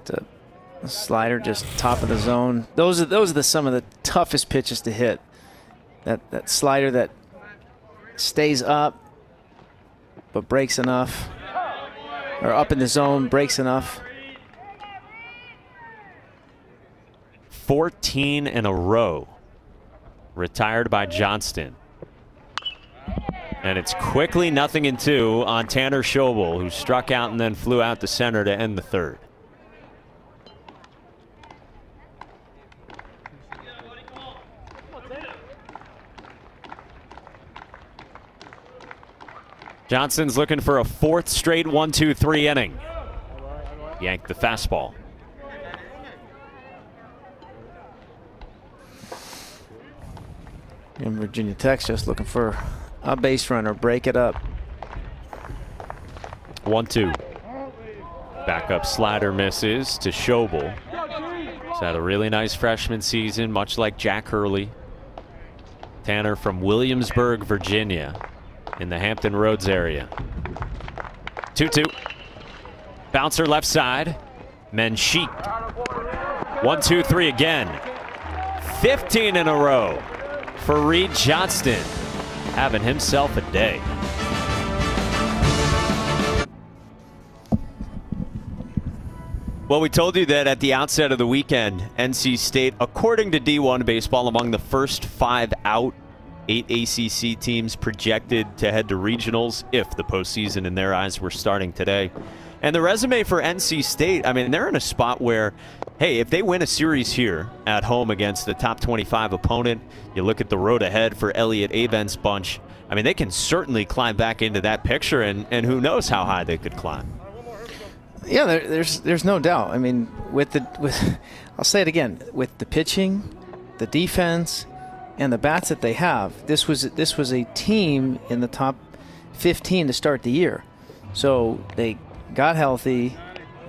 The slider just top of the zone. Those are those are the, some of the toughest pitches to hit. That that slider that stays up but breaks enough, or up in the zone breaks enough. 14 in a row retired by Johnston. And it's quickly nothing in two on Tanner Schobel, who struck out and then flew out to center to end the third. Johnston's looking for a fourth straight one, two, three inning. Yank the fastball. And Virginia Tech's just looking for a base runner, break it up. One, two. Backup slider misses to Schobel. He's had a really nice freshman season, much like Jack Hurley. Tanner from Williamsburg, Virginia, in the Hampton Roads area. 2 2. Bouncer left side. Mensik. 1 2 3 again. 15 in a row for Reed Johnston, having himself a day. Well, we told you that at the outset of the weekend, NC State, according to D1 Baseball, among the first five out, eight ACC teams projected to head to regionals if the postseason in their eyes were starting today. And the resume for NC State, I mean, they're in a spot where, hey, if they win a series here at home against the top 25 opponent, you look at the road ahead for Elliott Avent's bunch, I mean, they can certainly climb back into that picture, and, and who knows how high they could climb. Yeah, there, there's there's no doubt. I mean, with the with, I'll say it again, with the pitching, the defense, and the bats that they have, this was this was a team in the top 15 to start the year. So they got healthy.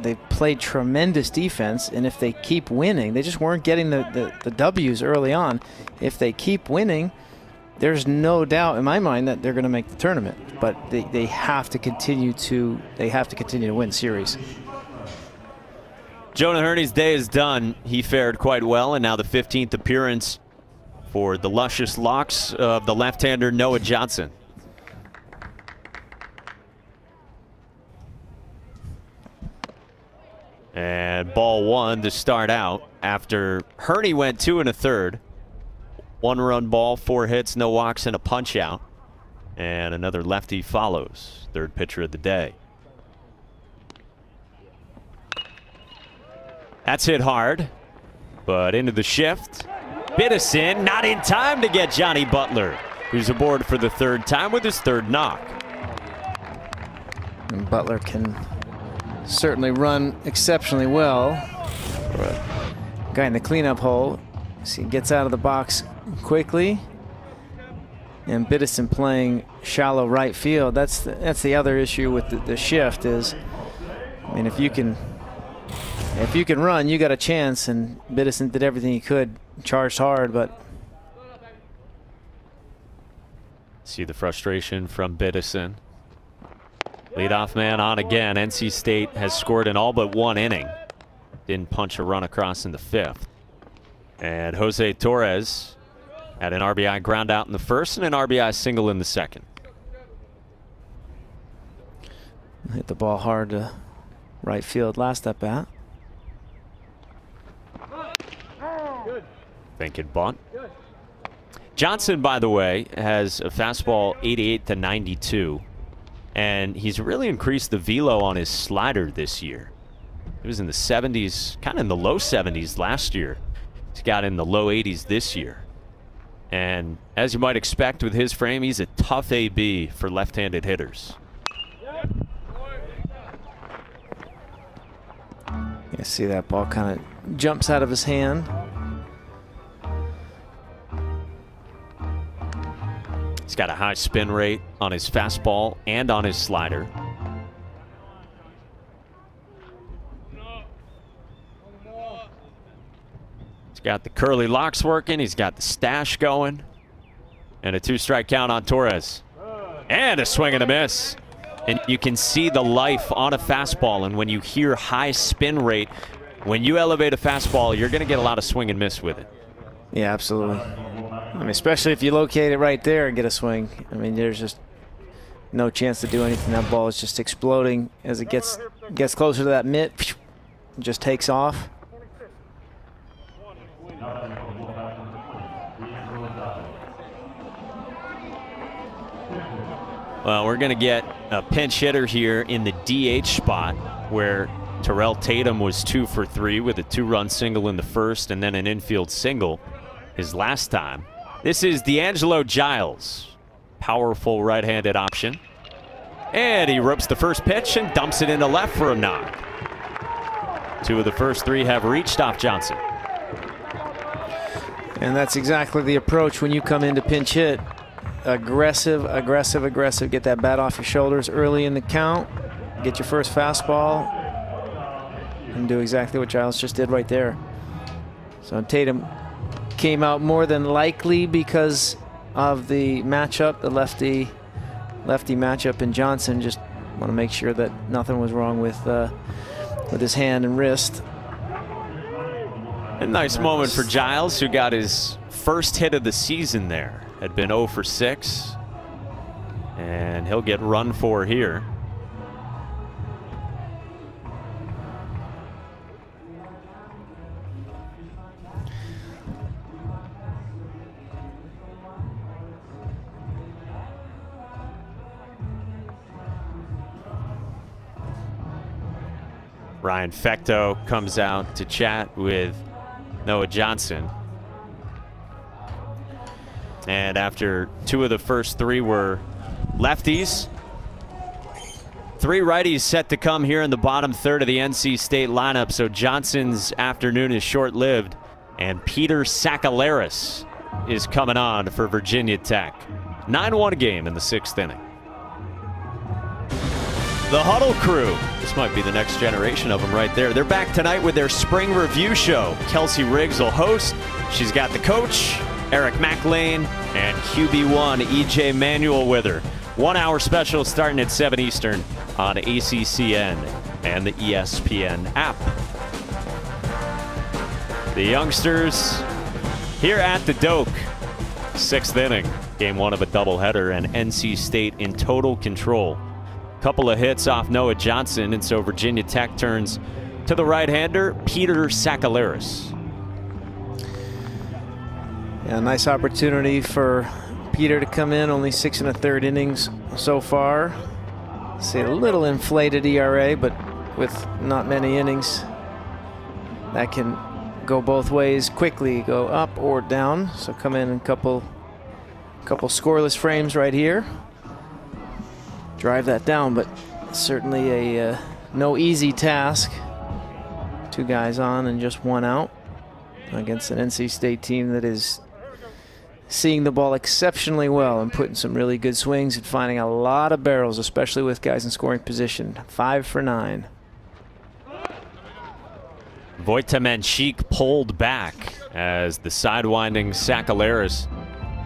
They played tremendous defense, and if they keep winning, they just weren't getting the, the, the W's early on. If they keep winning, there's no doubt in my mind that they're going to make the tournament. But they, they have to continue to they have to continue to win series. Jonah Hurney's day is done. He fared quite well, and now the 15th appearance for the luscious locks of the left-hander Noah Johnson. And ball one to start out after Hurney went two and a third. One run ball, four hits, no walks, and a punch out. And another lefty follows. Third pitcher of the day. That's hit hard, but into the shift. Biddison not in time to get Johnny Butler, who's aboard for the third time with his third knock. And Butler can certainly run exceptionally well. Guy in the cleanup hole. See, he gets out of the box quickly. And Biddison playing shallow right field. That's the, that's the other issue with the, the shift is, I mean, if you can if you can run, you got a chance. And Biddison did everything he could, charged hard, but See the frustration from Biddison. Leadoff man on again. NC State has scored in all but one inning. Didn't punch a run across in the fifth. And Jose Torres had an RBI ground out in the first and an RBI single in the second. hit the ball hard to right field last at bat. Thinking bunt. Johnson, by the way, has a fastball 88 to 92, and he's really increased the velo on his slider this year. It was in the 70s, kind of in the low 70s last year. He's got in the low 80s this year. And as you might expect with his frame, he's a tough AB for left-handed hitters. You see that ball kind of jumps out of his hand. He's got a high spin rate on his fastball and on his slider. He's got the curly locks working. He's got the stash going. And a two strike count on Torres. And a swing and a miss. And you can see the life on a fastball. And when you hear high spin rate, when you elevate a fastball, you're going to get a lot of swing and miss with it. Yeah, absolutely. I mean, especially if you locate it right there and get a swing. I mean, there's just no chance to do anything. That ball is just exploding as it gets gets closer to that mitt. Just takes off. Well, we're going to get a pinch hitter here in the DH spot where Terrell Tatum was two for three with a two run single in the first and then an infield single his last time. This is DeAngelo Giles. Powerful right handed option. And he ropes the first pitch and dumps it into left for a knock. Two of the first three have reached off Johnson. And that's exactly the approach when you come into pinch hit. Aggressive, aggressive, aggressive. Get that bat off your shoulders early in the count. Get your first fastball. And do exactly what Giles just did right there. So Tatum came out more than likely because of the matchup, the lefty lefty matchup in Johnson. Just want to make sure that nothing was wrong with uh, with his hand and wrist. A nice moment for Giles, who got his first hit of the season there. Had been 0 for 6. And he'll get run for here. Ryan Fecto comes out to chat with Noah Johnson. And after two of the first three were lefties, three righties set to come here in the bottom third of the NC State lineup. So Johnson's afternoon is short lived. And Peter Sakalaris is coming on for Virginia Tech. 9 1 game in the sixth inning. The Huddle Crew. This might be the next generation of them right there. They're back tonight with their spring review show. Kelsey Riggs will host. She's got the coach, Eric Mac Lain, and QB1 EJ Manuel with her. One hour special starting at 7 Eastern on ACCN and the ESPN app. The youngsters here at the Doak. Sixth inning. Game one of a doubleheader and NC State in total control. Couple of hits off Noah Johnson, and so Virginia Tech turns to the right-hander, Peter Sakalaris. Yeah, nice opportunity for Peter to come in. Only six and a third innings so far. See a little inflated ERA, but with not many innings, that can go both ways quickly, go up or down. So come in a couple, couple scoreless frames right here drive that down, but certainly a uh, no easy task. Two guys on and just one out against an NC State team that is seeing the ball exceptionally well and putting some really good swings and finding a lot of barrels, especially with guys in scoring position. Five for nine. Vojta Mensik pulled back as the sidewinding Sakalaris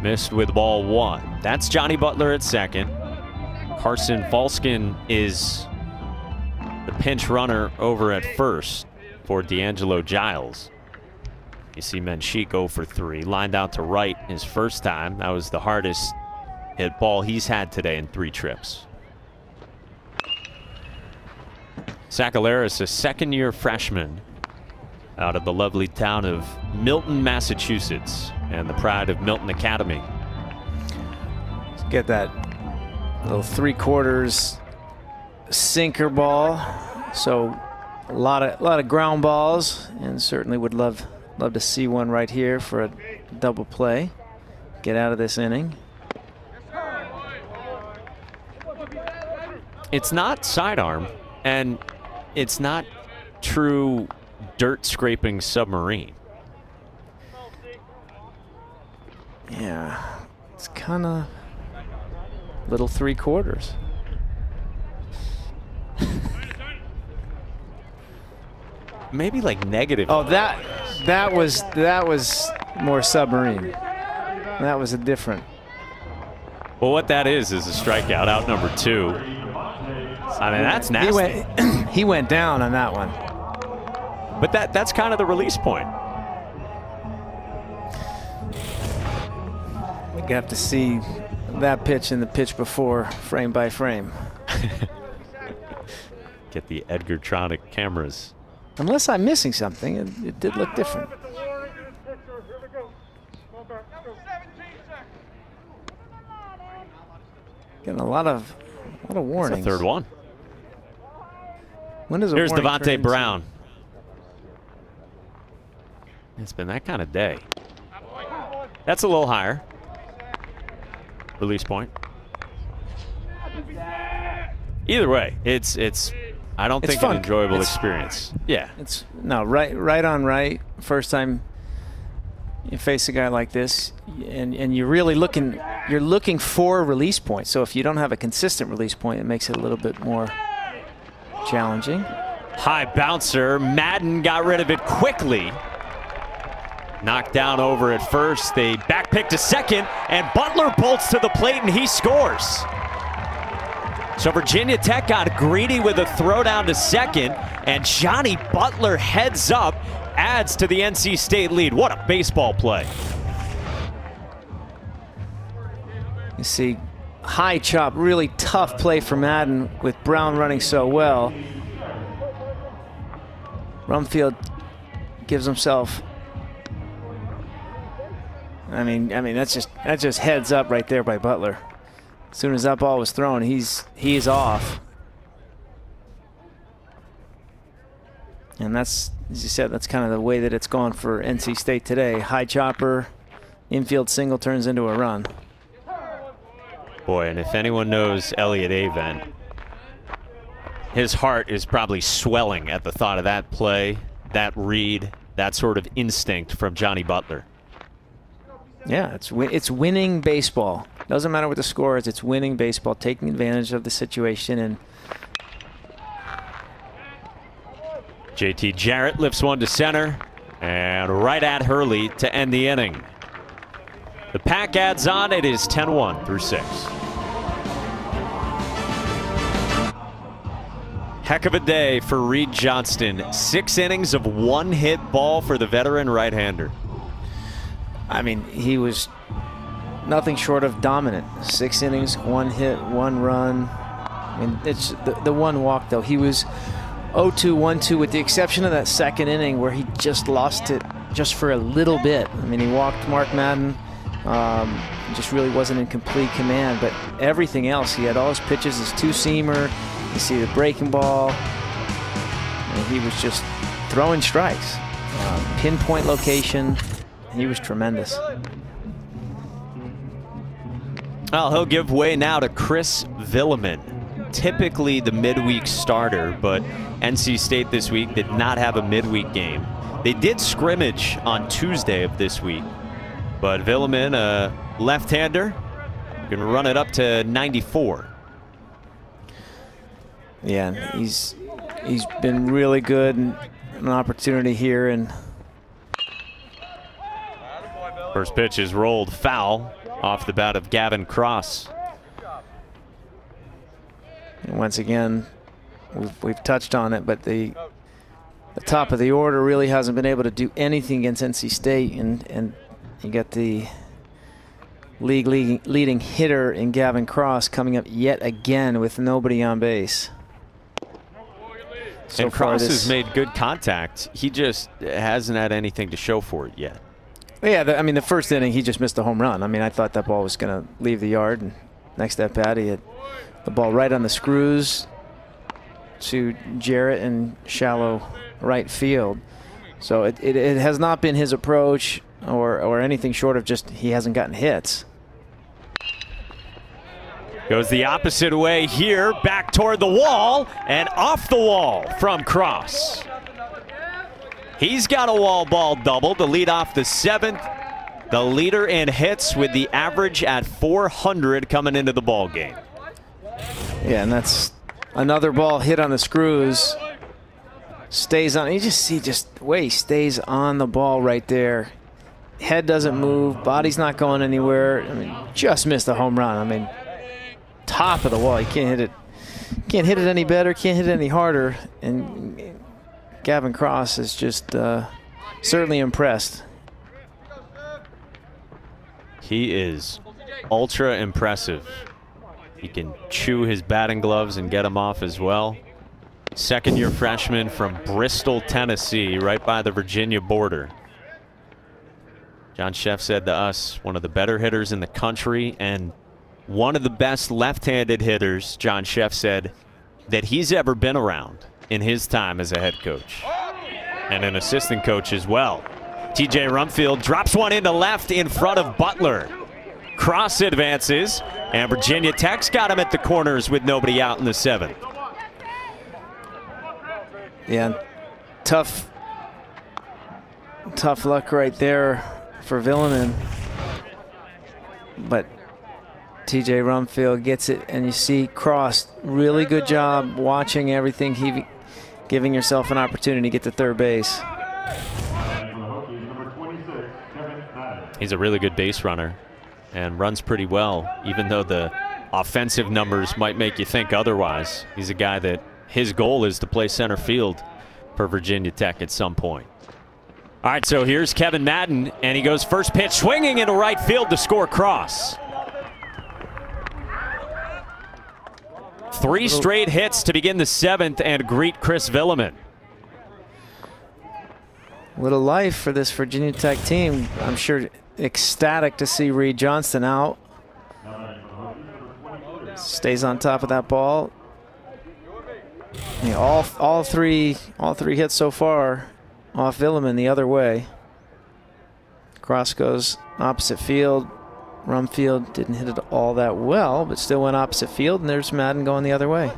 missed with ball one. That's Johnny Butler at second. Carson Falskin is the pinch runner over at first for D'Angelo Giles. You see Mensik go for three, lined out to right his first time. That was the hardest hit ball he's had today in three trips. Sakalaris, a second year freshman out of the lovely town of Milton, Massachusetts, and the pride of Milton Academy. Let's get that little three quarters sinker ball. So a lot of a lot of ground balls, and certainly would love love to see one right here for a double play. Get out of this inning. It's not sidearm, and it's not true dirt scraping submarine. Yeah, it's kind of little three quarters. Maybe like negative. Oh, that that was that was more submarine. That was a different. Well, what that is is a strikeout, out number two. I mean, that's nasty. He went he went down on that one. But that that's kind of the release point. We have to see that pitch and the pitch before, frame by frame. Get the Edgertronic cameras. Unless I'm missing something, it, it did look different. Getting a lot of, a lot of warnings. third one. When does a Here's Devonte Brown. It's been that kind of day. That's a little higher. Release point. Either way, it's it's. I don't It's think fun. an enjoyable It's- experience. Yeah, It's no right, right on right. First time you face a guy like this, and and you're really looking, you're looking for a release point. So if you don't have a consistent release point, it makes it a little bit more challenging. high bouncer. Madden got rid of it quickly. Knocked down over at first. They back pick to second, and Butler bolts to the plate and he scores. So Virginia Tech got greedy with a throw down to second, and Johnny Butler heads up, adds to the NC State lead. What a baseball play. You see, high chop, really tough play for Madden with Brown running so well. Rumfield gives himself. I mean, I mean that's just that's just heads up right there by Butler. As soon as that ball was thrown, he's he's off. And that's, as you said, that's kind of the way that it's gone for NC State today. High chopper, infield single turns into a run. Boy, and if anyone knows Elliott Avent, his heart is probably swelling at the thought of that play, that read, that sort of instinct from Johnny Butler. Yeah, it's it's winning baseball. Doesn't matter what the score is. It's winning baseball, taking advantage of the situation, and JT Jarrett lifts one to center and right at Hurley to end the inning. The pack adds on. It is 10-1 through 6. Heck of a day for Reed Johnston. Six innings of one hit ball for the veteran right-hander. I mean, he was nothing short of dominant. Six innings, one hit, one run. I mean, it's the, the one walk though. He was 0-2, 1-2, with the exception of that second inning where he just lost it just for a little bit. I mean, he walked Mark Madden. Um, just really wasn't in complete command, but everything else, he had all his pitches, his two-seamer. You see the breaking ball. And he was just throwing strikes. Um, pinpoint location. He was tremendous. Well, he'll give way now to Chris Villaman. Typically the midweek starter, but NC State this week did not have a midweek game. They did scrimmage on Tuesday of this week, but Villaman, a left-hander, can run it up to 94. Yeah, he's he's been really good and an opportunity here and First pitch is rolled foul off the bat of Gavin Cross. And once again, we've, we've touched on it, but the the top of the order really hasn't been able to do anything against NC State, and and you got the league leading, leading hitter in Gavin Cross coming up yet again with nobody on base. So and Cross has made good contact. He just hasn't had anything to show for it yet. Yeah, the, I mean, the first inning, he just missed a home run. I mean, I thought that ball was going to leave the yard. And next at bat, he had the ball right on the screws to Jarrett in shallow right field. So it, it, it has not been his approach or, or anything short of just he hasn't gotten hits. Goes the opposite way here, back toward the wall, and off the wall from Cross. He's got a wall ball double to lead off the seventh. The leader in hits with the average at 400 coming into the ball game. Yeah, and that's another ball hit on the screws. stays on. You just see just the way he stays on the ball right there. Head doesn't move, body's not going anywhere. I mean, just missed a home run. I mean, top of the wall. You can't hit it. Can't hit it any better. Can't hit it any harder. And Gavin Cross is just uh, certainly impressed. He is ultra impressive. He can chew his batting gloves and get them off as well. Second year freshman from Bristol, Tennessee, right by the Virginia border. John Szefc said to us, one of the better hitters in the country and one of the best left-handed hitters, John Szefc said, that he's ever been around in his time as a head coach and an assistant coach as well. TJ Rumfield drops one into left in front of Butler. Cross advances, and Virginia Tech's got him at the corners with nobody out in the seventh. Yeah, tough, tough luck right there for Villaman. But TJ Rumfield gets it, and you see Cross, really good job watching everything, he giving yourself an opportunity to get to third base. He's a really good base runner and runs pretty well, even though the offensive numbers might make you think otherwise. He's a guy that his goal is to play center field for Virginia Tech at some point. All right, so here's Kevin Madden, and he goes first pitch swinging into right field to score cross. Three straight hits to begin the seventh and greet Chris Villaman. Little life for this Virginia Tech team. I'm sure ecstatic to see Reed Johnston out. Stays on top of that ball. Yeah, all all three all three hits so far off Villaman the other way. Cross goes opposite field. Rumfield didn't hit it all that well, but still went opposite field, and there's Madden going the other way.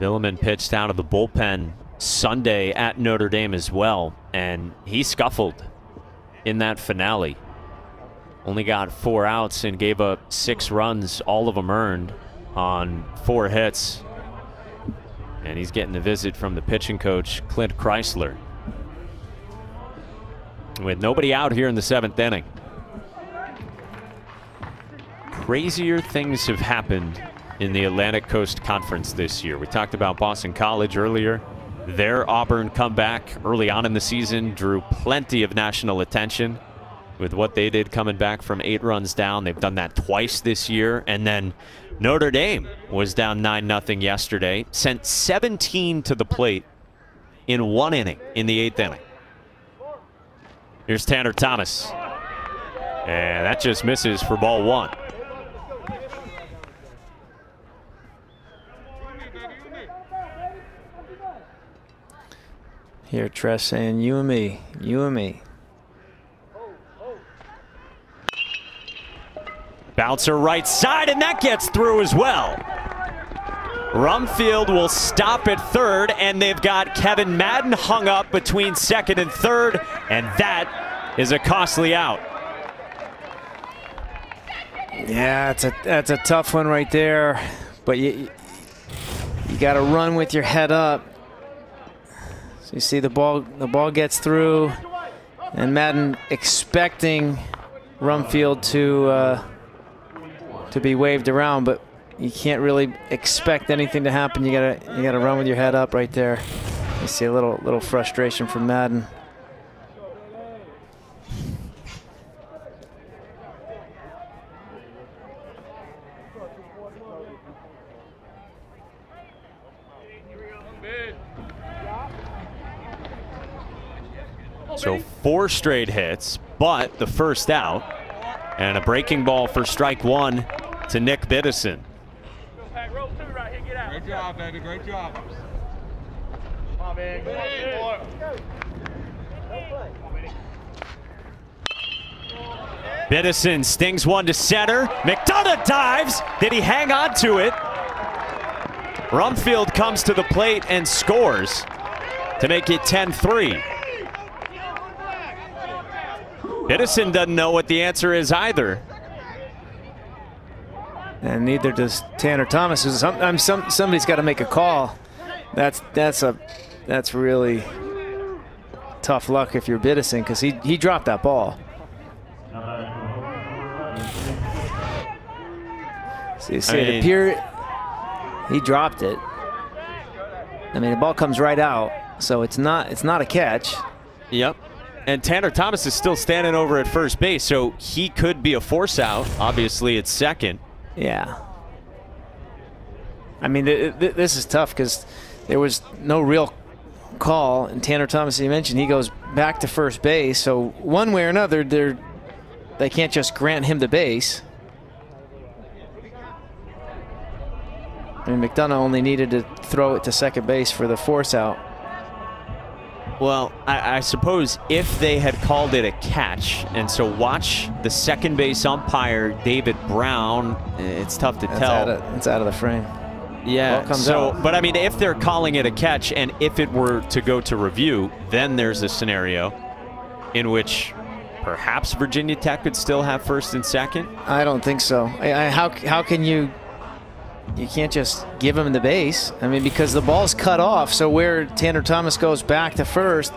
Villaman pitched out of the bullpen Sunday at Notre Dame as well, and he scuffled in that finale. Only got four outs and gave up six runs, all of them earned on four hits. And he's getting a visit from the pitching coach, Clint Chrisco. With nobody out here in the seventh inning crazier things have happened in the Atlantic Coast Conference this year. We talked about Boston College earlier. Their Auburn comeback early on in the season drew plenty of national attention with what they did coming back from eight runs down. They've done that twice this year. And then Notre Dame was down 9 0 yesterday, sent 17 to the plate in one inning in the eighth inning. Here's Tanner Thomas. And that just misses for ball one. Here, Tress saying, you and me, you and me. Bouncer right side, and that gets through as well. Rumfield will stop at third, and they've got Kevin Madden hung up between second and third, and that is a costly out. Yeah, it's a that's a tough one right there, but you you got to run with your head up. So you see the ball the ball gets through, and Madden expecting Rumfield to uh, to be waved around, but you can't really expect anything to happen. You gotta you gotta run with your head up right there. You see a little little frustration from Madden. So four straight hits, but the first out. And a breaking ball for strike one to Nick Biddison. Great job, baby. Great job. Biddison stings one to center. McDonough dives. Did he hang on to it? Rumfield comes to the plate and scores to make it 10 3. Biddison doesn't know what the answer is either. And neither does Tanner Thomas. Some, some, somebody's got to make a call. That's that's a that's really tough luck if you're Biddison because he he dropped that ball. So you see, I it mean- appeared he dropped it. I mean, the ball comes right out, so it's not it's not a catch. Yep. And Tanner Thomas is still standing over at first base, so he could be a force out. Obviously, it's second. Yeah. I mean, th- th- this is tough because there was no real call, and Tanner Thomas, you mentioned, he goes back to first base. So one way or another, they're they can't just grant him the base. I mean, McDonough only needed to throw it to second base for the force out. Well, I, I suppose if they had called it a catch, and so watch the second base umpire, David Brown. It's tough to It's tell. out of, it's out of the frame. Yeah. So, out. but I mean, if they're calling it a catch, and if it were to go to review, then there's a scenario in which perhaps Virginia Tech could still have first and second. I don't think so. I, I, how how can you? You can't just give him the base. I mean, because the ball's cut off. So where Tanner Thomas goes back to first,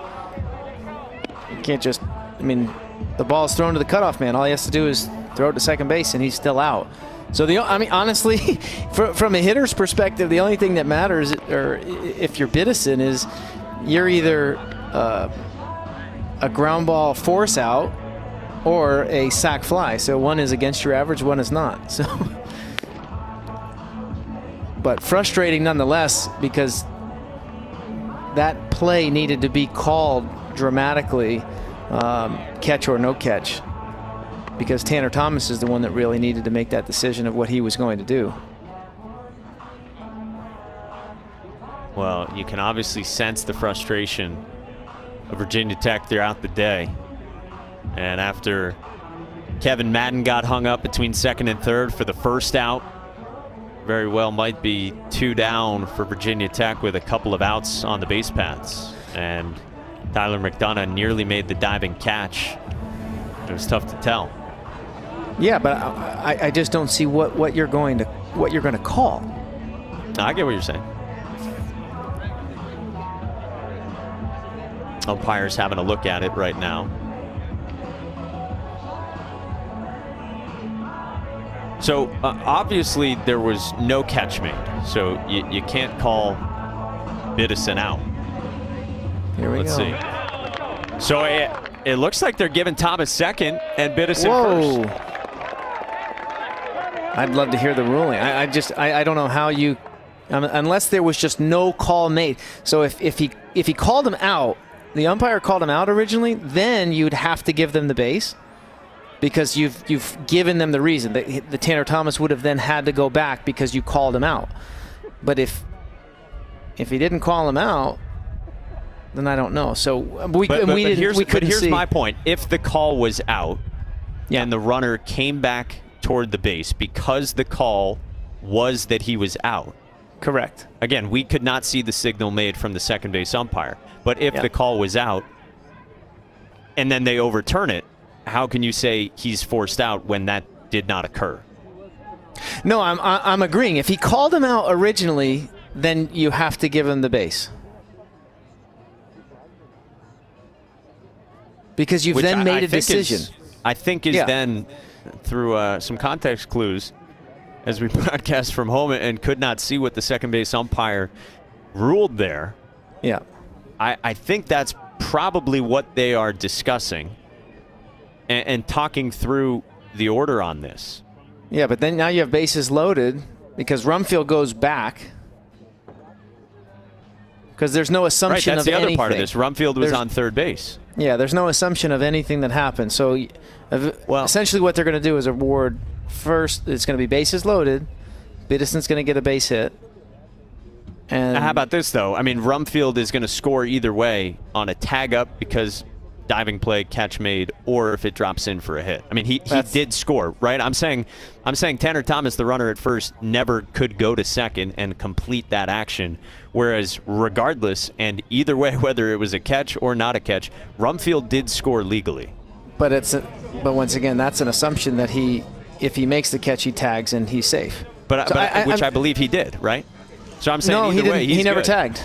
you can't just. I mean, the ball's thrown to the cutoff man. All he has to do is throw it to second base, and he's still out. So the I mean, honestly, from a hitter's perspective, the only thing that matters, or if you're Biddison, is you're either uh, a ground ball force out or a sack fly. So one is against your average, one is not. So, but frustrating nonetheless because that play needed to be called dramatically, um, catch or no catch, because Tanner Thomas is the one that really needed to make that decision of what he was going to do. Well, you can obviously sense the frustration of Virginia Tech throughout the day. And after Kevin Madden got hung up between second and third for the first out, very well might be two down for Virginia Tech with a couple of outs on the base paths. And Tyler McDonough nearly made the diving catch. It was tough to tell. Yeah, but I, I- just don't see what, what you're going to what you're going to call. I get what you're saying. Umpire's having a look at it right now. So uh, obviously there was no catch made, so you, you can't call Biddison out. Here we Let's go. see. So it, it looks like they're giving Thomas second and Biddison Whoa. first. I'd love to hear the ruling. I, I just I, I don't know how you um, unless there was just no call made. So if, if he if he called him out, the umpire called him out originally, then you'd have to give them the base because you've you've given them the reason. The, the Tanner Thomas would have then had to go back because you called him out. But if if he didn't call him out, then I don't know. So uh, we But, but- we but here's, we but couldn't here's see. my point. If the call was out Yeah. and the runner came back toward the base because the call was that he was out, Correct. again, we could not see the signal made from the second base umpire. But if Yeah. the call was out and then they overturn it, how can you say he's forced out when that did not occur? No, I'm I'm agreeing. If he called him out originally, then you have to give him the base. Because you've Which then I- made I a think is- decision. I think is Yeah. then through uh, some context clues as we broadcast from home and could not see what the second base umpire ruled there. yeah. I, I think that's probably what they are discussing and, and talking through the order on this. Yeah, but then now you have bases loaded because Rumfield goes back. Because there's no assumption Right, that's of the other anything. part of this. Rumfield was There's- on third base. Yeah, there's no assumption of anything that happened. So, Well- essentially, what they're going to do is award first. It's going to be bases loaded. Biddison's going to get a base hit. And How about this though? I mean, Rumfield is going to score either way on a tag up because diving play, catch made, or if it drops in for a hit. I mean, he, he did score, right? I'm saying, I'm saying Tanner Thomas, the runner at first, never could go to second and complete that action. Whereas, regardless, and either way, whether it was a catch or not a catch, Rumfield did score legally. But it's a, but once again, that's an assumption that he, if he makes the catch, he tags and he's safe. But, So but I- I- which I'm- I believe he did, right? So I'm saying no, either he way, he never good. tagged.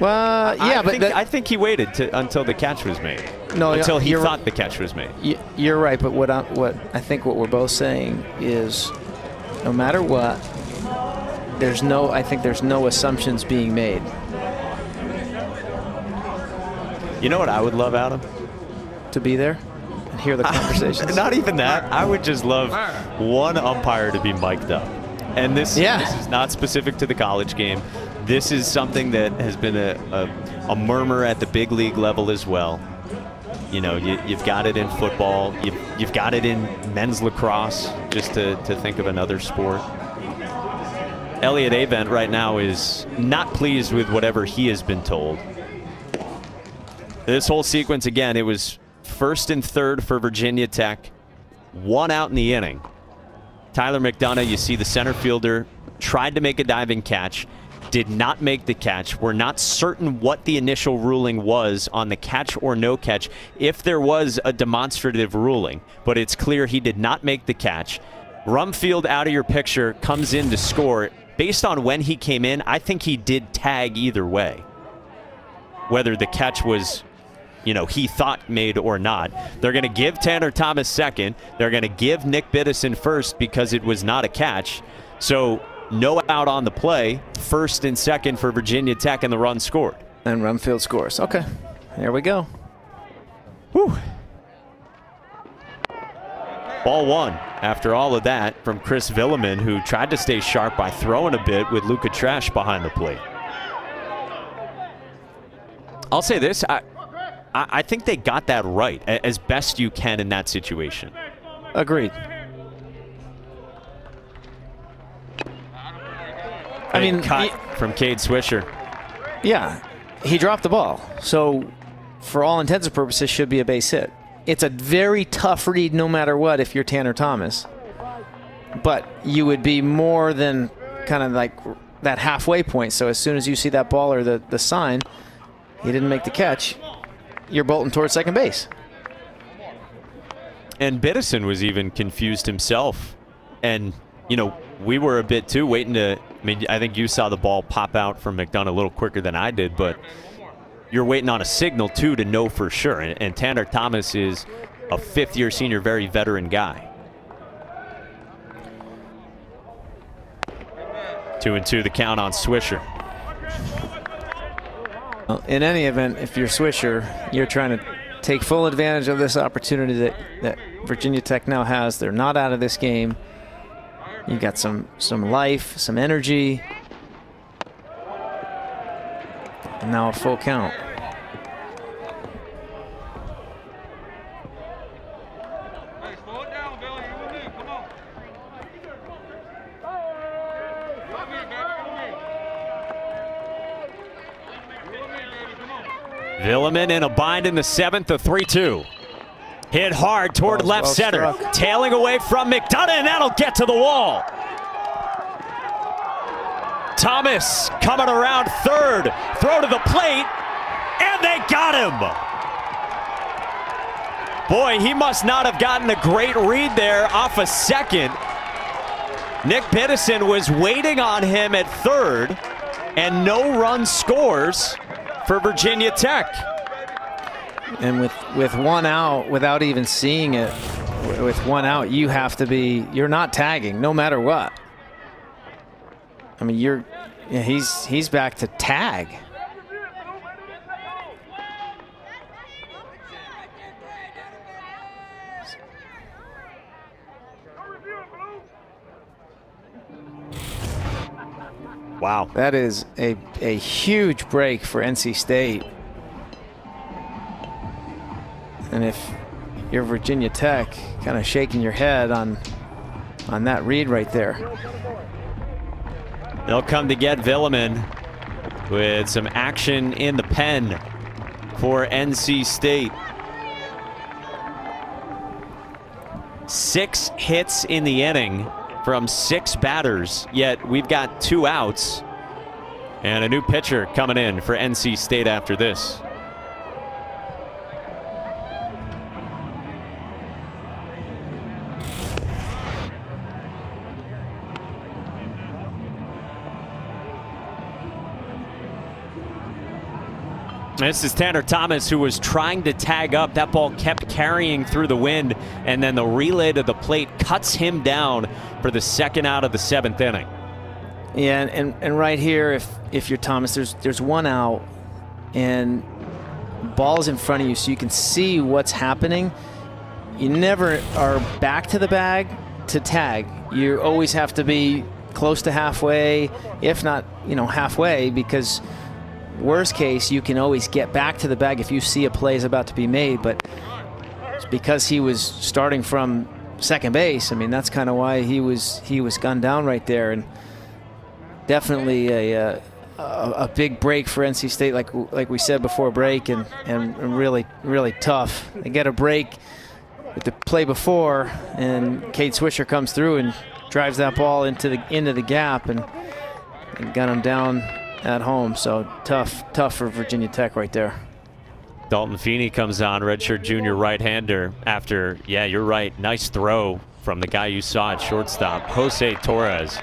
Well, yeah, I but think, I think he waited to, until the catch was made. No, until he thought the catch was made. You're right, but what I, what I think what we're both saying is, no matter what, there's no. I think there's no assumptions being made. You know what I would love, Adam? To be there and hear the conversations. Not even that. I would just love one umpire to be mic'd up. And this, Yeah. this is not specific to the college game. This is something that has been a, a, a murmur at the big league level as well. You know, you, you've got it in football. You've, you've got it in men's lacrosse, just to, to think of another sport. Elliott Avent right now is not pleased with whatever he has been told. This whole sequence, again, it was first and third for Virginia Tech, one out in the inning. Tyler McDonough, you see the center fielder, tried to make a diving catch, did not make the catch. We're not certain what the initial ruling was on the catch or no catch, if there was a demonstrative ruling, but it's clear he did not make the catch. Rumfield out of your picture comes in to score. Based on when he came in, I think he did tag either way. Whether the catch was you know, he thought made or not. They're going to give Tanner Thomas second. They're going to give Nick Biddison first because it was not a catch. So no out on the play. First and second for Virginia Tech, and the run scored. And Rumfield scores. Okay, there we go. Whew. Ball one after all of that from Chris Villaman, who tried to stay sharp by throwing a bit with Luca Tresh behind the plate. I'll say this. I, I I think they got that right as best you can in that situation. Agreed. I mean, cut he- from Cade Swisher. Yeah, he dropped the ball. So, for all intents and purposes, should be a base hit. It's a very tough read no matter what if you're Tanner Thomas. But you would be more than kind of like that halfway point. So, as soon as you see that ball or the, the sign, he didn't make the catch, you're bolting towards second base. And Biddison was even confused himself. And, you know, we were a bit too, waiting to. I mean, I think you saw the ball pop out from McDonough a little quicker than I did, but you're waiting on a signal, too, to know for sure. And, and Tanner Thomas is a fifth year senior, very veteran guy. Two and two the count on Swisher. Well, in any event, if you're Swisher, you're trying to take full advantage of this opportunity that, that Virginia Tech now has. They're not out of this game. You got some some life, some energy, and now a full count. Villaman in a bind in the seventh, a 3 2. Hit hard toward left well center. struck. Tailing away from McDonough, and that'll get to the wall. Thomas coming around third. Throw to the plate, and they got him. Boy, he must not have gotten a great read there off a second. Nick Biddison was waiting on him at third, and no run scores for Virginia Tech. And with with one out, without even seeing it, with one out, you have to be. You're not tagging, no matter what. I mean, you're. Yeah, he's he's back to tag. Wow. That is a, a huge break for NC State. And if you're Virginia Tech, kind of shaking your head on on that read right there. They'll come to get Villaman with some action in the pen for NC State. Six hits in the inning from six batters, yet we've got two outs and a new pitcher coming in for NC State after this. This is Tanner Thomas who was trying to tag up. That ball kept carrying through the wind, and then the relay to the plate cuts him down for the second out of the seventh inning. Yeah, and, and, right here, if if you're Thomas, there's there's one out, and ball's in front of you, so you can see what's happening. You never are back to the bag to tag. You always have to be close to halfway, if not, you know, halfway, because worst case, you can always get back to the bag if you see a play is about to be made. But because he was starting from second base, I mean, that's kind of why he was he was gunned down right there, and definitely a. Uh, a, a big break for NC State, like like we said before break, and, and really really tough. They get a break with the play before, and Cade Swisher comes through and drives that ball into the into the gap and, and got him down at home. So tough, tough for Virginia Tech right there. Dalton Feeney comes on, redshirt junior right-hander. After, yeah, you're right, nice throw from the guy you saw at shortstop, Jose Torres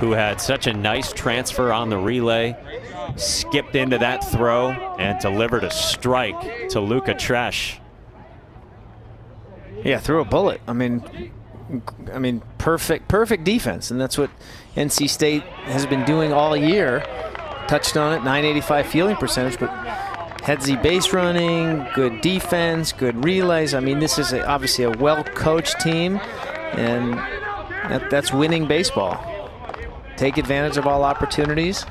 who had such a nice transfer on the relay, skipped into that throw and delivered a strike to Luca Tresh. Yeah, threw a bullet. I mean, I mean, perfect, perfect defense, and that's what NC State has been doing all year. Touched on it, 985 fielding percentage, but headsy base running, good defense, good relays. I mean, this is a, obviously a well-coached team, and that, that's winning baseball take advantage of all opportunities.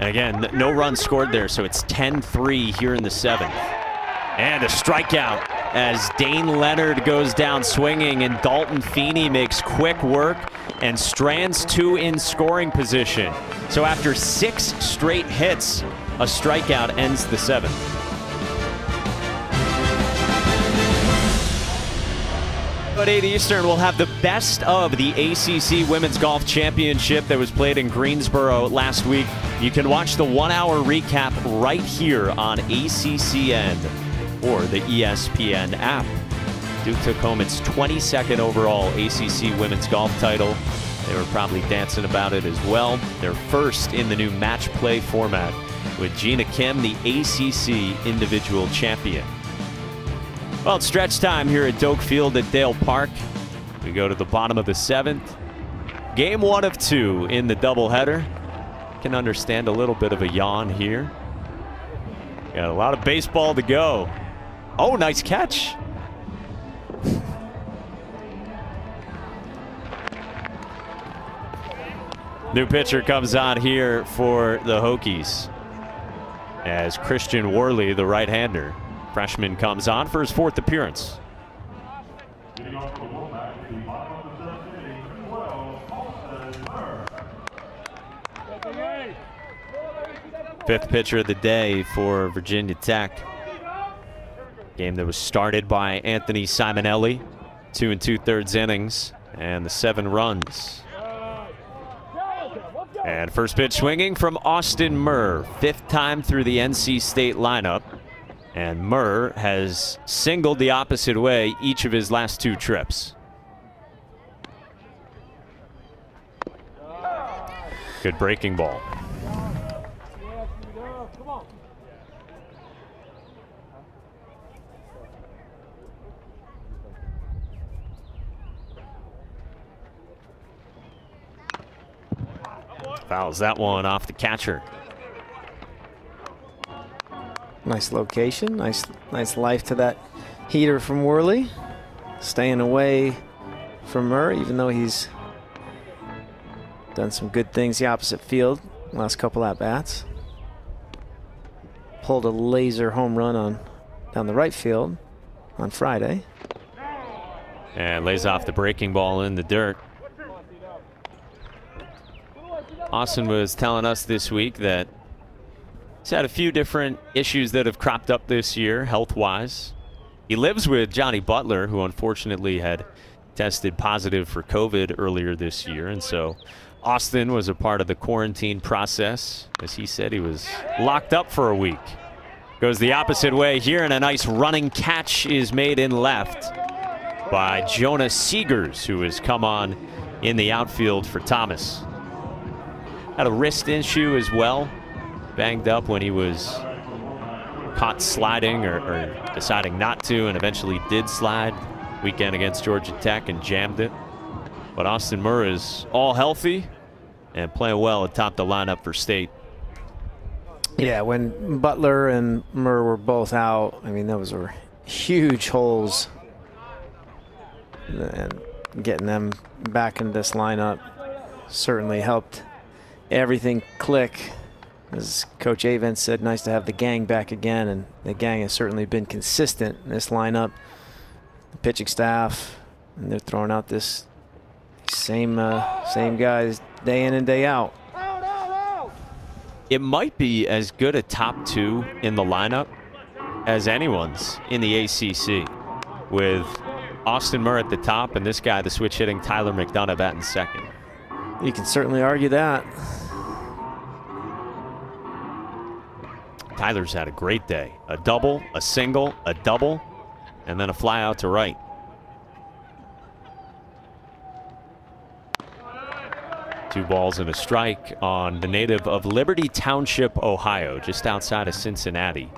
And again, no runs scored there, so it's 10-3 here in the seventh. And a strikeout as Dane Leonard goes down swinging and Dalton Feeney makes quick work and strands two in scoring position. So after six straight hits, a strikeout ends the seventh. At 8 Eastern, we'll have the best of the ACC Women's Golf Championship that was played in Greensboro last week. You can watch the one-hour recap right here on ACCN or the ESPN app. Duke took home its 22nd overall ACC Women's Golf title. They were probably dancing about it as well. They're first in the new match play format with Gina Kim, the ACC individual champion. Well, it's stretch time here at Doak Field at Dail Park. We go to the bottom of the seventh. Game one of two in the doubleheader. Can understand a little bit of a yawn here. Got a lot of baseball to go. Oh, nice catch. New pitcher comes on here for the Hokies as Christian Worley, the right-hander, Freshman comes on for his fourth appearance. Fifth pitcher of the day for Virginia Tech. Game that was started by Anthony Simonelli. Two and two thirds innings and the seven runs. And first pitch swinging from Austin Murr. Fifth time through the NC State lineup. And Murr has singled the opposite way each of his last two trips. Good breaking ball. Fouls that one off the catcher. Nice location, nice nice life to that heater from Worley. Staying away from Murr, even though he's done some good things the opposite field last couple at bats. Pulled a laser home run on down the right field on Friday. And lays off the breaking ball in the dirt. Austin was telling us this week that He's had a few different issues that have cropped up this year, health-wise. He lives with Johnny Butler, who unfortunately had tested positive for COVID earlier this year. And so Austin was a part of the quarantine process. As he said, he was locked up for a week. Goes the opposite way here, and a nice running catch is made in left by Jonah Seegers, who has come on in the outfield for Thomas. Had a wrist issue as well banged up when he was caught sliding or, or deciding not to and eventually did slide weekend against Georgia Tech and jammed it. But Austin Murr is all healthy and playing well atop the lineup for state. Yeah, when Butler and Murr were both out, I mean, those were huge holes. And getting them back in this lineup certainly helped everything click. As Coach Avent said, nice to have the gang back again, and the gang has certainly been consistent in this lineup. The pitching staff, and they're throwing out this same uh, same guys day in and day out. It might be as good a top two in the lineup as anyone's in the ACC, with Austin Murr at the top and this guy, the switch hitting Tyler McDonough, batting second. You can certainly argue that. Tyler's had a great day. A double, a single, a double, and then a fly out to right. Two balls and a strike on the native of Liberty Township, Ohio, just outside of Cincinnati.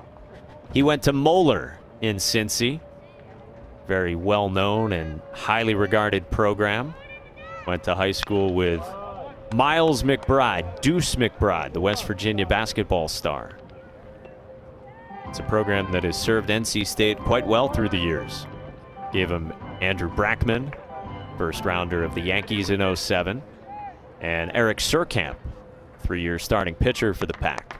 He went to Moeller in Cincy. Very well known and highly regarded program. Went to high school with Miles McBride, Deuce McBride, the West Virginia basketball star. It's a program that has served NC State quite well through the years. Gave him Andrew Brackman, first rounder of the Yankees in 07, and Eric Surkamp, three year starting pitcher for the Pack.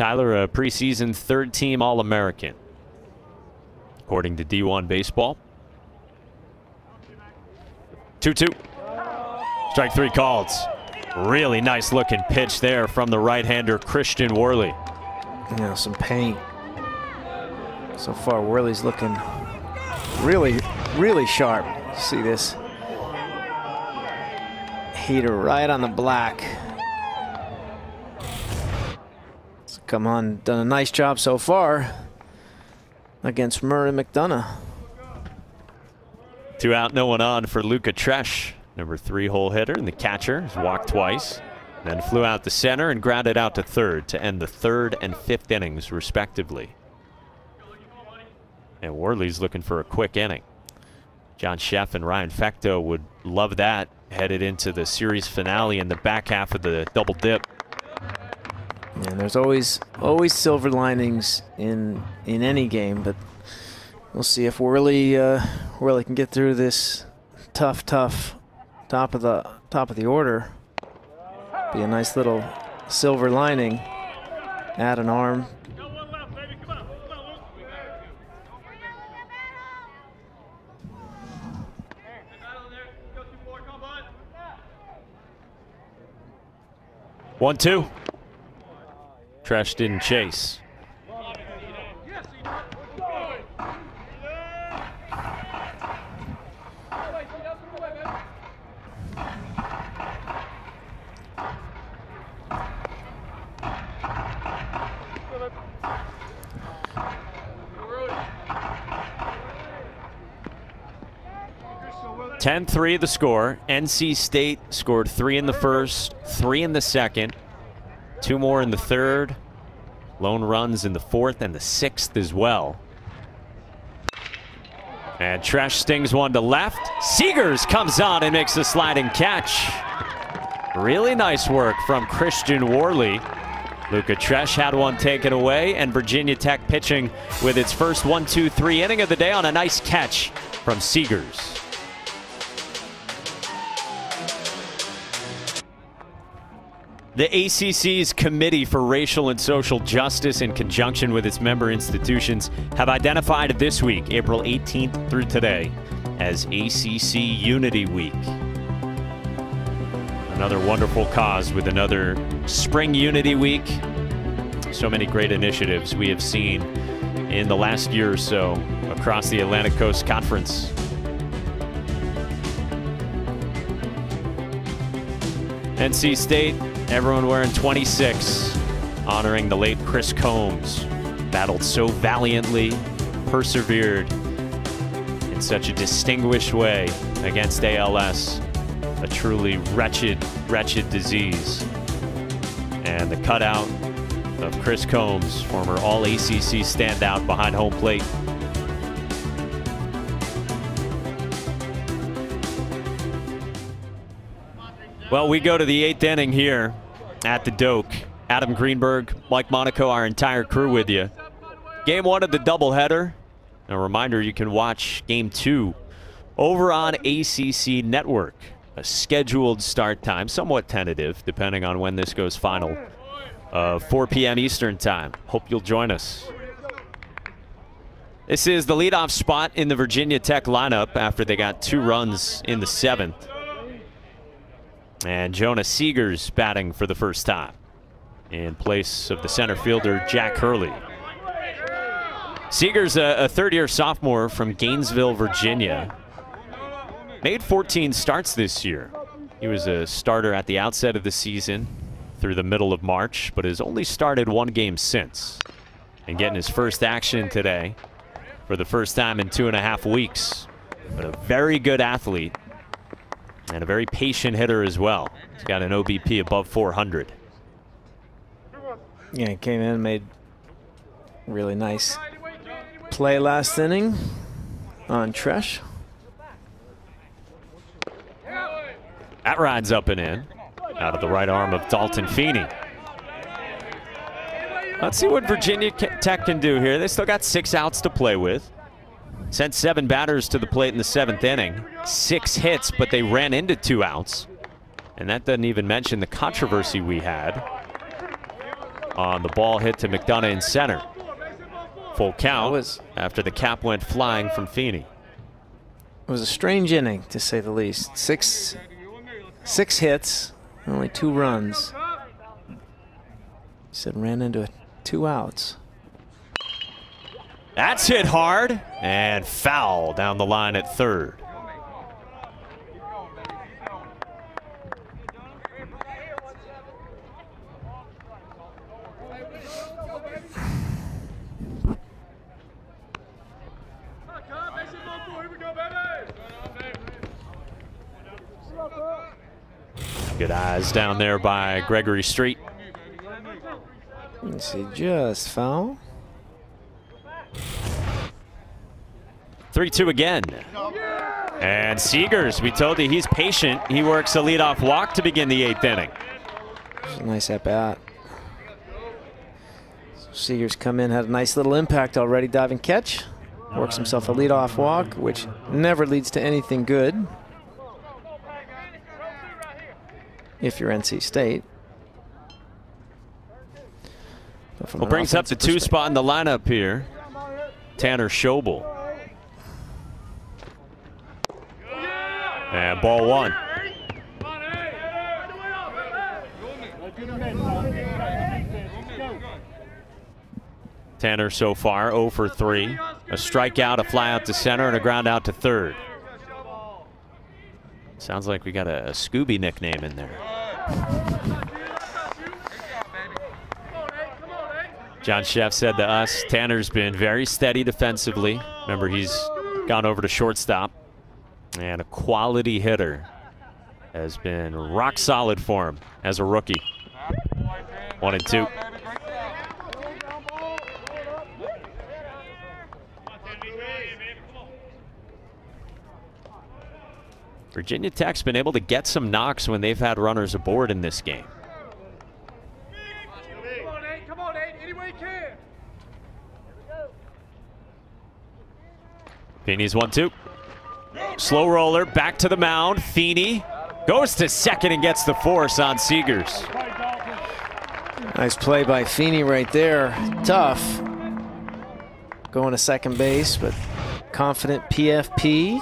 Tyler, a preseason third team All American, according to D1 Baseball. 2 2. Strike three called. Really nice looking pitch there from the right hander, Christian Worley. Yeah, some paint. So far, Worley's looking really, really sharp. See this heater right on the black. So come on, done a nice job so far against Murray McDonough. Two out, no one on for Luca Tresh, number three hole hitter, and the catcher has walked twice, then flew out to center and grounded out to third to end the third and fifth innings, respectively. And Worley's looking for a quick inning. John Szefc and Ryan Fecto would love that headed into the series finale in the back half of the double dip. And there's always always silver linings in in any game, but we'll see if Worley uh, Worley can get through this tough, tough top of the top of the order. Be a nice little silver lining. Add an arm. One, two. Tresh didn't chase. Ten three the score. NC State scored three in the first, three in the second, two more in the third, lone runs in the fourth and the sixth as well. And Tresh stings one to left. Seegers comes on and makes a sliding catch. Really nice work from Christian Worley. Luca Tresh had one taken away, and Virginia Tech pitching with its first one, two, three inning of the day on a nice catch from Seegers. The ACC's Committee for Racial and Social Justice, in conjunction with its member institutions, have identified this week, April 18th through today, as ACC Unity Week. Another wonderful cause with another Spring Unity Week. So many great initiatives we have seen in the last year or so across the Atlantic Coast Conference. NC State Everyone wearing 26, honoring the late Chris Combs. battled so valiantly, persevered in such a distinguished way against ALS, a truly wretched, wretched disease. And the cutout of Chris Combs, former All ACC standout behind home plate. Well, we go to the eighth inning here at the Doak. Adam Greenberg, Mike Monaco, our entire crew with you. Game one of the doubleheader. A reminder you can watch game two over on ACC Network. A scheduled start time, somewhat tentative, depending on when this goes final. Uh, 4 p.m. Eastern Time. Hope you'll join us. This is the leadoff spot in the Virginia Tech lineup after they got two runs in the seventh. And Jonah Seegers batting for the first time in place of the center fielder Jack Hurley. Seegers, a, a third year sophomore from Gainesville, Virginia, made 14 starts this year. He was a starter at the outset of the season through the middle of March, but has only started one game since. And getting his first action today for the first time in two and a half weeks. But a very good athlete and a very patient hitter as well. He's got an OBP above 400. Yeah, he came in, made really nice play last inning on Tresh. That rides up and in out of the right arm of Dalton Feeney. Let's see what Virginia Tech can do here. They still got six outs to play with. Sent seven batters to the plate in the seventh inning. Six hits, but they ran into two outs. And that doesn't even mention the controversy we had on the ball hit to McDonough in center. Full count was, after the cap went flying from Feeney. It was a strange inning, to say the least. Six, six hits, only two runs. He said ran into two outs. That's hit hard and foul down the line at third. Good eyes down there by Gregory Street. See, just foul. 3 2 again. And Seegers, we told you he's patient. He works a leadoff walk to begin the eighth inning. Nice at bat. Seegers come in, had a nice little impact already, diving catch. Works himself a leadoff walk, which never leads to anything good. if you're NC State. Well, brings up the two spot in the lineup here. Tanner Schobel. And ball one. Tanner so far 0 for 3. A strikeout, a fly out to center, and a ground out to third. Sounds like we got a, a Scooby nickname in there. John Szefc said to us, Tanner's been very steady defensively. Remember, he's gone over to shortstop. And a quality hitter has been rock solid for him as a rookie. One and two. Virginia Tech's been able to get some knocks when they've had runners aboard in this game. Feeney's one two. Slow roller back to the mound. Feeney goes to second and gets the force on Seegers. Nice play by Feeney right there. Tough. Going to second base, but confident PFP.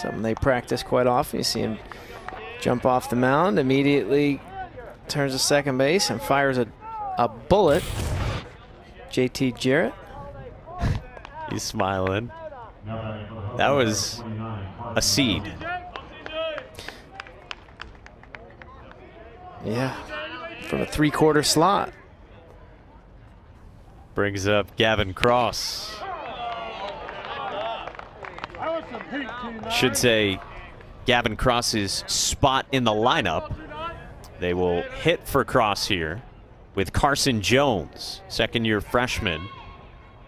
Something they practice quite often. You see him jump off the mound, immediately turns to second base and fires a, a bullet. JT Jarrett. He's smiling. That was a seed. Yeah, from a three-quarter slot. Brings up Gavin Cross. Should say Gavin Cross's spot in the lineup. They will hit for Cross here with Carson Jones, second year freshman.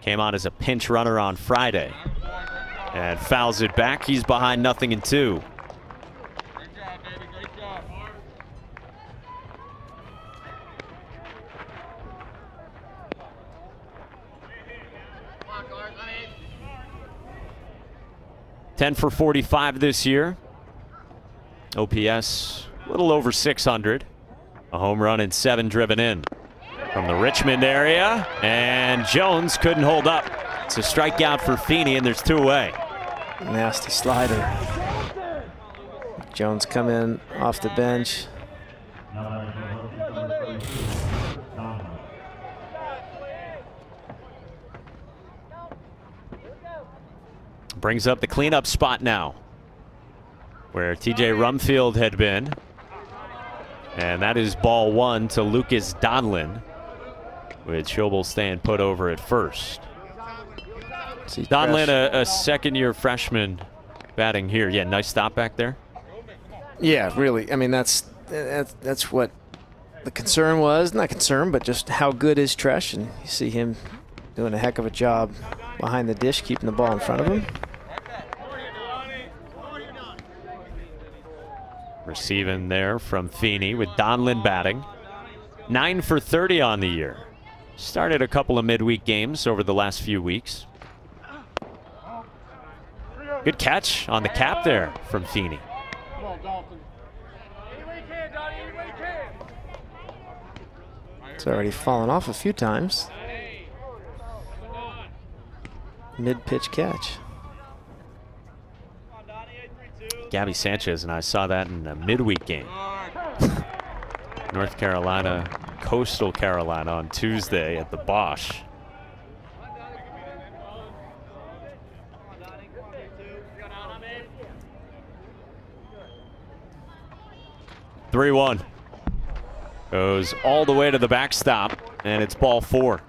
Came on as a pinch runner on Friday and fouls it back. He's behind nothing in two. 10 for 45 this year. OPS a little over 600. A home run and seven driven in from the Richmond area. And Jones couldn't hold up. It's a strikeout for Feeney, and there's two away. Nasty slider. Jones come in off the bench. Brings up the cleanup spot now, where TJ Rumfield had been. And that is ball one to Lucas Donlin, with Schobel staying put over at first. See Donlin, Trash- a, a second year freshman batting here. Yeah, nice stop back there. Yeah, really. I mean, that's that's that's what the concern was. Not concern, but just how good is Tresh, and you see him doing a heck of a job behind the dish, keeping the ball in front of him. Receiving there from Feeney with Donlin batting. Nine for 30 on the year. Started a couple of midweek games over the last few weeks. Good catch on the cap there from Feeney. Come on, Dalton. Any way you can, Donnie. Any way you can. It's already fallen off a few times. Mid-pitch catch. Gabby Sanchez and I saw that in a midweek game. North Carolina, Coastal Carolina on Tuesday at the Bosh. Three one goes all the way to the backstop, and it's ball four.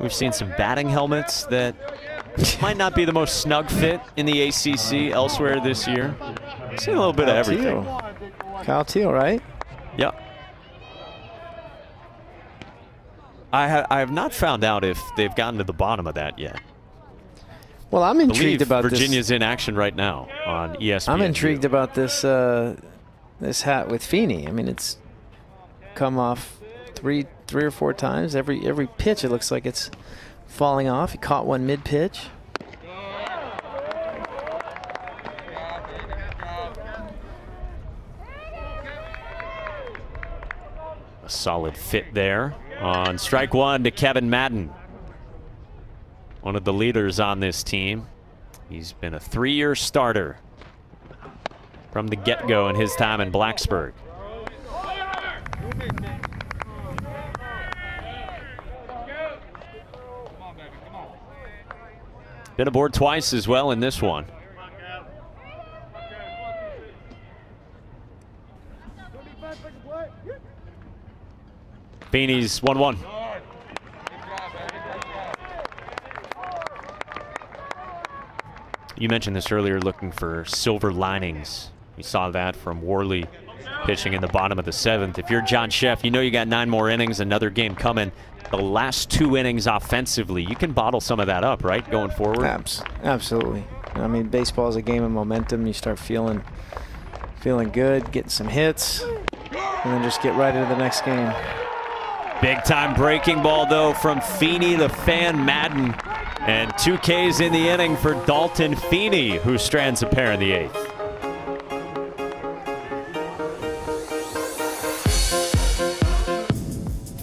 We've seen some batting helmets that might not be the most snug fit in the ACC elsewhere this year. Seen a little bit of everything. Teel. Kyle Teel, right? Yep. I, ha- I have not found out if they've gotten to the bottom of that yet. Well, I'm intrigued about Virginia's this. in action right now on ESPN. I'm intrigued about this uh, this hat with Feeney. I mean, it's come off three three or four times. Every every pitch, it looks like it's falling off. He caught one mid pitch. A solid fit there on strike one to Kevin Madden. One of the leaders on this team. He's been a three-year starter from the get-go in his time in Blacksburg. Been aboard twice as well in this one. Feeney's 1 1. Good job, baby. Great job. You mentioned this earlier, looking for silver linings. We saw that from Worley pitching in the bottom of the seventh. If you're John Szefc, you know you got nine more innings, another game coming. The last two innings offensively, you can bottle some of that up, right, going forward? Abs- absolutely. I mean, baseball is a game of momentum. You start feeling feeling good, getting some hits, and then just get right into the next game. Big time breaking ball, though, from Feeney, the fan Madden. And two Ks in the inning for Dalton Feeney, who strands a pair in the eighth.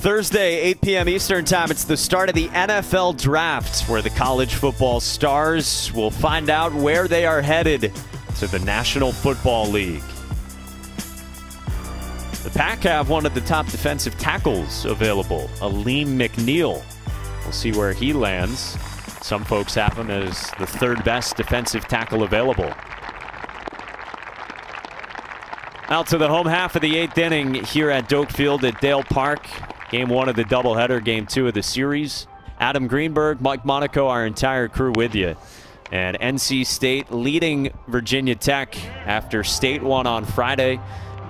Thursday, 8 p.m. Eastern Time. It's the start of the NFL Draft, where the college football stars will find out where they are headed to the National Football League. The Pack have one of the top defensive tackles available, Alim McNeill. We'll see where he lands. Some folks have him as the third best defensive tackle available. Out to the home half of the eighth inning here at Doak Field at Dail Park. Game one of the doubleheader, game two of the series. Adam Greenberg, Mike Monaco, our entire crew with you. And NC State leading Virginia Tech after State won on Friday.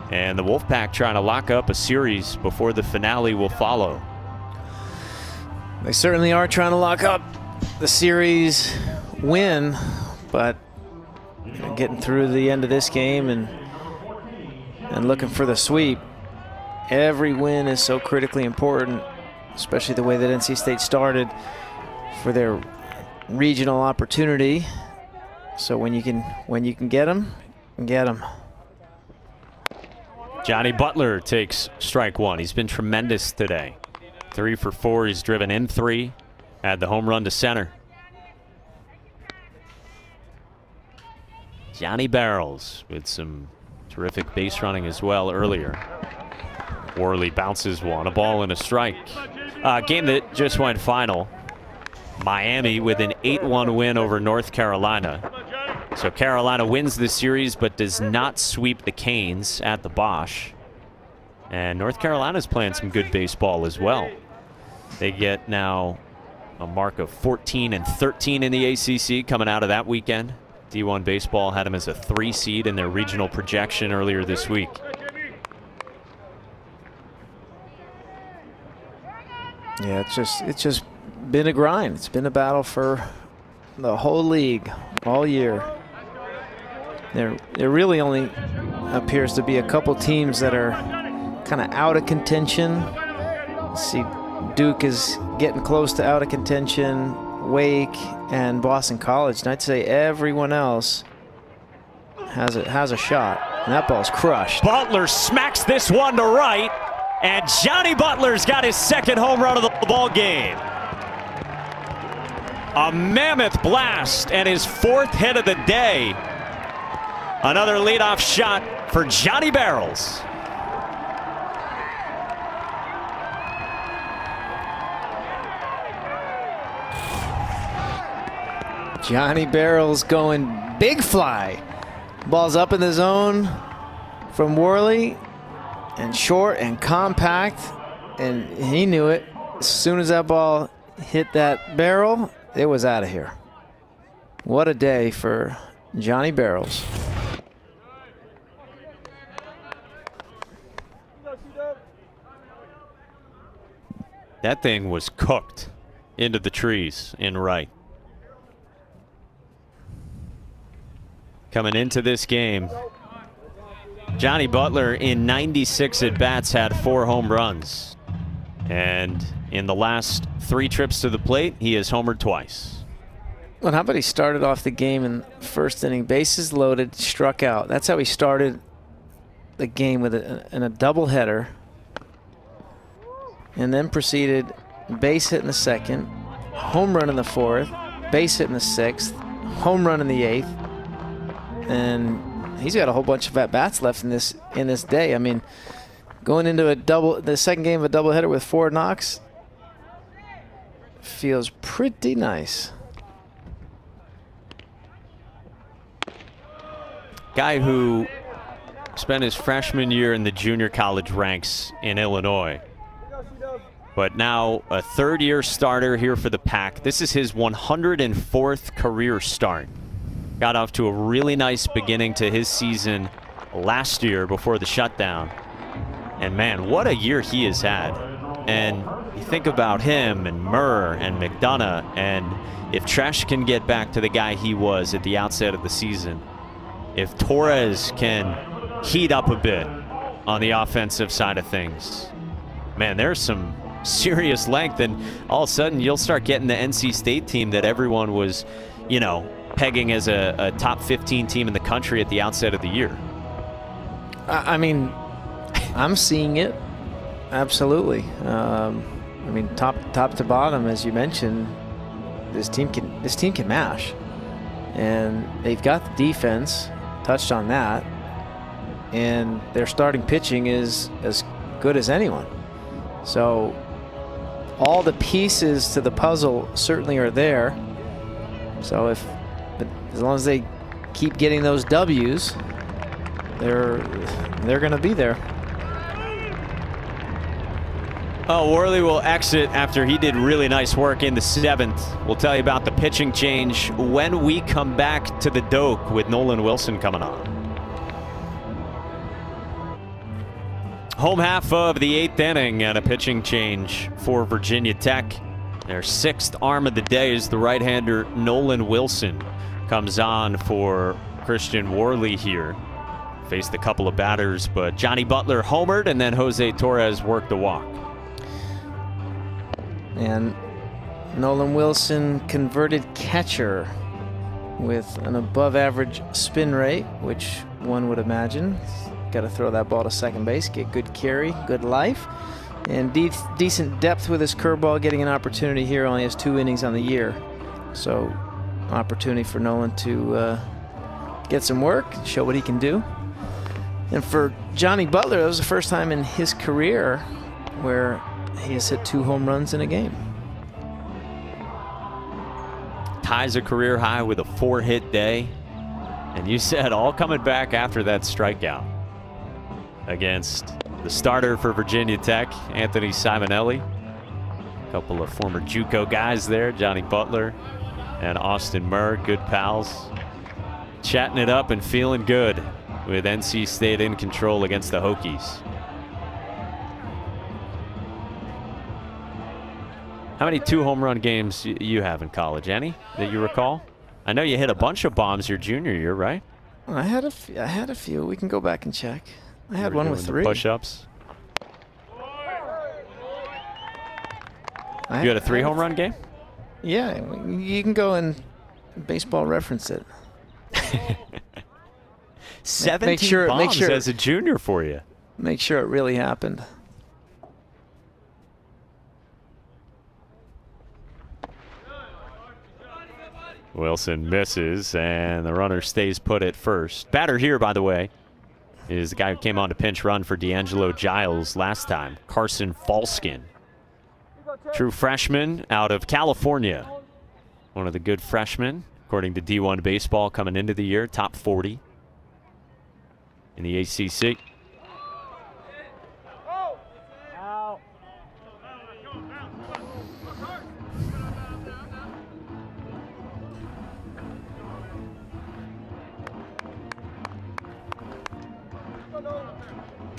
And the Wolfpack trying to lock up a series before the finale will follow. They certainly are trying to lock up the series win, but you know, getting through the end of this game and and looking for the sweep. Every win is so critically important, especially the way that NC State started for their regional opportunity. So when you can when you can get them, get them. Johnny Butler takes strike one. He's been tremendous today. Three for four. He's driven in three. Had the home run to center. Johnny Barrels with some terrific base running as well earlier. Worley bounces one, a ball and a strike. Uh, game that just went final. Miami with an 8-1 win over North Carolina. So Carolina wins the series but does not sweep the Canes at the Bosh. And North Carolina's playing some good baseball as well. They get now a mark of 14 and 13 in the ACC coming out of that weekend. D1 Baseball had them as a three seed in their regional projection earlier this week. Yeah, it's just it's just been a grind. It's been a battle for the whole league all year. There, there really only appears to be a couple teams that are kind of out of contention. See, Duke is getting close to out of contention. Wake and Boston College, and I'd say everyone else has a has a shot. And that ball's crushed. Butler smacks this one to right, and Johnny Butler's got his second home run of the ball game. A mammoth blast and his fourth hit of the day. Another leadoff shot for Johnny Barrels. Johnny Barrels going big fly. Ball's up in the zone from Worley and short and compact. And he knew it. As soon as that ball hit that barrel, it was out of here. What a day for Johnny Barrels. That thing was cooked into the trees in right. Coming into this game, Johnny Butler in 96 at bats had four home runs. And in the last three trips to the plate, he has homered twice. Well, how about he started off the game in first inning, bases loaded, struck out. That's how he started the game with a, in a doubleheader, and then proceeded base hit in the second, home run in the fourth, base hit in the sixth, home run in the eighth, and he's got a whole bunch of at bats left in this in this day. I mean, going into a double, the second game of a doubleheader with four knocks feels pretty nice. Guy who spent his freshman year in the junior college ranks in Illinois. But now a third year starter here for the Pack. This is his 104th career start. Got off to a really nice beginning to his season last year before the shutdown. And man, what a year he has had. And you think about him and Murr and McDonough, and if Tresh can get back to the guy he was at the outset of the season, if Torres can heat up a bit on the offensive side of things, man, there's some serious length. And all of a sudden, you'll start getting the NC State team that everyone was, you know, pegging as a, a top 15 team in the country at the outset of the year. I, I mean, I'm seeing it. Absolutely. Um, I mean, top top to bottom, as you mentioned, this team can this team can mash, and they've got the defense. Touched on that, and their starting pitching is as good as anyone. So, all the pieces to the puzzle certainly are there. So if, as long as they keep getting those W's, they're they're going to be there. Oh, Worley will exit after he did really nice work in the seventh. We'll tell you about the pitching change when we come back to the Doak with Nolan Wilson coming on. Home half of the eighth inning and a pitching change for Virginia Tech. Their sixth arm of the day is the right-hander Nolan Wilson comes on for Christian Worley here. Faced a couple of batters, but Johnny Butler homered and then Jose Torres worked a walk. And Nolan Wilson converted catcher with an above average spin rate, which one would imagine. Got to throw that ball to second base, get good carry, good life, and de decent depth with his curveball. Getting an opportunity here, only has two innings on the year. So, opportunity for Nolan to uh, get some work, show what he can do. And for Johnny Butler, that was the first time in his career where he has hit two home runs in a game. Ties a career high with a four hit day. And you said all coming back after that strikeout against the starter for Virginia Tech, Anthony Simonelli. A couple of former Juco guys there, Johnny Butler and Austin Murr, good pals. Chatting it up and feeling good with NC State in control against the Hokies. How many two home run games you have in college? Any that you recall? I know you hit a bunch of bombs your junior year, right? I had a, f- I had a few. We can go back and check. I had one with three. Push-ups. You had a three I home run game? Yeah, you can go and baseball reference it. 17 sure- make bombs sure- as a junior for you. Make sure it really happened. Wilson misses, and the runner stays put at first. Batter here, by the way, is the guy who came on to pinch run for D'Angelo Giles last time, Carson Falskin. True freshman out of California. One of the good freshmen, according to D1 Baseball, coming into the year, top 40 in the ACC.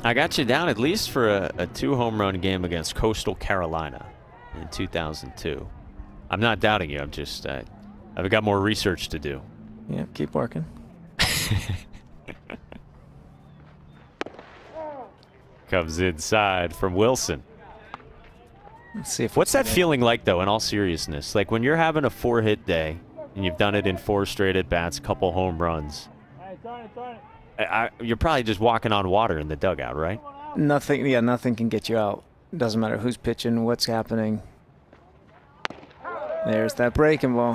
I got you down at least for a, a two home run game against Coastal Carolina in 2002. I'm not doubting you. I'm just, uh, I've got more research to do. Yeah, keep working. Comes inside from Wilson. Let's see if What's that feeling like, though, in all seriousness? Like when you're having a four hit day and you've done it in four straight at bats, couple home runs, I, I, you're probably just walking on water in the dugout, right? Nothing. Yeah, nothing can get you out. Doesn't matter who's pitching, what's happening. There's that breaking ball.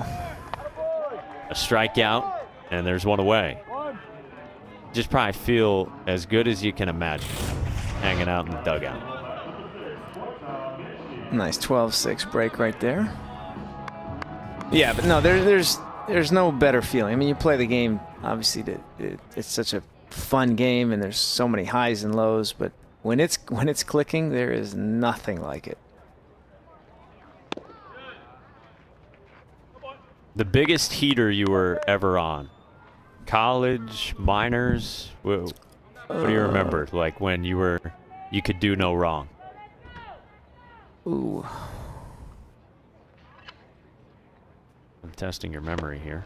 A strikeout, and there's one away. Just probably feel as good as you can imagine hanging out in the dugout. Nice 12-6 break right there. Yeah, but no, there, there's there's no better feeling. I mean, you play the game. Obviously, to, it, it's such a fun game, and there's so many highs and lows. But when it's when it's clicking, there is nothing like it. The biggest heater you were ever on? College, minors? Wha- What, do you remember? Uh. Like when you were, you could do no wrong. Ooh, I'm testing your memory here.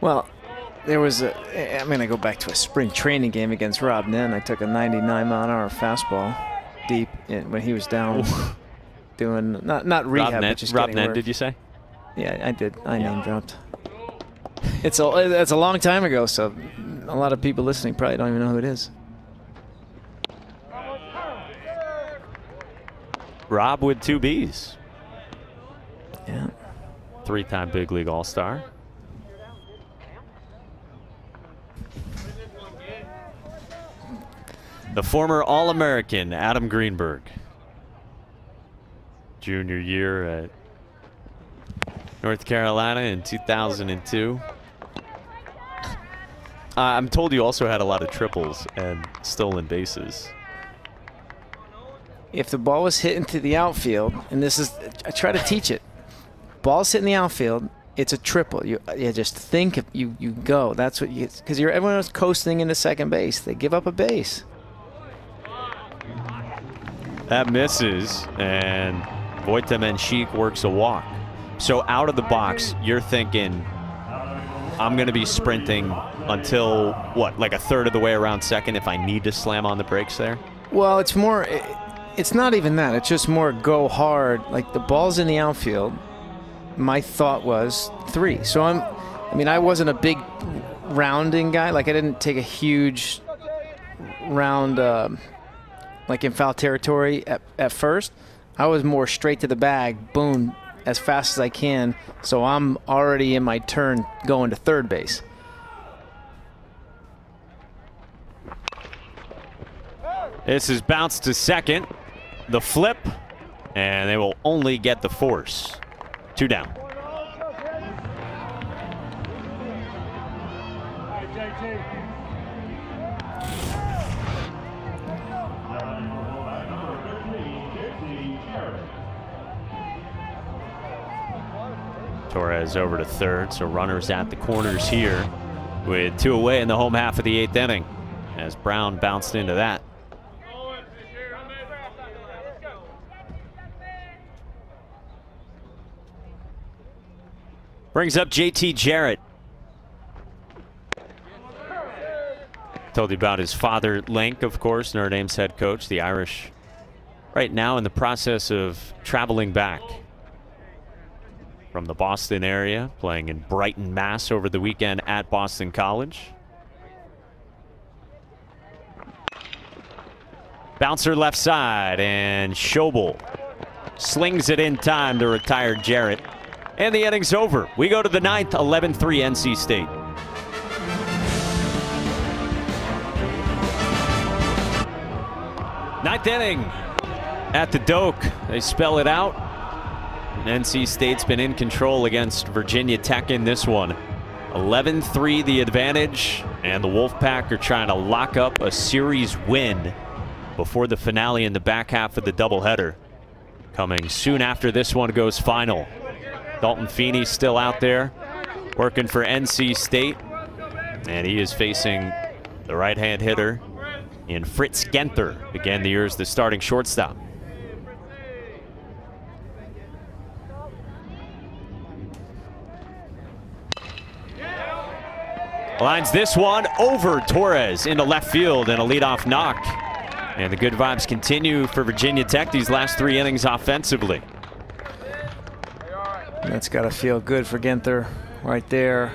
well, there was a. I'm gonna go back to a spring training game against Rob Nen. I took a 99 mile an hour fastball deep in, when he was down. Doing not not rehab, Rob Nent, just Rob Nent work. did you say? Yeah, I did. I name dropped. It's a that's a long time ago, so a lot of people listening probably don't even know who it is. Rob with two B's. Yeah. Three-time big league All-Star. The former All-American Adam Greenberg. Junior year at North Carolina in 2002. Uh, I'm told you also had a lot of triples and stolen bases. If the ball was hit into the outfield, and this is, I try to teach it. Ball's hit in the outfield, it's a triple. You, you just think you you go. That's what you because you're everyone was coasting into second base. They give up a base. That misses, and Vojtech works a walk. So out of the box, you're thinking, I'm going to be sprinting until what, like a third of the way around second if I need to slam on the brakes there? Well, it's more. It's not even that. It's just more go hard. Like the ball's in the outfield. My thought was three. So I'm. I mean, I wasn't a big rounding guy. Like I didn't take a huge round, uh, like in foul territory at, at first. I was more straight to the bag, boom, as fast as I can. So I'm already in my turn going to third base. This is bounced to second. The flip, and they will only get the force. Two down. Torres over to third, so runners at the corners here with two away in the home half of the eighth inning as Brown bounced into that. Brings up JT Jarrett. Told you about his father, Link, of course, Notre Dame's head coach, the Irish, right now in the process of traveling back from the Boston area, playing in Brighton, Mass over the weekend at Boston College. Bouncer left side, and Schobel slings it in time to retire Jarrett. And the inning's over. We go to the ninth, 11-3 NC State. Ninth inning at the Doak. They spell it out. NC State's been in control against Virginia Tech in this one. 11-3 the advantage, and the Wolfpack are trying to lock up a series win before the finale in the back half of the doubleheader. Coming soon after this one goes final. Dalton Feeney still out there working for NC State, and he is facing the right-hand hitter in Fritz Genther. Again, the year is the starting shortstop. Lines this one over Torres into left field and a leadoff knock. And the good vibes continue for Virginia Tech these last three innings offensively. That's got to feel good for Genther right there.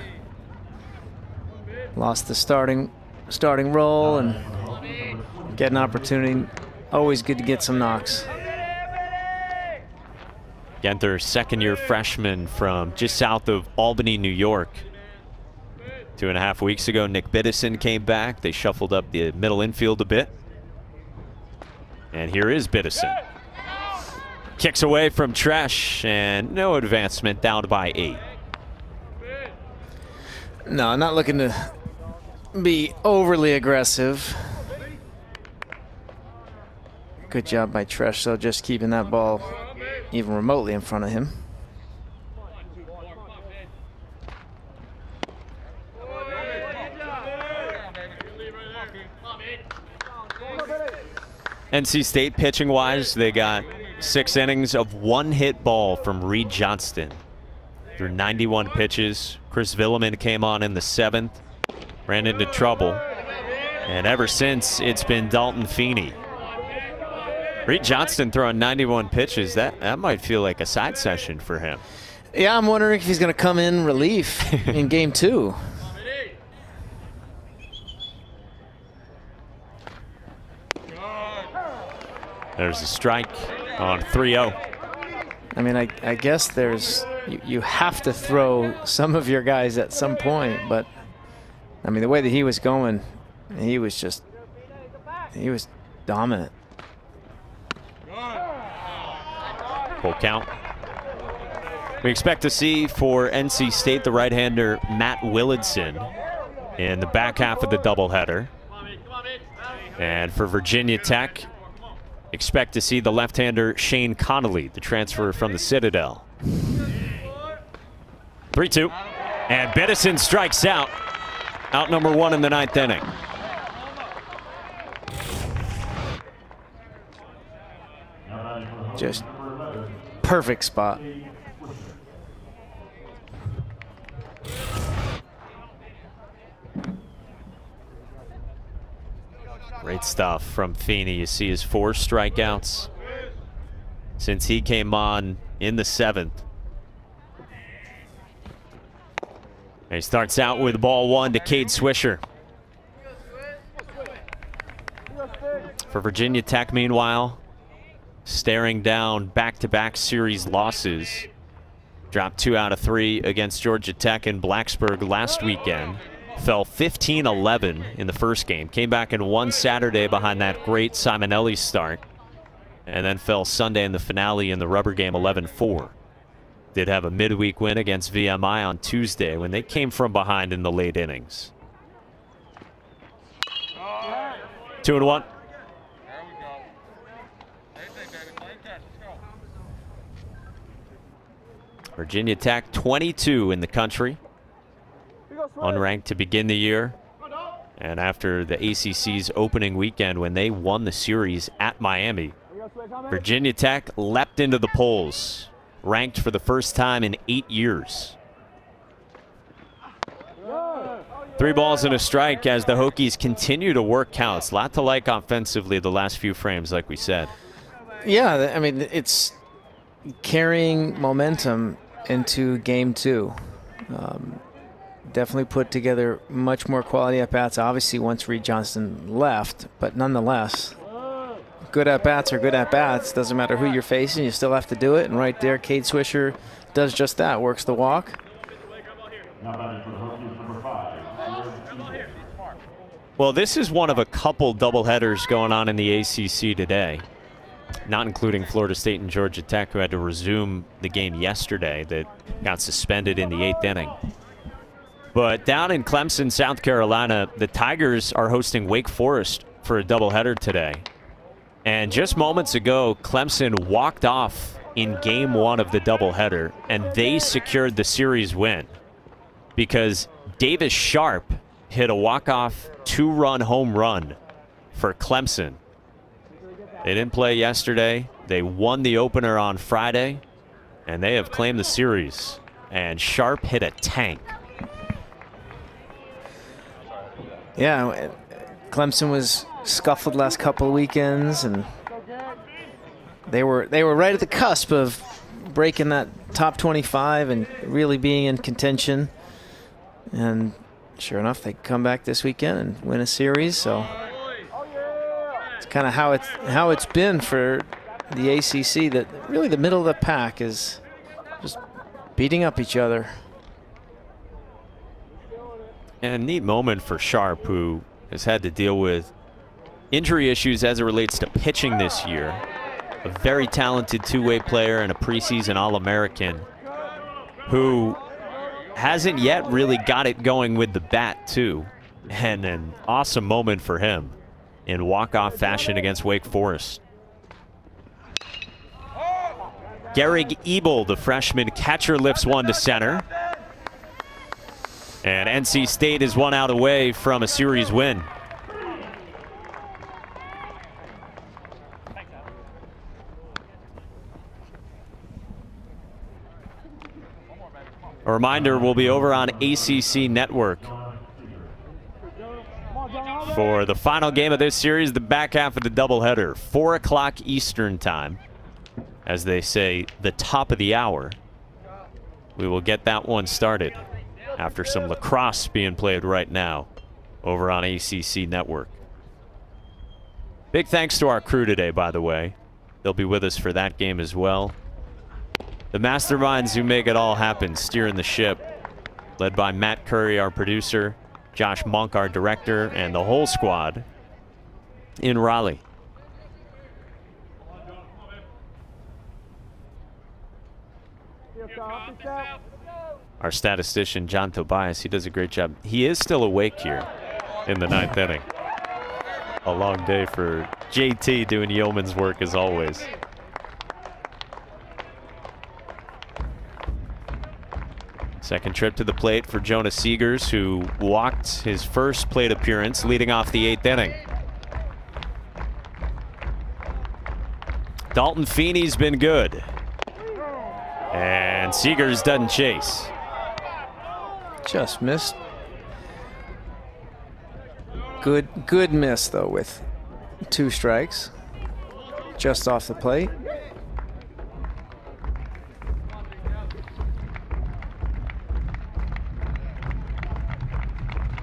Lost the starting starting role and get an opportunity. Always good to get some knocks. Genther, second year freshman from just south of Albany, New York. Two and a half weeks ago, Nick Biddison came back. They shuffled up the middle infield a bit. And here is Biddison. Kicks away from Tresh, and no advancement, down by eight. No, not looking to be overly aggressive. Good job by Tresh, though, just keeping that ball even remotely in front of him. NC State pitching wise, they got six innings of one hit ball from Reed Johnston through 91 pitches. Chris Villaman came on in the seventh, ran into trouble. And ever since, it's been Dalton Feeney. Reed Johnston throwing 91 pitches, that, that might feel like a side session for him. Yeah, I'm wondering if he's going to come in relief in game two. There's a strike on 3-0. I mean, I, I guess there's you, you have to throw some of your guys at some point, but I mean the way that he was going, he was just he was dominant. Full count. We expect to see for NC State the right-hander Matt Willadsen in the back half of the doubleheader. And for Virginia Tech, expect to see the left-hander Shane Connolly, the transfer from the Citadel. 3-2. And Biddison strikes out. Out number one in the ninth inning. Just perfect spot. Great stuff from Feeney. You see his four strikeouts since he came on in the seventh. And he starts out with ball one to Cade Swisher. For Virginia Tech, meanwhile, staring down back-to-back -back series losses. Dropped two out of three against Georgia Tech in Blacksburg last weekend. Fell 15-11 in the first game. Came back and won Saturday behind that great Simonelli start. And then fell Sunday in the finale in the rubber game 11-4. Did have a midweek win against VMI on Tuesday when they came from behind in the late innings. Two and one. Virginia Tech 22 in the country. Unranked to begin the year. And after the ACC's opening weekend when they won the series at Miami, Virginia Tech leapt into the polls, ranked for the first time in eight years. Three balls and a strike as the Hokies continue to work counts. Lot to like offensively the last few frames, like we said. Yeah, I mean, it's carrying momentum into game two. Um, definitely put together much more quality at bats. Obviously, once Reed Johnston left, but nonetheless, good at bats are good at bats. Doesn't matter who you're facing, you still have to do it. And right there, Cade Swisher does just that. Works the walk. Well, this is one of a couple doubleheaders going on in the ACC today not including Florida State and Georgia Tech, who had to resume the game yesterday that got suspended in the eighth inning. But down in Clemson, South Carolina, the Tigers are hosting Wake Forest for a doubleheader today. And just moments ago, Clemson walked off in game one of the doubleheader, and they secured the series win because Davis Sharp hit a walk-off two-run home run for Clemson they didn't play yesterday. They won the opener on Friday, and they have claimed the series. And Sharp hit a tank. Yeah, uh, Clemson was scuffled last couple of weekends, and they were they were right at the cusp of breaking that top 25 and really being in contention. And sure enough, they come back this weekend and win a series. So it's kind of how it's how it's been for the ACC. That really the middle of the pack is just beating up each other. And a neat moment for Sharp, who has had to deal with injury issues as it relates to pitching this year. A very talented two-way player and a preseason All-American who hasn't yet really got it going with the bat, too. And an awesome moment for him in walk-off fashion against Wake Forest. Garrig Ebel, the freshman catcher, lifts one to center. And NC State is one out away from a series win. A reminder, we'll be over on ACC Network for the final game of this series, the back half of the doubleheader. 4 o'clock Eastern time. As they say, the top of the hour. We will get that one started after some lacrosse being played right now over on ACC Network. Big thanks to our crew today, by the way. They'll be with us for that game as well. The masterminds who make it all happen, steering the ship, led by Matt Curry, our producer, Josh Monk, our director, and the whole squad in Raleigh. Our statistician, John Tobias, he does a great job. He is still awake here in the ninth inning. A long day for JT doing yeoman's work as always. Second trip to the plate for Jonas Segars, who walked his first plate appearance leading off the eighth inning. Dalton Feeney's been good. And Segars doesn't chase. Just missed. Good, good miss though with two strikes. Just off the plate.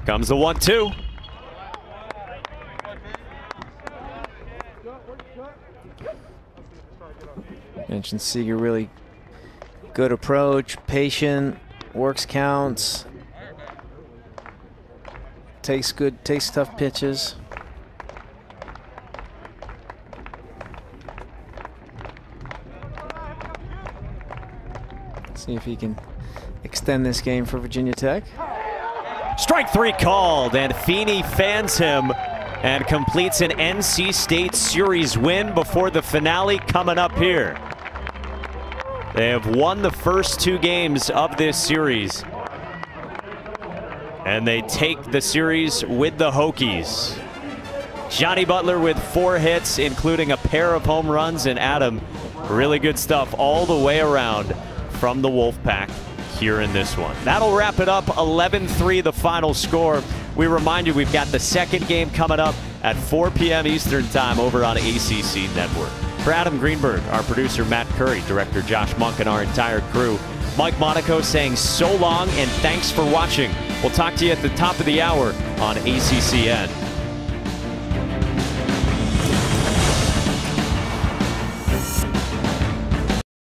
Comes the one two. Mentioned Seager really good approach, patient, works counts, takes good, takes tough pitches. See if he can extend this game for Virginia Tech. Strike three called, and Feeney fans him and completes an NC State series win before the finale coming up here. They have won the first two games of this series. And they take the series with the Hokies. Johnny Butler with four hits, including a pair of home runs, and Adam, really good stuff all the way around from the Wolfpack here in this one. That'll wrap it up 11-3 the final score. We remind you we've got the second game coming up at 4 p.m. Eastern Time over on ACC Network. For Adam Greenberg, our producer Matt Curry, director Josh Monk, and our entire crew, Mike Monaco saying so long and thanks for watching. We'll talk to you at the top of the hour on ACCN.